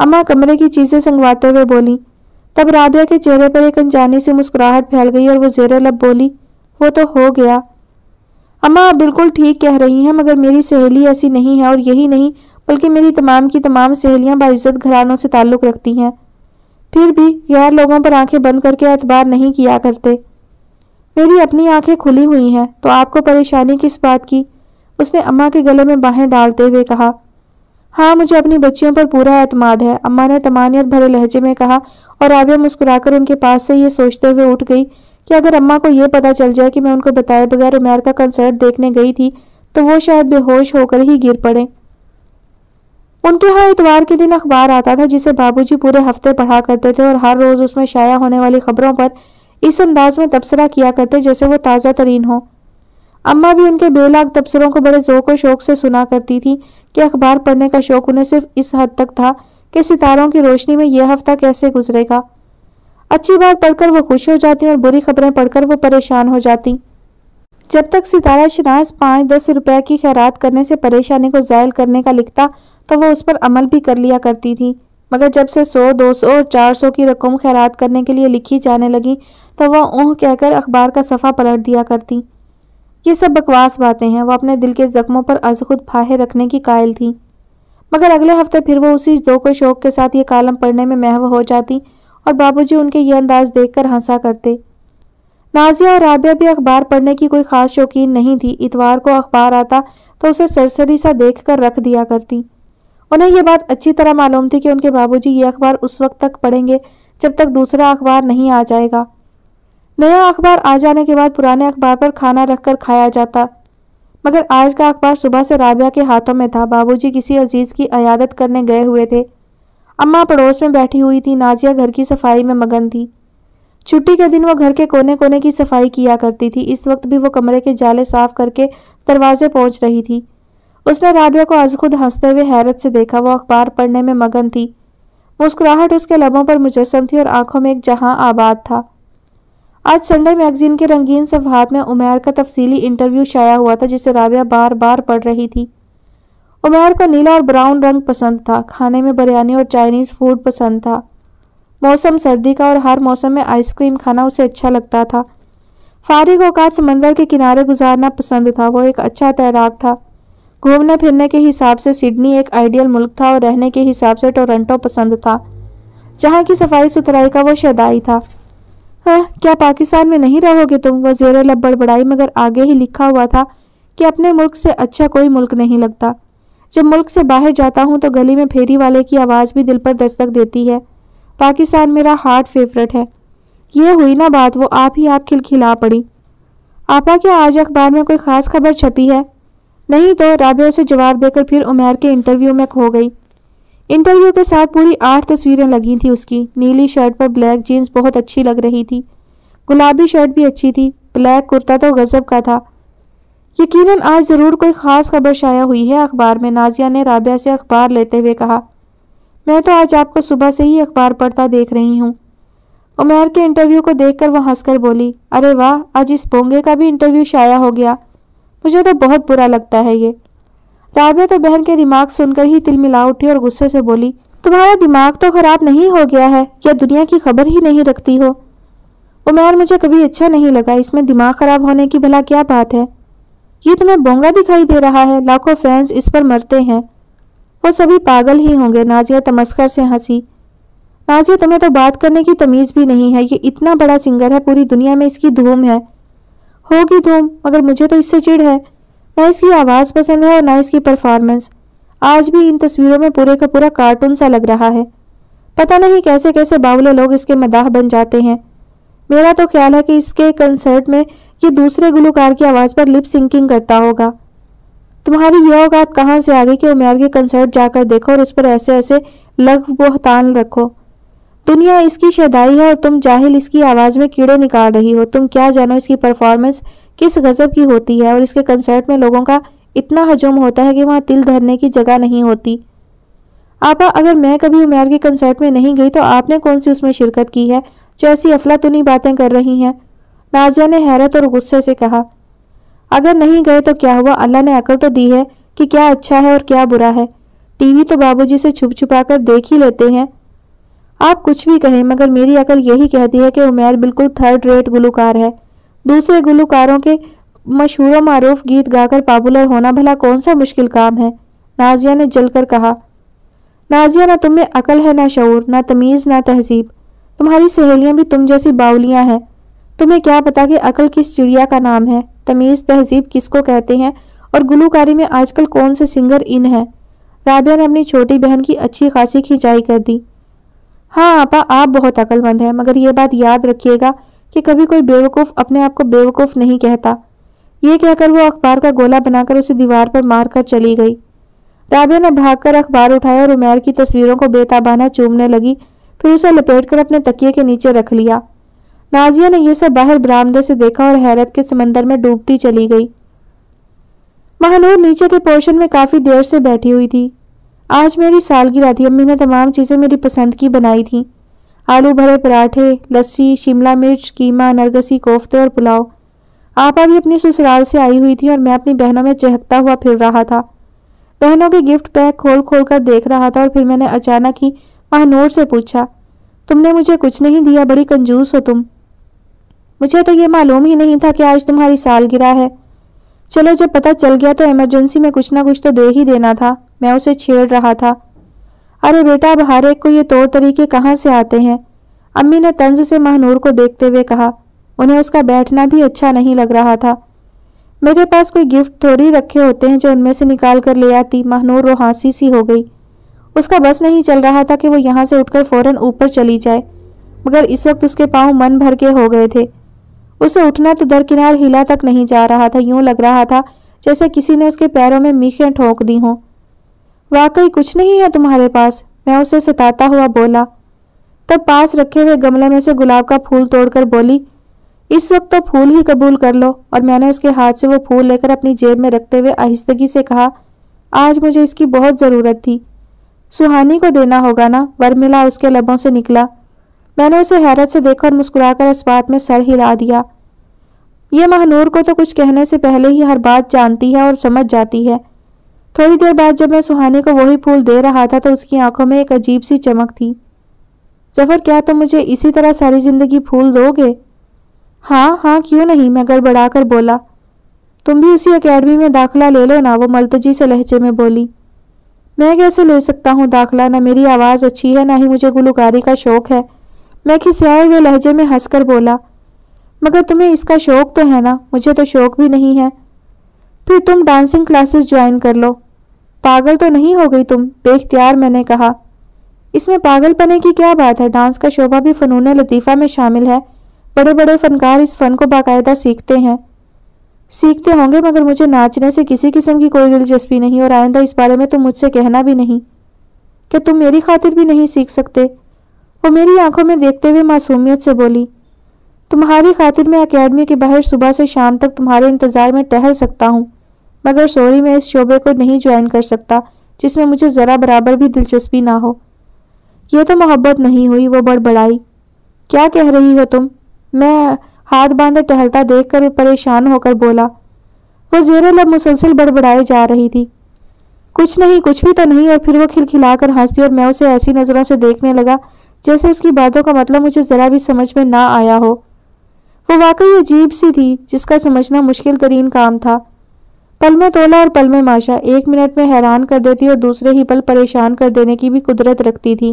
A: अम्मा कमरे की चीज़ें संगवाते हुए बोली। तब राबिया के चेहरे पर एक अनजानी से मुस्कुराहट फैल गई और वो जेर लब बोली, वो तो हो गया। अम्मा, आप बिल्कुल ठीक कह रही हैं, मगर मेरी सहेली ऐसी नहीं है और यही नहीं, बल्कि मेरी तमाम की तमाम सहेलियाँ बाइज्जत घरानों से ताल्लुक़ रखती हैं। फिर भी गैर लोगों पर आँखें बंद करके एतबार नहीं किया करते। मेरी अपनी आँखें खुली हुई हैं तो आपको परेशानी किस बात की? उसने अम्मा के गले में बाहें डालते हुए कहा हाँ मुझे अपनी बच्चियों पर पूरा एतमाद है, अम्मा ने तमानियत भरे लहजे में कहा, और आबिया मुस्कुराकर उनके पास से ये सोचते हुए उठ गई कि अगर अम्मा को यह पता चल जाए कि मैं उनको बताए बगैर उमेर का कंसर्ट देखने गई थी तो वो शायद बेहोश होकर ही गिर पड़े। उनके यहाँ इतवार के दिन अखबार आता था जिसे बाबूजी पूरे हफ़्ते पढ़ा करते थे और हर रोज उसमें शाया होने वाली खबरों पर इस अंदाज में तबसरा किया करते जैसे वो ताज़ा तरीन हो। अम्मा भी उनके बेलाग तबसरों को बड़े जोक शौक से सुना करती थी कि अखबार पढ़ने का शौक उन्हें सिर्फ़ इस हद तक था कि सितारों की रोशनी में यह हफ़्ता कैसे गुजरेगा। अच्छी बात पढ़कर वो खुश हो जाती और बुरी खबरें पढ़कर वो परेशान हो जाती। जब तक सितारा शनाज पाँच दस रुपए की खैरात करने से परेशानी को जायल करने का लिखता तो वो उस पर अमल भी कर लिया करती थी। मगर जब से सौ, दो सौ और चार सौ की रकम खैरात करने के लिए लिखी जाने लगी तो वह ऊँह कहकर अखबार का सफ़ा पलट दिया करती। ये सब बकवास बातें हैं। वो अपने दिल के जख्मों पर अज खुद फाहे रखने की कायल थी। मगर अगले हफ़्ते फिर वो उसी दो को शौक के साथ ये कालम पढ़ने में महव हो जाती और बाबूजी उनके ये अंदाज देखकर हंसा करते। नाजिया और राबिया भी अखबार पढ़ने की कोई खास शौकीन नहीं थी। इतवार को अखबार आता तो उसे सरसरी सा देख कर रख दिया करती। उन्हें यह बात अच्छी तरह मालूम थी कि उनके बाबूजी ये अखबार उस वक्त तक पढ़ेंगे जब तक दूसरा अखबार नहीं आ जाएगा। नया अखबार आ जाने के बाद पुराने अखबार पर खाना रखकर खाया जाता। मगर आज का अखबार सुबह से राबिया के हाथों में था। बाबूजी किसी अज़ीज़ की अयादत करने गए हुए थे। अम्मा पड़ोस में बैठी हुई थी। नाजिया घर की सफ़ाई में मगन थी। छुट्टी के दिन वो घर के कोने कोने की सफ़ाई किया करती थी। इस वक्त भी वो कमरे के जाले साफ़ करके दरवाजे पहुँच रही थी। उसने राबिया को आज खुद हँसते हुए हैरत से देखा। वो अखबार पढ़ने में मगन थी। मुस्कुराहट उसके लबों पर मुजस्म थी और आँखों में एक जहाँ आबाद था। आज संडे मैगजीन के रंगीन सफहात में उमेर का तफसीली इंटरव्यू शाया हुआ था, जिसे राबिया बार बार पढ़ रही थी। उमेर को नीला और ब्राउन रंग पसंद था, खाने में बिरयानी और चाइनीज़ फ़ूड पसंद था। मौसम, सर्दी का और हर मौसम में आइसक्रीम खाना उसे अच्छा लगता था। फारिग औकात समंदर के किनारे गुजारना पसंद था, वो एक अच्छा तैराक था। घूमने फिरने के हिसाब से सिडनी एक आइडियल मुल्क था और रहने के हिसाब से टोरंटो पसंद था। जहाँ की सफ़ाई सुथराई का वो शदाई था। हाँ क्या पाकिस्तान में नहीं रहोगे तुम? वह जेर लब्बड़ बड़ाई मगर आगे ही लिखा हुआ था कि अपने मुल्क से अच्छा कोई मुल्क नहीं लगता। जब मुल्क से बाहर जाता हूँ तो गली में फेरी वाले की आवाज़ भी दिल पर दस्तक देती है। पाकिस्तान मेरा हार्ट फेवरेट है। ये हुई ना बात, वो आप ही आप खिलखिला पड़ी। आपा क्या आज अखबार में कोई ख़ास खबर छपी है? नहीं तो राबिया से जवाब देकर फिर उमेर के इंटरव्यू में खो गई। इंटरव्यू के साथ पूरी आठ तस्वीरें लगी थी उसकी। नीली शर्ट पर ब्लैक जीन्स बहुत अच्छी लग रही थी। गुलाबी शर्ट भी अच्छी थी। ब्लैक कुर्ता तो गजब का था। यकीनन आज ज़रूर कोई ख़ास खबर शाया हुई है अखबार में। नाजिया ने राबिया से अखबार लेते हुए कहा, मैं तो आज आपको सुबह से ही अखबार पढ़ता देख रही हूँ। उमेर के इंटरव्यू को देखकर वह हंसकर बोली, अरे वाह, आज इस बोंगे का भी इंटरव्यू शाया हो गया। मुझे तो बहुत बुरा लगता है ये। राबिया तो बहन के दिमाग सुनकर ही तिल मिला उठी और गुस्से से बोली, तुम्हारा दिमाग तो खराब नहीं हो गया है, या दुनिया की खबर ही नहीं रखती हो? उमेर, मुझे कभी अच्छा नहीं लगा, इसमें दिमाग खराब होने की भला क्या बात है? ये तुम्हें बोंगा दिखाई दे रहा है, लाखों फैंस इस पर मरते हैं। वो सभी पागल ही होंगे, नाजिया तमस्कर से हँसी। नाजिया, तुम्हें तो बात करने की तमीज भी नहीं है, ये इतना बड़ा सिंगर है, पूरी दुनिया में इसकी धूम है। होगी धूम, मगर मुझे तो इससे चिड़ है। ना इसकी आवाज़ पसंद है और ना इसकी परफॉर्मेंस आज भी इन तस्वीरों में पूरे का पूरा कार्टून सा लग रहा है। पता नहीं कैसे कैसे बावले लोग इसके मदाह बन जाते हैं। मेरा तो ख्याल है कि इसके कंसर्ट में ये दूसरे गुलकार की आवाज़ पर लिप सिंकिंग करता होगा। तुम्हारी यह औकात कहाँ से आ गई कि उमेर के कंसर्ट जाकर देखो और उस पर ऐसे ऐसे लग बोहतान रखो? दुनिया इसकी शदाई है और तुम जाहिल इसकी आवाज़ में कीड़े निकाल रही हो। तुम क्या जानो इसकी परफॉर्मेंस किस गजब की होती है और इसके कंसर्ट में लोगों का इतना हजूम होता है कि वहाँ तिल धरने की जगह नहीं होती। आपा, अगर मैं कभी उमेर के कंसर्ट में नहीं गई तो आपने कौन सी उसमें शिरकत की है जो ऐसी अफलातुनी बातें कर रही हैं? नाजिया ने हैरत और गुस्से से कहा, अगर नहीं गए तो क्या हुआ? अल्लाह ने अकल तो दी है कि क्या अच्छा है और क्या बुरा है। टीवी तो बाबूजी से छुप छुपा कर देख ही लेते हैं। आप कुछ भी कहें, मगर मेरी अकल यही कहती है कि उमेर बिल्कुल थर्ड रेट गुलकार है। दूसरे गुलकारों के मशहूर मारूफ गीत गाकर पॉपुलर होना भला कौन सा मुश्किल काम है? नाजिया ने जलकर कहा, नाजिया, ना तुम्हें अकल है, ना शूर ना तमीज़, ना तहजीब। तुम्हारी सहेलियाँ भी तुम जैसी बाउलियाँ हैं। तुम्हें क्या पता कि अकल किस चिड़िया का नाम है? तमीज़, तहजीब किसको कहते हैं? और गुलकारी में आजकल कौन से सिंगर इन है? राबिया ने अपनी छोटी बहन की अच्छी खासी खिंचाई कर दी हाँ आपा, आप बहुत अकलमंद हैं, मगर ये बात याद रखिएगा कि कभी कोई बेवकूफ़ अपने आप को बेवकूफ़ नहीं कहता। ये कहकर वो अखबार का गोला बनाकर उसे दीवार पर मारकर चली गई। राबिया ने भागकर अखबार उठाया और उमेर की तस्वीरों को बेताबाना चूमने लगी। फिर उसे लपेटकर अपने तकिए के नीचे रख लिया। नाजिया ने यह सब बाहर बरामदे से देखा और हैरत के समंदर में डूबती चली गई। महानूर नीचे के पोर्शन में काफ़ी देर से बैठी हुई थी। आज मेरी सालगिरह थी। अम्मी ने तमाम चीज़ें मेरी पसंद की बनाई थी। आलू भरे पराठे, लस्सी, शिमला मिर्च, कीमा, नरगसी, कोफ्ते और पुलाव। आपा भी अपनी ससुराल से आई हुई थी और मैं अपनी बहनों में चहकता हुआ फिर रहा था। बहनों के गिफ्ट पैक खोल खोल कर देख रहा था और फिर मैंने अचानक ही महानूर से पूछा, तुमने मुझे कुछ नहीं दिया, बड़ी कंजूस हो तुम। मुझे तो ये मालूम ही नहीं था कि आज तुम्हारी सालगिरह है। चलो जब पता चल गया तो इमरजेंसी में कुछ ना कुछ तो दे ही देना था। मैं उसे छेड़ रहा था। अरे बेटा, अब हर एक को ये तौर तरीके कहाँ से आते हैं? अम्मी ने तंज से महनूर को देखते हुए कहा, उन्हें उसका बैठना भी अच्छा नहीं लग रहा था। मेरे पास कोई गिफ्ट थोड़ी रखे होते हैं जो उनमें से निकाल कर ले आती। महनूर रोहासी सी हो गई। उसका बस नहीं चल रहा था कि वो यहाँ से उठकर फ़ौरन ऊपर चली जाए, मगर इस वक्त उसके पाँव मन भर के हो गए थे। उसे उठना तो दरकिनार हिला तक नहीं जा रहा था, यूँ लग रहा था जैसे किसी ने उसके पैरों में मीखें ठोंक दी हों। वाकई कुछ नहीं है तुम्हारे पास? मैं उसे सताता हुआ बोला। तब पास रखे हुए गमले में से गुलाब का फूल तोड़कर बोली, इस वक्त तो फूल ही कबूल कर लो। और मैंने उसके हाथ से वो फूल लेकर अपनी जेब में रखते हुए आहिस्तगी से कहा, आज मुझे इसकी बहुत ज़रूरत थी। सुहानी को देना होगा ना? वरमिला उसके लबों से निकला। मैंने उसे हैरत से देखा और मुस्कुराकर इस बात में सर हिला दिया। ये महनूर को तो कुछ कहने से पहले ही हर बात जानती है और समझ जाती है। थोड़ी देर बाद जब मैं सुहानी को वही फूल दे रहा था तो उसकी आँखों में एक अजीब सी चमक थी। ज़फ़र, क्या तुम तो मुझे इसी तरह सारी ज़िंदगी फूल दोगे? हाँ हाँ क्यों नहीं, मैं गड़बड़ा कर बोला। तुम भी उसी अकेडमी में दाखला ले लो ना, वो मलतजी से लहजे में बोली। मैं कैसे ले सकता हूँ दाखला? ना मेरी आवाज़ अच्छी है, ना ही मुझे गुलकारी का शौक है। मैं खिसियाए हुए लहजे में हंसकर बोला, मगर तुम्हें इसका शौक तो है ना? मुझे तो शौक भी नहीं है। फिर तुम डांसिंग क्लासेस ज्वाइन कर लो। पागल तो नहीं हो गई तुम बेख्तियार मैंने कहा। इसमें पागलपने की क्या बात है? डांस का शोभा भी फ़नून लतीफ़ा में शामिल है। बड़े बड़े फनकार इस फ़न को बाकायदा सीखते हैं। सीखते होंगे, मगर मुझे नाचने से किसी किस्म की कोई दिलचस्पी नहीं, और आइंदा इस बारे में तुम मुझसे कहना भी नहीं। क्या तुम मेरी खातिर भी नहीं सीख सकते? वो मेरी आँखों में देखते हुए मासूमियत से बोली, तुम्हारी खातिर मैं अकेडमी के बाहर सुबह से शाम तक तुम्हारे इंतज़ार में टहल सकता हूँ। मगर सॉरी, मैं इस शोबे को नहीं ज्वाइन कर सकता, जिसमें मुझे ज़रा बराबर भी दिलचस्पी ना हो। यह तो मोहब्बत नहीं हुई, वो बड़बड़ाई। क्या कह रही हो तुम? मैं हाथ बांधे टहलता देखकर परेशान होकर बोला, वो जेर लब मुसलसल बड़बड़ाए जा रही थी। कुछ नहीं, कुछ भी तो नहीं, और फिर वो खिलखिलाकर हंसती और मैं उसे ऐसी नज़रों से देखने लगा, जैसे उसकी बातों का मतलब मुझे ज़रा भी समझ में ना आया हो। वो वाकई अजीब सी थी, जिसका समझना मुश्किल तरीन काम था। पल में तोला और पल में माशा। एक मिनट में हैरान कर देती और दूसरे ही पल परेशान कर देने की भी कुदरत रखती थी।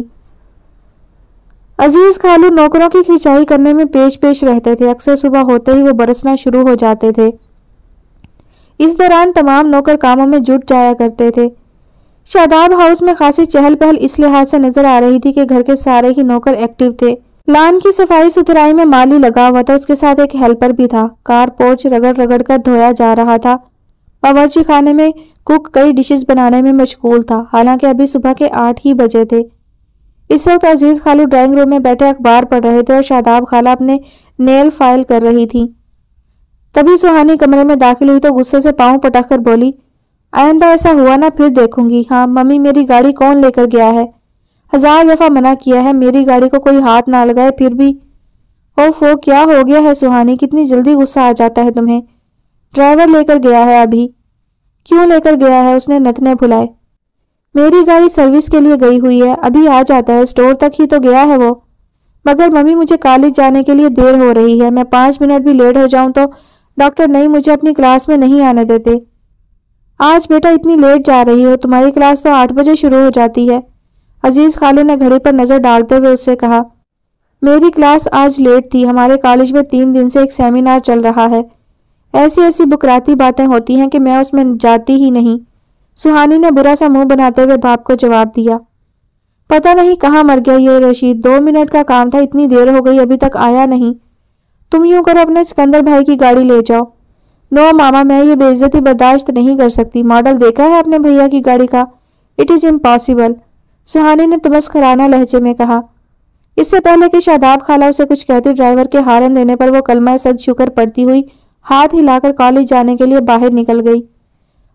A: अज़ीज़ खालू नौकरों की खिंचाई करने में पेश पेश रहते थे। अक्सर सुबह होते ही वो बरसना शुरू हो जाते थे। इस दौरान तमाम नौकर कामों में जुट जाया करते थे। शादाब हाउस में खासी चहल पहल इस लिहाज से नज़र आ रही थी कि घर के सारे ही नौकर एक्टिव थे। लान की सफ़ाई सुथराई में माली लगा हुआ था। उसके साथ एक हेल्पर भी था। कार पोर्च रगड़ रगड़ कर धोया जा रहा था। बावर्ची खाने में कुक कई डिशेस बनाने में मशगूल था। हालाँकि अभी सुबह के आठ ही बजे थे। इस वक्त अज़ीज़ खालू ड्राइंग रूम में बैठे अखबार पढ़ रहे थे और शादाब खाला अपने नेल फ़ाइल कर रही थी। तभी सुहानी कमरे में दाखिल हुई तो गुस्से से पाँव पटक कर बोली आइंदा ऐसा हुआ ना, फिर देखूँगी। हाँ मम्मी, मेरी गाड़ी कौन लेकर गया है? हज़ार दफ़ा मना किया है, मेरी गाड़ी को कोई हाथ ना लगाए, फिर भी ओफो क्या हो गया है सुहानी? कितनी जल्दी गुस्सा आ जाता है तुम्हें। ड्राइवर लेकर गया है अभी। क्यों लेकर गया है? उसने नथने भुलाए। मेरी गाड़ी सर्विस के लिए गई हुई है। अभी आ जाता है। स्टोर तक ही तो गया है वो। मगर मम्मी मुझे कॉलेज जाने के लिए देर हो रही है। मैं पाँच मिनट भी लेट हो जाऊँ तो डॉक्टर नहीं मुझे अपनी क्लास में नहीं आने देते। आज बेटा इतनी लेट जा रही हो। तुम्हारी क्लास तो आठ बजे शुरू हो जाती है। अज़ीज़ खालू ने घड़ी पर नज़र डालते हुए उससे कहा, मेरी क्लास आज लेट थी। हमारे कॉलेज में तीन दिन से एक सेमिनार चल रहा है। ऐसी ऐसी बुकराती बातें होती हैं कि मैं उसमें जाती ही नहीं। सुहानी ने बुरा सा मुँह बनाते हुए बाप को जवाब दिया। पता नहीं कहाँ मर गया ये रशीद। दो मिनट का काम था, इतनी देर हो गई, अभी तक आया नहीं। तुम यूँ करो, अपने सिकंदर भाई की गाड़ी ले जाओ। नो मामा, मैं ये बेइज्जती बर्दाश्त नहीं कर सकती। मॉडल देखा है अपने भैया की गाड़ी का? इट इज़ इम्पॉसिबल सुहानी ने तमस्खराना लहजे में कहा। इससे पहले कि शादाब खाला उसे कुछ कहती ड्राइवर के हारन देने पर वो कलमा सद शुक्र पड़ती हुई हाथ हिलाकर कॉलेज जाने के लिए बाहर निकल गई।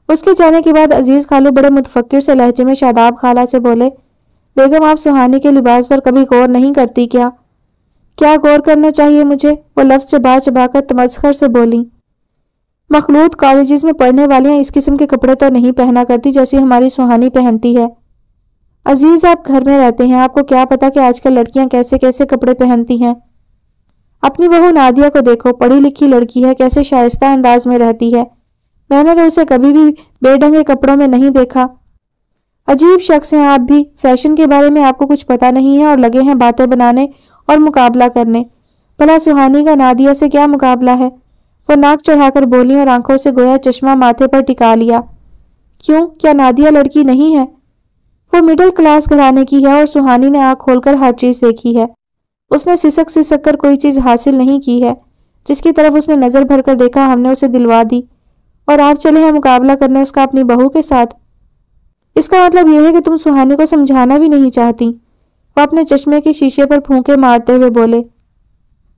A: उसके जाने के बाद अज़ीज़ खालू बड़े मुतफक्र से लहजे में शादाब खाला से बोले, बेगम, आप सुहानी के लिबास पर कभी गौर नहीं करती क्या? क्या गौर करना चाहिए मुझे? वो लफ्ज चबा चबाकर तमस्खर से बोली, मखलूत कॉलेजेस में पढ़ने वाली इस किस्म के कपड़े तो नहीं पहना करती जैसी हमारी सुहानी पहनती है। अज़ीज़, आप घर में रहते हैं, आपको क्या पता कि आजकल लड़कियाँ कैसे कैसे कपड़े पहनती हैं? अपनी बहू नादिया को देखो पढ़ी लिखी लड़की है, कैसे शाइस्ता अंदाज में रहती है। मैंने तो उसे कभी भी बेढंगे कपड़ों में नहीं देखा। अजीब शख्स हैं आप भी। फ़ैशन के बारे में आपको कुछ पता नहीं है और लगे हैं बातें बनाने और मुकाबला करने। भला सुहानी का नादिया से क्या मुकाबला है? वो नाक चढ़ाकर बोली और आँखों से गोया चश्मा माथे पर टिका लिया। क्यों? क्या नादिया लड़की नहीं है? वो मिडिल क्लास घराने की है और सुहानी ने आँख खोलकर हर चीज़ देखी है। उसने सिसक सिसक कर कोई चीज़ हासिल नहीं की है, जिसकी तरफ़ उसने नज़र भरकर देखा, हमने उसे दिलवा दी। और आप चले हैं मुकाबला करने उसका अपनी बहू के साथ। इसका मतलब यह है कि तुम सुहानी को समझाना भी नहीं चाहती। वो अपने चश्मे के शीशे पर फूंके मारते हुए बोले,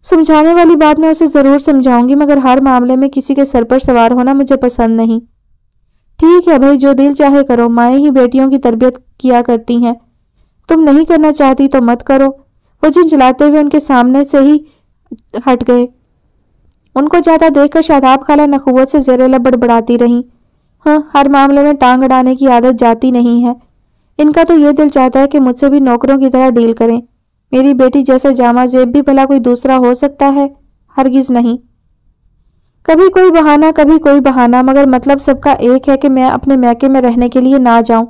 A: समझाने वाली बात मैं उसे ज़रूर समझाऊँगी, मगर हर मामले में किसी के सर पर सवार होना मुझे पसंद नहीं। ठीक है भाई, जो दिल चाहे करो, माए ही बेटियों की तरबियत किया करती हैं। तुम नहीं करना चाहती तो मत करो। वो झिझलाते हुए उनके सामने से ही हट गए। उनको ज़्यादा देखकर शादाब खाला नखुवत से जेरे लब बड़बड़ाती रही। हाँ हर मामले में टांग अड़ाने की आदत जाती नहीं है। इनका तो ये दिल चाहता है कि मुझसे भी नौकरों की तरह डील करें। मेरी बेटी जैसा जामा जेब भी भला कोई दूसरा हो सकता है? हरगिज नहीं। कभी कोई बहाना, कभी कोई बहाना, मगर मतलब सबका एक है कि मैं अपने मैके में रहने के लिए ना जाऊँ।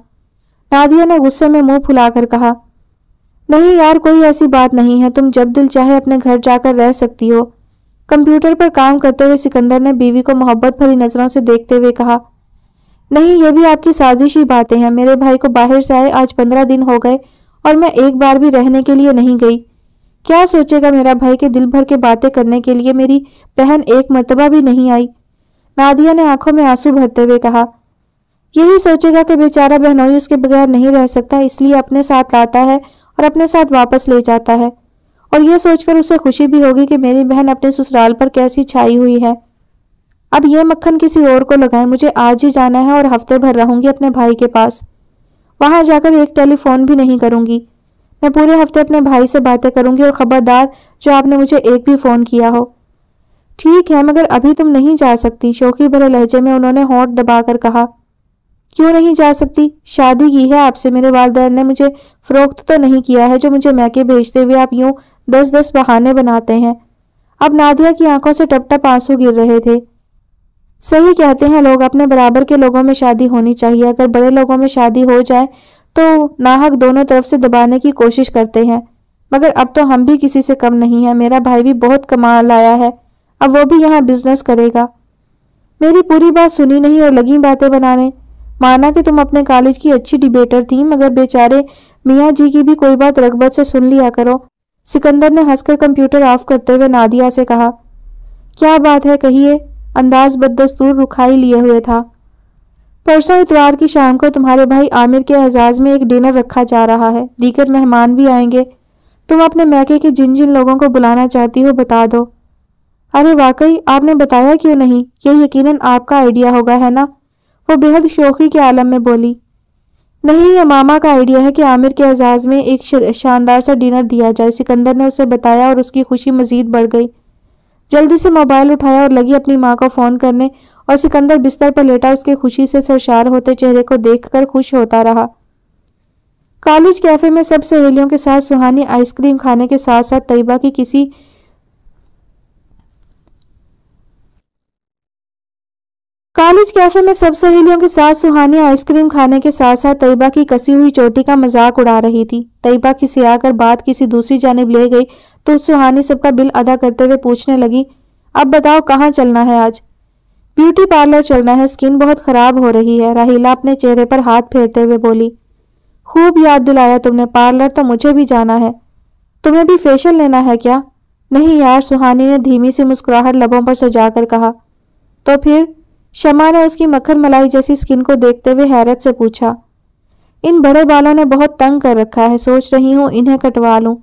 A: नादिया ने गुस्से में मुँह फुलाकर कहा नहीं यार, कोई ऐसी बात नहीं है। तुम जब दिल चाहे अपने घर जाकर रह सकती हो। कंप्यूटर पर काम करते हुए सिकंदर ने बीवी को मोहब्बत भरी नज़रों से देखते हुए कहा, नहीं, ये भी आपकी साजिशी बातें हैं। मेरे भाई को बाहर से आए आज पंद्रह दिन हो गए और मैं एक बार भी रहने के लिए नहीं गई। क्या सोचेगा मेरा भाई के दिल भर के बातें करने के लिए? मेरी बहन एक मरतबा भी नहीं आई। नादिया ने आँखों में आँसू भरते हुए कहा, यही सोचेगा कि बेचारा बहनोई उसके बगैर नहीं रह सकता, इसलिए अपने साथ लाता है और अपने साथ वापस ले जाता है। और यह सोचकर उसे खुशी भी होगी कि मेरी बहन अपने ससुराल पर कैसी छाई हुई है। अब यह मक्खन किसी और को लगाए, मुझे आज ही जाना है और हफ़्ते भर रहूँगी अपने भाई के पास। वहाँ जाकर एक टेलीफोन भी नहीं करूँगी। मैं पूरे हफ़्ते अपने भाई से बातें करूँगी और खबरदार जो आपने मुझे एक भी फ़ोन किया हो। ठीक है, मगर अभी तुम नहीं जा सकती शोखी भरे लहजे में उन्होंने होंठ दबाकर कहा। क्यों नहीं जा सकती? शादी की है आपसे मेरे वालदेन ने मुझे। फरोख्त तो नहीं किया है जो मुझे मैके भेजते हुए आप यूँ दस दस बहाने बनाते हैं। अब नादिया की आँखों से टप टप आँसू गिर रहे थे। सही कहते हैं लोग, अपने बराबर के लोगों में शादी होनी चाहिए। अगर बड़े लोगों में शादी हो जाए तो नाहक दोनों तरफ़ से दबाने की कोशिश करते हैं। मगर अब तो हम भी किसी से कम नहीं है। मेरा भाई भी बहुत कमा लाया है। अब वो भी यहाँ बिज़नेस करेगा। मेरी पूरी बात सुनी नहीं और लगी बातें बनाने। माना कि तुम अपने कॉलेज की अच्छी डिबेटर थी, मगर बेचारे मियाँ जी की भी कोई बात रगबत से सुन लिया करो। सिकंदर ने हंसकर कंप्यूटर ऑफ़ करते हुए नादिया से कहा, क्या बात है कहिए? अंदाज बदस्तूर रुखाई लिए हुए था। परसों इतवार की शाम को तुम्हारे भाई आमिर के एजाज में एक डिनर रखा जा रहा है। दीगर मेहमान भी आएँगे। तुम अपने मैके के जिन जिन लोगों को बुलाना चाहती हो बता दो। अरे वाकई, आपने बताया क्यों नहीं? ये यकीनन आपका आइडिया होगा, है ना? वो बेहद शौकी के आलम में बोली, नहीं ये मामा का आइडिया है कि आमिर के एजाज में एक शानदार सा डिनर दिया जाए। सिकंदर ने उसे बताया और उसकी खुशी मजीद बढ़ गई। जल्दी से मोबाइल उठाया और लगी अपनी माँ को फ़ोन करने और सिकंदर बिस्तर पर लेटा। उसके खुशी से सरशार होते चेहरे को देखकर खुश होता रहा। कॉलेज कैफ़े में सब सहेलियों के साथ सुहानी आइसक्रीम खाने के साथ साथ तैयबा की किसी कॉलेज कैफ़े में सब सहेलियों के साथ सुहानी आइसक्रीम खाने के साथ साथ तैयबा की कसी हुई चोटी का मज़ाक उड़ा रही थी। तैयबा किसी आकर बात किसी दूसरी जानब ले गई तो सुहानी सबका बिल अदा करते हुए पूछने लगी, अब बताओ कहाँ चलना है आज? ब्यूटी पार्लर चलना है, स्किन बहुत खराब हो रही है, राहिला अपने चेहरे पर हाथ फेरते हुए बोली। खूब याद दिलाया तुमने, पार्लर तो मुझे भी जाना है। तुम्हें भी फेशियल लेना है क्या? नहीं यार, सुहानी ने धीमी सी मुस्कुराहट लबों पर सजाकर कहा। तो फिर? शमा ने उसकी मक्खन मलाई जैसी स्किन को देखते हुए हैरत से पूछा, इन बड़े बालों ने बहुत तंग कर रखा है, सोच रही हूँ इन्हें कटवा लूँ।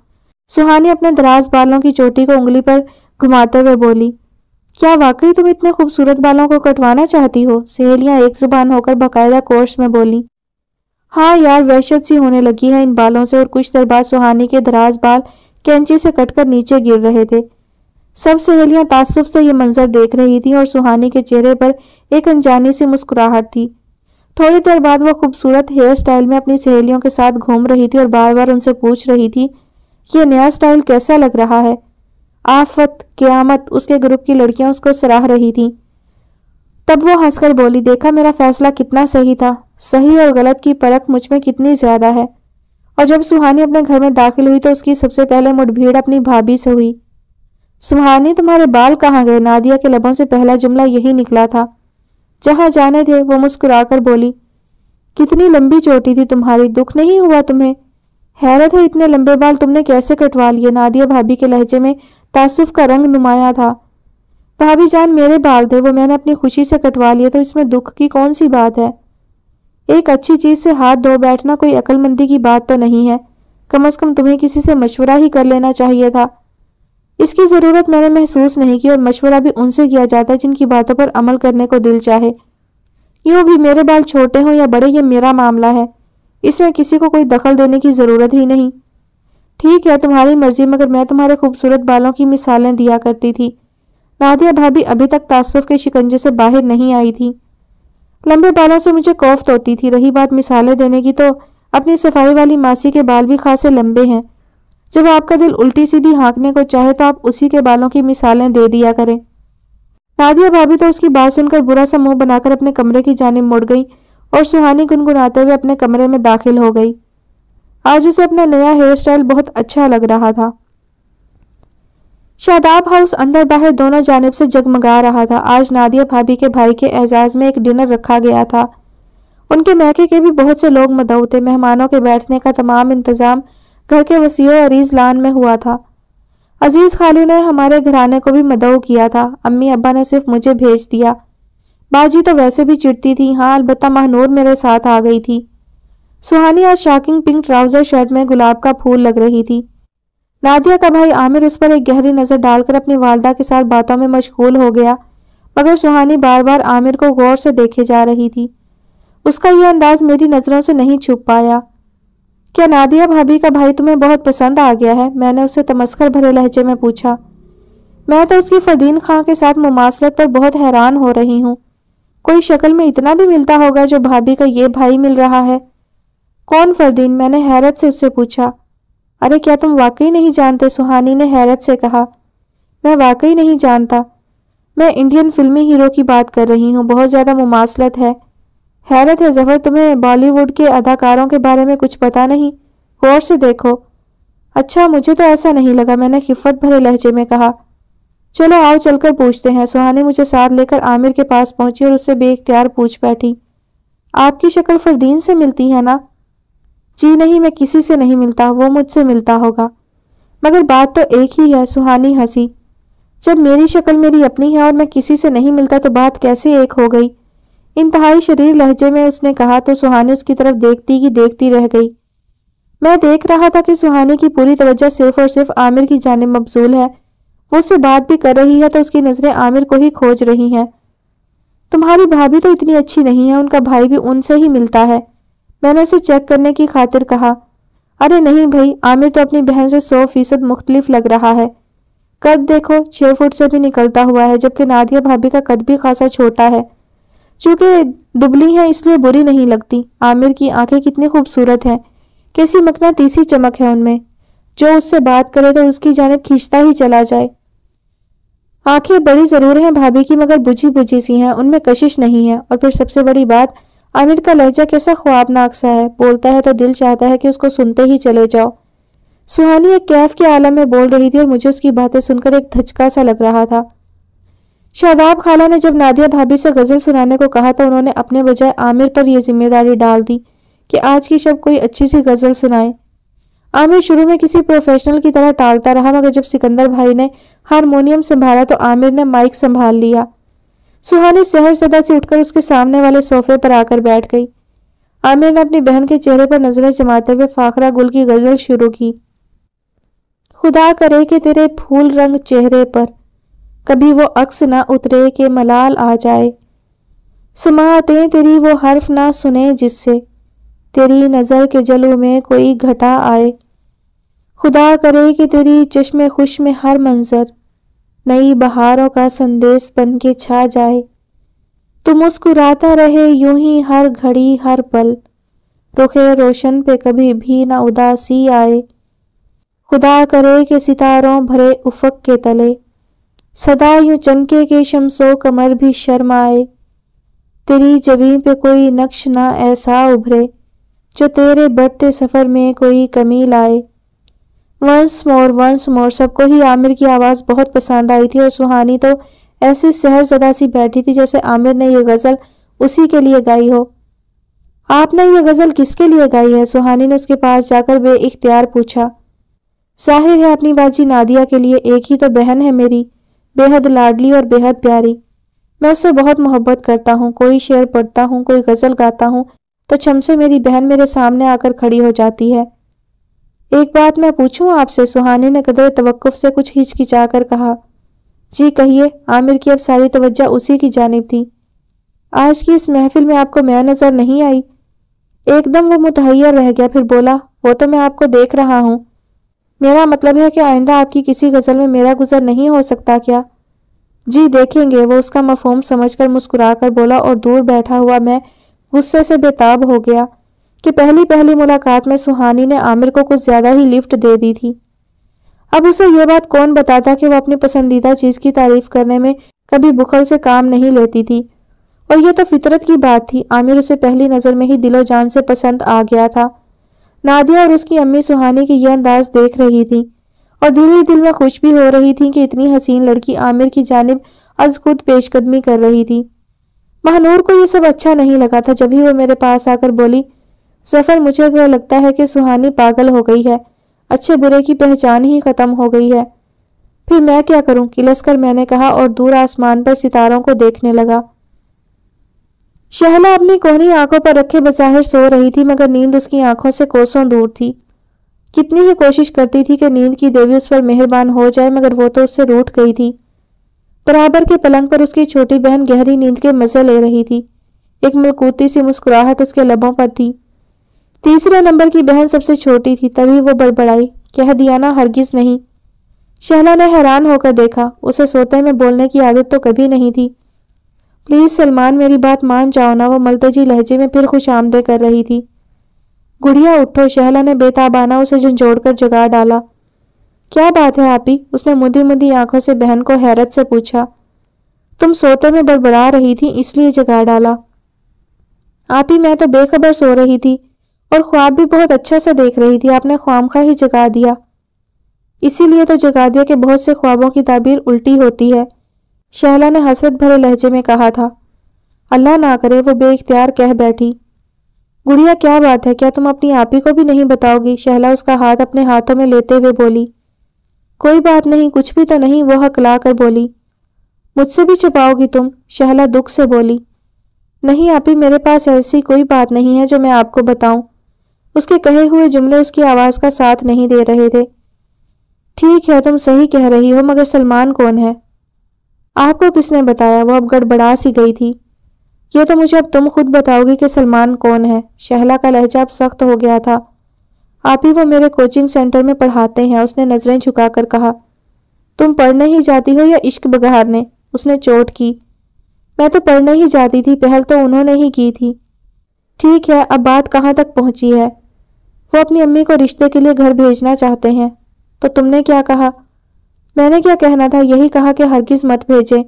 A: सुहानी अपने दराज बालों की चोटी को उंगली पर घुमाते हुए बोली, क्या वाकई तुम इतने खूबसूरत बालों को कटवाना चाहती हो? सहेलियाँ एक ज़ुबान होकर बाकायदा कोर्स में बोली हाँ यार, वहशत सी होने लगी है इन बालों से और कुछ देर बाद सुहानी के दराज बाल कैंची से कटकर नीचे गिर रहे थे। सब सहेलियाँ तासुफ से ये मंजर देख रही थी और सुहानी के चेहरे पर एक अनजानी सी मुस्कुराहट थी। थोड़ी देर बाद वह खूबसूरत हेयर स्टाइल में अपनी सहेलियों के साथ घूम रही थी और बार बार उनसे पूछ रही थी, ये नया स्टाइल कैसा लग रहा है? आफत, क्यामत, उसके ग्रुप की लड़कियाँ उसको सराह रही थी। तब वो हंसकर बोली, देखा मेरा फैसला कितना सही था। सही और गलत की परख मुझमें कितनी ज़्यादा है। और जब सुहानी अपने घर में दाखिल हुई तो उसकी सबसे पहले मुठभेड़ अपनी भाभी से हुई। सुहानी तुम्हारे बाल कहाँ गए? नादिया के लबों से पहला जुमला यही निकला था। जहाँ जाने थे, वो मुस्कुराकर बोली, कितनी लंबी चोटी थी तुम्हारी, दुख नहीं हुआ तुम्हें? हैरत है, इतने लंबे बाल तुमने कैसे कटवा लिए? नादिया भाभी के लहजे में तासुफ का रंग नुमाया था। भाभी जान मेरे बाल थे, वो मैंने अपनी खुशी से कटवा लिए तो इसमें दुख की कौन सी बात है? एक अच्छी चीज़ से हाथ धो बैठना कोई अकलमंदी की बात तो नहीं है। कम अज कम तुम्हें किसी से मशवरा ही कर लेना चाहिए था। इसकी ज़रूरत मैंने महसूस नहीं की और मशवरा भी उनसे किया जाता है जिनकी बातों पर अमल करने को दिल चाहे। यूँ भी मेरे बाल छोटे हों या बड़े, ये मेरा मामला है। इसमें किसी को कोई दखल देने की ज़रूरत ही नहीं। ठीक है, तुम्हारी मर्ज़ी, मगर मैं तुम्हारे खूबसूरत बालों की मिसालें दिया करती थी। नादिया भाभी अभी तक तासुफ के शिकंजे से बाहर नहीं आई थी। लंबे बालों से मुझे कौफ होती थी। रही बात मिसालें देने की तो अपनी सफ़ाई वाली मासी के बाल भी खासे लंबे हैं। जब आपका दिल उल्टी सीधी हाँकने को चाहे तो आप उसी के बालों की मिसालें दे दिया करें। नादिया भाभी तो उसकी बात सुनकर बुरा सा मुँह बनाकर अपने कमरे की जानब मुड़ गई और सुहानी गुनगुनाते हुए अपने कमरे में दाखिल हो गई। आज उसे अपना नया हेयर स्टाइल बहुत अच्छा लग रहा था। शादाब हाउस अंदर बाहर दोनों जानब से जगमगा रहा था। आज नादिया भाभी के भाई के एजाज में एक डिनर रखा गया था। उनके महके के भी बहुत से लोग मदऊ थे। मेहमानों के बैठने का तमाम इंतज़ाम घर के वसीओ अरीज लान में हुआ था। अज़ीज़ खालू ने हमारे घराने को भी मदऊ किया था। अम्मी अब्बा ने सिर्फ़ मुझे भेज दिया। बाजी तो वैसे भी चिड़ती थी हाँ अलबत्ता महनूर मेरे साथ आ गई थी। सुहानी आज शॉकिंग पिंक ट्राउज़र शर्ट में गुलाब का फूल लग रही थी। नादिया का भाई आमिर उस पर एक गहरी नज़र डालकर अपनी वालदा के साथ बातों में मशगूल हो गया, मगर सुहानी बार बार आमिर को गौर से देखे जा रही थी। उसका यह अंदाज मेरी नज़रों से नहीं छुप पाया। क्या नादिया भाभी का भाई तुम्हें बहुत पसंद आ गया है? मैंने उससे तमस्कर भरे लहजे में पूछा। मैं तो उसकी फरदीन खां के साथ मुमासलत पर बहुत हैरान हो रही हूँ। कोई शक्ल में इतना भी मिलता होगा जो भाभी का ये भाई मिल रहा है? कौन फरदीन? मैंने हैरत से उससे पूछा। अरे, क्या तुम वाकई नहीं जानते? सुहानी ने हैरत से कहा। मैं वाकई नहीं जानता। मैं इंडियन फिल्मी हीरो की बात कर रही हूँ। बहुत ज़्यादा मुमासलत है। हैरत है ज़फ़र, तुम्हें बॉलीवुड के अदाकारों के बारे में कुछ पता नहीं? गौर से देखो। अच्छा मुझे तो ऐसा नहीं लगा, मैंने खिफत भरे लहजे में कहा। चलो, आओ चलकर पूछते हैं। सुहानी मुझे साथ लेकर आमिर के पास पहुँची और उससे बेख्तियार पूछ बैठी। आपकी शक्ल फरदीन से मिलती है ना? जी नहीं, मैं किसी से नहीं मिलता, वो मुझसे मिलता होगा। मगर बात तो एक ही है, सुहानी हँसी। जब मेरी शक्ल मेरी अपनी है और मैं किसी से नहीं मिलता तो बात कैसे एक हो गई? इंतहाई शरीर लहजे में उसने कहा तो सुहानी उसकी तरफ़ देखती ही देखती रह गई। मैं देख रहा था कि सुहानी की पूरी तवज्जो सिर्फ़ और सिर्फ़ आमिर की जानब मबजूल है। वो उससे बात भी कर रही है तो उसकी नज़रें आमिर को ही खोज रही हैं। तुम्हारी भाभी तो इतनी अच्छी नहीं है, उनका भाई भी उनसे ही मिलता है। मैंने उसे चेक करने की खातिर कहा, अरे नहीं भाई, आमिर तो अपनी बहन से सौ फ़ीसद मुख्तलिफ़ लग रहा है। कद देखो, छह फुट से भी निकलता हुआ है, जबकि नादिया भाभी का कद भी खासा छोटा है। चूँकि दुबली है, इसलिए बुरी नहीं लगती। आमिर की आँखें कितनी खूबसूरत हैं। कैसी मकना तीसी चमक है उनमें। जो उससे बात करे तो उसकी जानब खींचता ही चला जाए। आँखें बड़ी ज़रूर हैं भाभी की, मगर बुझी बुझी सी हैं। उनमें कशिश नहीं है। और फिर सबसे बड़ी बात, आमिर का लहजा कैसा ख्वाबनाक सा है। बोलता है तो दिल चाहता है कि उसको सुनते ही चले जाओ। सुहानी एक कैफ के आलम में बोल रही थी और मुझे उसकी बातें सुनकर एक धचका सा लग रहा था। शादाब खाला ने जब नादिया भाभी से गज़ल सुनाने को कहा तो उन्होंने अपने बजाय आमिर पर यह ज़िम्मेदारी डाल दी कि आज की शब कोई अच्छी सी गज़ल सुनाए। आमिर शुरू में किसी प्रोफेशनल की तरह टालता रहा, मगर जब सिकंदर भाई ने हारमोनियम संभाला तो आमिर ने माइक संभाल लिया। सुहानी सहर सदा से उठकर उसके सामने वाले सोफे पर आकर बैठ गई। आमिर ने अपनी बहन के चेहरे पर नज़रें जमाते हुए फाखरा गुल की गज़ल शुरू की। खुदा करे कि तेरे फूल रंग चेहरे पर कभी वो अक्स ना उतरे के मलाल आ जाए। समाते तेरी वो हर्फ ना सुने जिससे, तेरी नज़र के जलू में कोई घटा आए। खुदा करे कि तेरी चश्मे खुश में हर मंजर, नई बहारों का संदेश बन के छा जाए। तू मुस्कुराता रहे यूँ ही हर घड़ी, हर पल, रुखे रोशन पे कभी भी ना उदासी आए। खुदा करे कि सितारों भरे उफक के तले सदा यूँ चमके के शमसो कमर भी शर्म आए। तेरी जबी पे कोई नक्श ना ऐसा उभरे, जो तेरे बढ़ते सफ़र में कोई कमी लाए। वंस मोर वंस मोर सबको ही आमिर की आवाज़ बहुत पसंद आई थी और सुहानी तो ऐसी सहर जदा सी बैठी थी जैसे आमिर ने यह गज़ल उसी के लिए गाई हो। आपने ये गज़ल किसके लिए गाई है? सुहानी ने उसके पास जाकर बे इख्तियार पूछा। ज़ाहिर है, अपनी बाजी नादिया के लिए एक ही तो बहन है मेरी। बेहद लाडली और बेहद प्यारी। मैं उससे बहुत मोहब्बत करता हूँ, कोई शेर पढ़ता हूँ, कोई गज़ल गाता हूँ तो छम से मेरी बहन मेरे सामने आकर खड़ी हो जाती है। एक बात मैं पूछूँ आपसे, सुहानी ने कदर तवक्कुफ से कुछ हिचकिचा कर कहा, जी कहिए, आमिर की अब सारी तवज्जो उसी की जानब थी। आज की इस महफिल में आपको मैं नज़र नहीं आई? एकदम वो मुतहैर रह गया, फिर बोला, वो तो मैं आपको देख रहा हूँ। मेरा मतलब है कि आइंदा आपकी किसी गज़ल में मेरा गुजर नहीं हो सकता क्या? जी, देखेंगे, वो उसका मफहम समझकर मुस्कुराकर बोला और दूर बैठा हुआ मैं गुस्से से बेताब हो गया कि पहली पहली मुलाकात में सुहानी ने आमिर को कुछ ज़्यादा ही लिफ्ट दे दी थी। अब उसे यह बात कौन बताता कि वो अपनी पसंदीदा चीज़ की तारीफ़ करने में कभी बुखल से काम नहीं लेती थी? और यह तो फितरत की बात थी, आमिर उसे पहली नज़र में ही दिलो जान से पसंद आ गया था। नादिया और उसकी अम्मी सुहानी की यह अंदाज देख रही थी और दिल ही दिल में खुश भी हो रही थी कि इतनी हसीन लड़की आमिर की जानब अज खुद पेशकदमी कर रही थी। महानूर को यह सब अच्छा नहीं लगा था। जब ही वो मेरे पास आकर बोली, ज़फ़र, मुझे तो लगता है कि सुहानी पागल हो गई है। अच्छे बुरे की पहचान ही खत्म हो गई है। फिर मैं क्या करूँ? किलस कर मैंने कहा और दूर आसमान पर सितारों को देखने लगा। शहला अपनी कोहनी आँखों पर रखे बजाहिर सो रही थी, मगर नींद उसकी आँखों से कोसों दूर थी। कितनी ही कोशिश करती थी कि नींद की देवी उस पर मेहरबान हो जाए, मगर वो तो उससे रूठ गई थी। बराबर के पलंग पर उसकी छोटी बहन गहरी नींद के मज़े ले रही थी। एक मलकूती सी मुस्कुराहट उसके लबों पर थी। तीसरे नंबर की बहन सबसे छोटी थी, तभी वो बड़बड़ाई, कह दिया ना हरगिज नहीं। शहला ने हैरान होकर देखा, उसे सोते में बोलने की आदत तो कभी नहीं थी। प्लीज़ सलमान, मेरी बात मान जाओ ना। वो मलतजी लहजे में फिर खुश आमदे कर रही थी। गुड़िया उठो, शहला ने बेताबाना उसे झंझोड़ कर जगा डाला। क्या बात है आपी? उसने मुदी मुदी आँखों से बहन को हैरत से पूछा। तुम सोते में बड़बड़ा रही थी, इसलिए जगा डाला। आपी, मैं तो बेखबर सो रही थी और ख्वाब भी बहुत अच्छा से देख रही थी। आपने ख्वाम खा ही जगा दिया। इसीलिए तो जगा दिया कि बहुत से ख्वाबों की ताबीर उल्टी होती है। शहला ने हसरत भरे लहजे में कहा था, अल्लाह ना करे, वो बेख्तियार कह बैठी। गुड़िया, क्या बात है? क्या तुम अपनी आपी को भी नहीं बताओगी? शहला उसका हाथ अपने हाथों में लेते हुए बोली, कोई बात नहीं, कुछ भी तो नहीं, वो हकला कर बोली, मुझसे भी छुपाओगी तुम? शहला दुख से बोली, नहीं आपी, मेरे पास ऐसी कोई बात नहीं है जो मैं आपको बताऊँ। उसके कहे हुए जुमले उसकी आवाज़ का साथ नहीं दे रहे थे। ठीक है, तुम सही कह रही हो, मगर सलमान कौन है? आपको किसने बताया? वो अब गड़बड़ा सी गई थी। ये तो मुझे अब तुम खुद बताओगी कि सलमान कौन है। शहला का लहजा अब सख्त हो गया था। आप ही वो मेरे कोचिंग सेंटर में पढ़ाते हैं, उसने नज़रें झुकाकर कहा। तुम पढ़ने ही जाती हो या इश्क बघारने? उसने चोट की। मैं तो पढ़ने ही जाती थी, पहल तो उन्होंने ही की थी। ठीक है, अब बात कहाँ तक पहुँची है? वो अपनी अम्मी को रिश्ते के लिए घर भेजना चाहते हैं। तो तुमने क्या कहा? मैंने क्या कहना था? यही कहा कि हरगिज मत भेजें।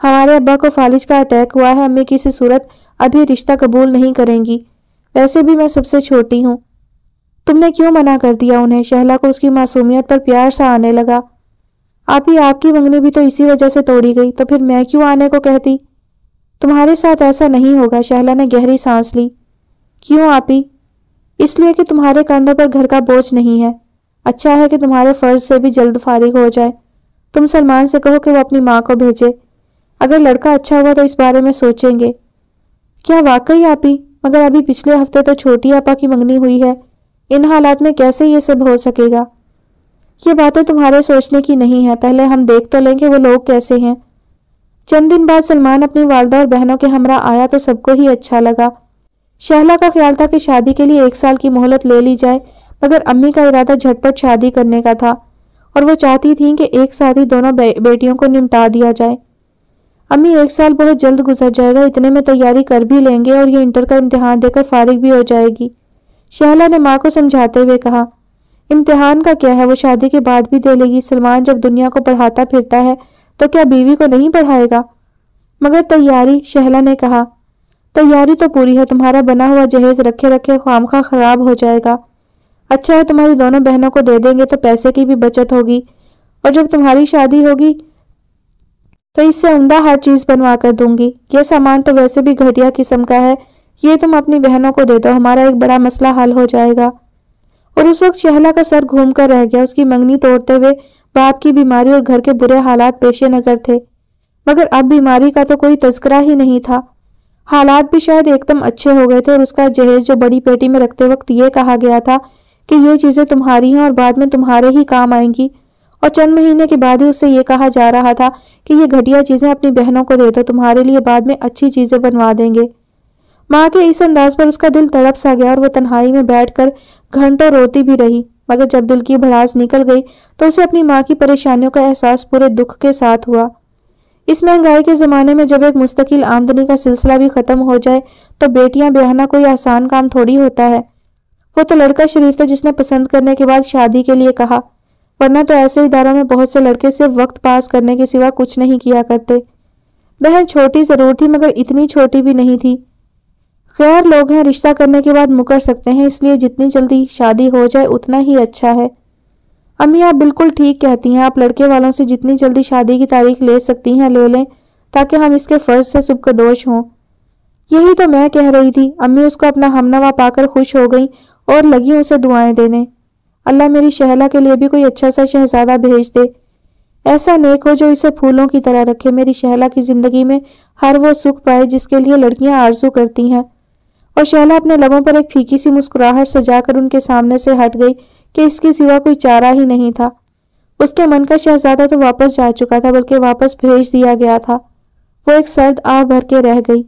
A: हमारे अब्बा को फालिज का अटैक हुआ है, अम्मी किसी सूरत अभी रिश्ता कबूल नहीं करेंगी। वैसे भी मैं सबसे छोटी हूँ। तुमने क्यों मना कर दिया उन्हें? शहला को उसकी मासूमियत पर प्यार सा आने लगा। आप ही आपकी मंगनी भी तो इसी वजह से तोड़ी गई तो फिर मैं क्यों आने को कहती? तुम्हारे साथ ऐसा नहीं होगा, शहला ने गहरी सांस ली। क्यों आपी इसलिए कि तुम्हारे कंधों पर घर का बोझ नहीं है। अच्छा है कि तुम्हारे फ़र्ज़ से भी जल्द फारिग हो जाए। तुम सलमान से कहो कि वो अपनी माँ को भेजे। अगर लड़का अच्छा हुआ तो इस बारे में सोचेंगे। क्या वाकई आपी मगर अभी पिछले हफ़्ते तो छोटी आपा की मंगनी हुई है। इन हालात में कैसे ये सब हो सकेगा? ये बातें तुम्हारे सोचने की नहीं है। पहले हम देख तो लेंगे वो लोग कैसे हैं। चंद दिन बाद सलमान अपनी वालदा और बहनों के हमरा आया तो सबको ही अच्छा लगा। शहला का ख्याल था कि शादी के लिए एक साल की मोहलत ले ली जाए। मगर अम्मी का इरादा झटपट शादी करने का था और वो चाहती थी कि एक साथ ही दोनों बे बेटियों को निपटा दिया जाए। अम्मी एक साल बहुत जल्द गुजर जाएगा, इतने में तैयारी कर भी लेंगे और ये इंटर का इम्तिहान देकर फारिग भी हो जाएगी शहला ने माँ को समझाते हुए कहा। इम्तिहान का क्या है? वो शादी के बाद भी दे लेगी। सलमान जब दुनिया को पढ़ाता फिरता है तो क्या बीवी को नहीं पढ़ाएगा? मगर तैयारी शहला ने कहा। तैयारी तो पूरी है, तुम्हारा बना हुआ जहेज रखे रखे खाम खा खराब हो जाएगा। अच्छा है, तुम्हारी दोनों बहनों को दे देंगे तो पैसे की भी बचत होगी। और जब तुम्हारी शादी होगी तो इससे उमदा हर चीज़ बनवा कर दूँगी। ये सामान तो वैसे भी घटिया किस्म का है। ये तुम अपनी बहनों को दे दो, हमारा एक बड़ा मसला हल हो जाएगा। और उस वक्त शहला का सर घूम कर रह गया। उसकी मंगनी तोड़ते हुए बाप की बीमारी और घर के बुरे हालात पेशे नज़र थे। मगर अब बीमारी का तो कोई तस्करा ही नहीं था। हालात भी शायद एकदम अच्छे हो गए थे और उसका जहेज जो बड़ी पेटी में रखते वक्त ये कहा गया था कि ये चीज़ें तुम्हारी हैं और बाद में तुम्हारे ही काम आएँगी। और चंद महीने के बाद ही उससे ये कहा जा रहा था कि ये घटिया चीज़ें अपनी बहनों को दे दो, तुम्हारे लिए बाद में अच्छी चीज़ें बनवा देंगे। माँ के इस अंदाज पर उसका दिल तड़प सा गया और वो तन्हाई में बैठकर घंटों रोती भी रही। मगर जब दिल की भड़ास निकल गई तो उसे अपनी माँ की परेशानियों का एहसास पूरे दुख के साथ हुआ। इस महँगाई के ज़माने में जब एक मुस्तकिल आमदनी का सिलसिला भी ख़त्म हो जाए तो बेटियाँ ब्याहना कोई आसान काम थोड़ी होता है। वो तो लड़का शरीफ था जिसने पसंद करने के बाद शादी के लिए कहा। वरना तो ऐसे इदारों में बहुत से लड़के सिर्फ़ वक्त पास करने के सिवा कुछ नहीं किया करते। बहन छोटी ज़रूर थी, मगर इतनी छोटी भी नहीं थी। खैर लोग हैं, रिश्ता करने के बाद मुकर सकते हैं, इसलिए जितनी जल्दी शादी हो जाए, उतना ही अच्छा है। अम्मी, आप बिल्कुल ठीक कहती हैं। आप लड़के वालों से जितनी जल्दी शादी की तारीख ले सकती हैं, ले लें, ताकि हम इसके फ़र्ज़ से सुबकदोश हों। यही तो मैं कह रही थी। अम्मी, उसको अपना हमनवा पाकर खुश हो गई और लगी उसे दुआएँ देने। अल्लाह मेरी शहला के लिए भी कोई अच्छा सा शहजादा भेज दे। ऐसा नेक हो जो इसे फूलों की तरह रखे। मेरी शहला की ज़िंदगी में हर वो सुख पाए जिसके लिए लड़कियाँ आरज़ू करती हैं। और शहला अपने लबों पर एक फीकी सी मुस्कुराहट सजाकर उनके सामने से हट गई कि इसके सिवा कोई चारा ही नहीं था। उसके मन का शहजादा तो वापस जा चुका था, बल्कि वापस भेज दिया गया था। वो एक सर्द आह भर के रह गई।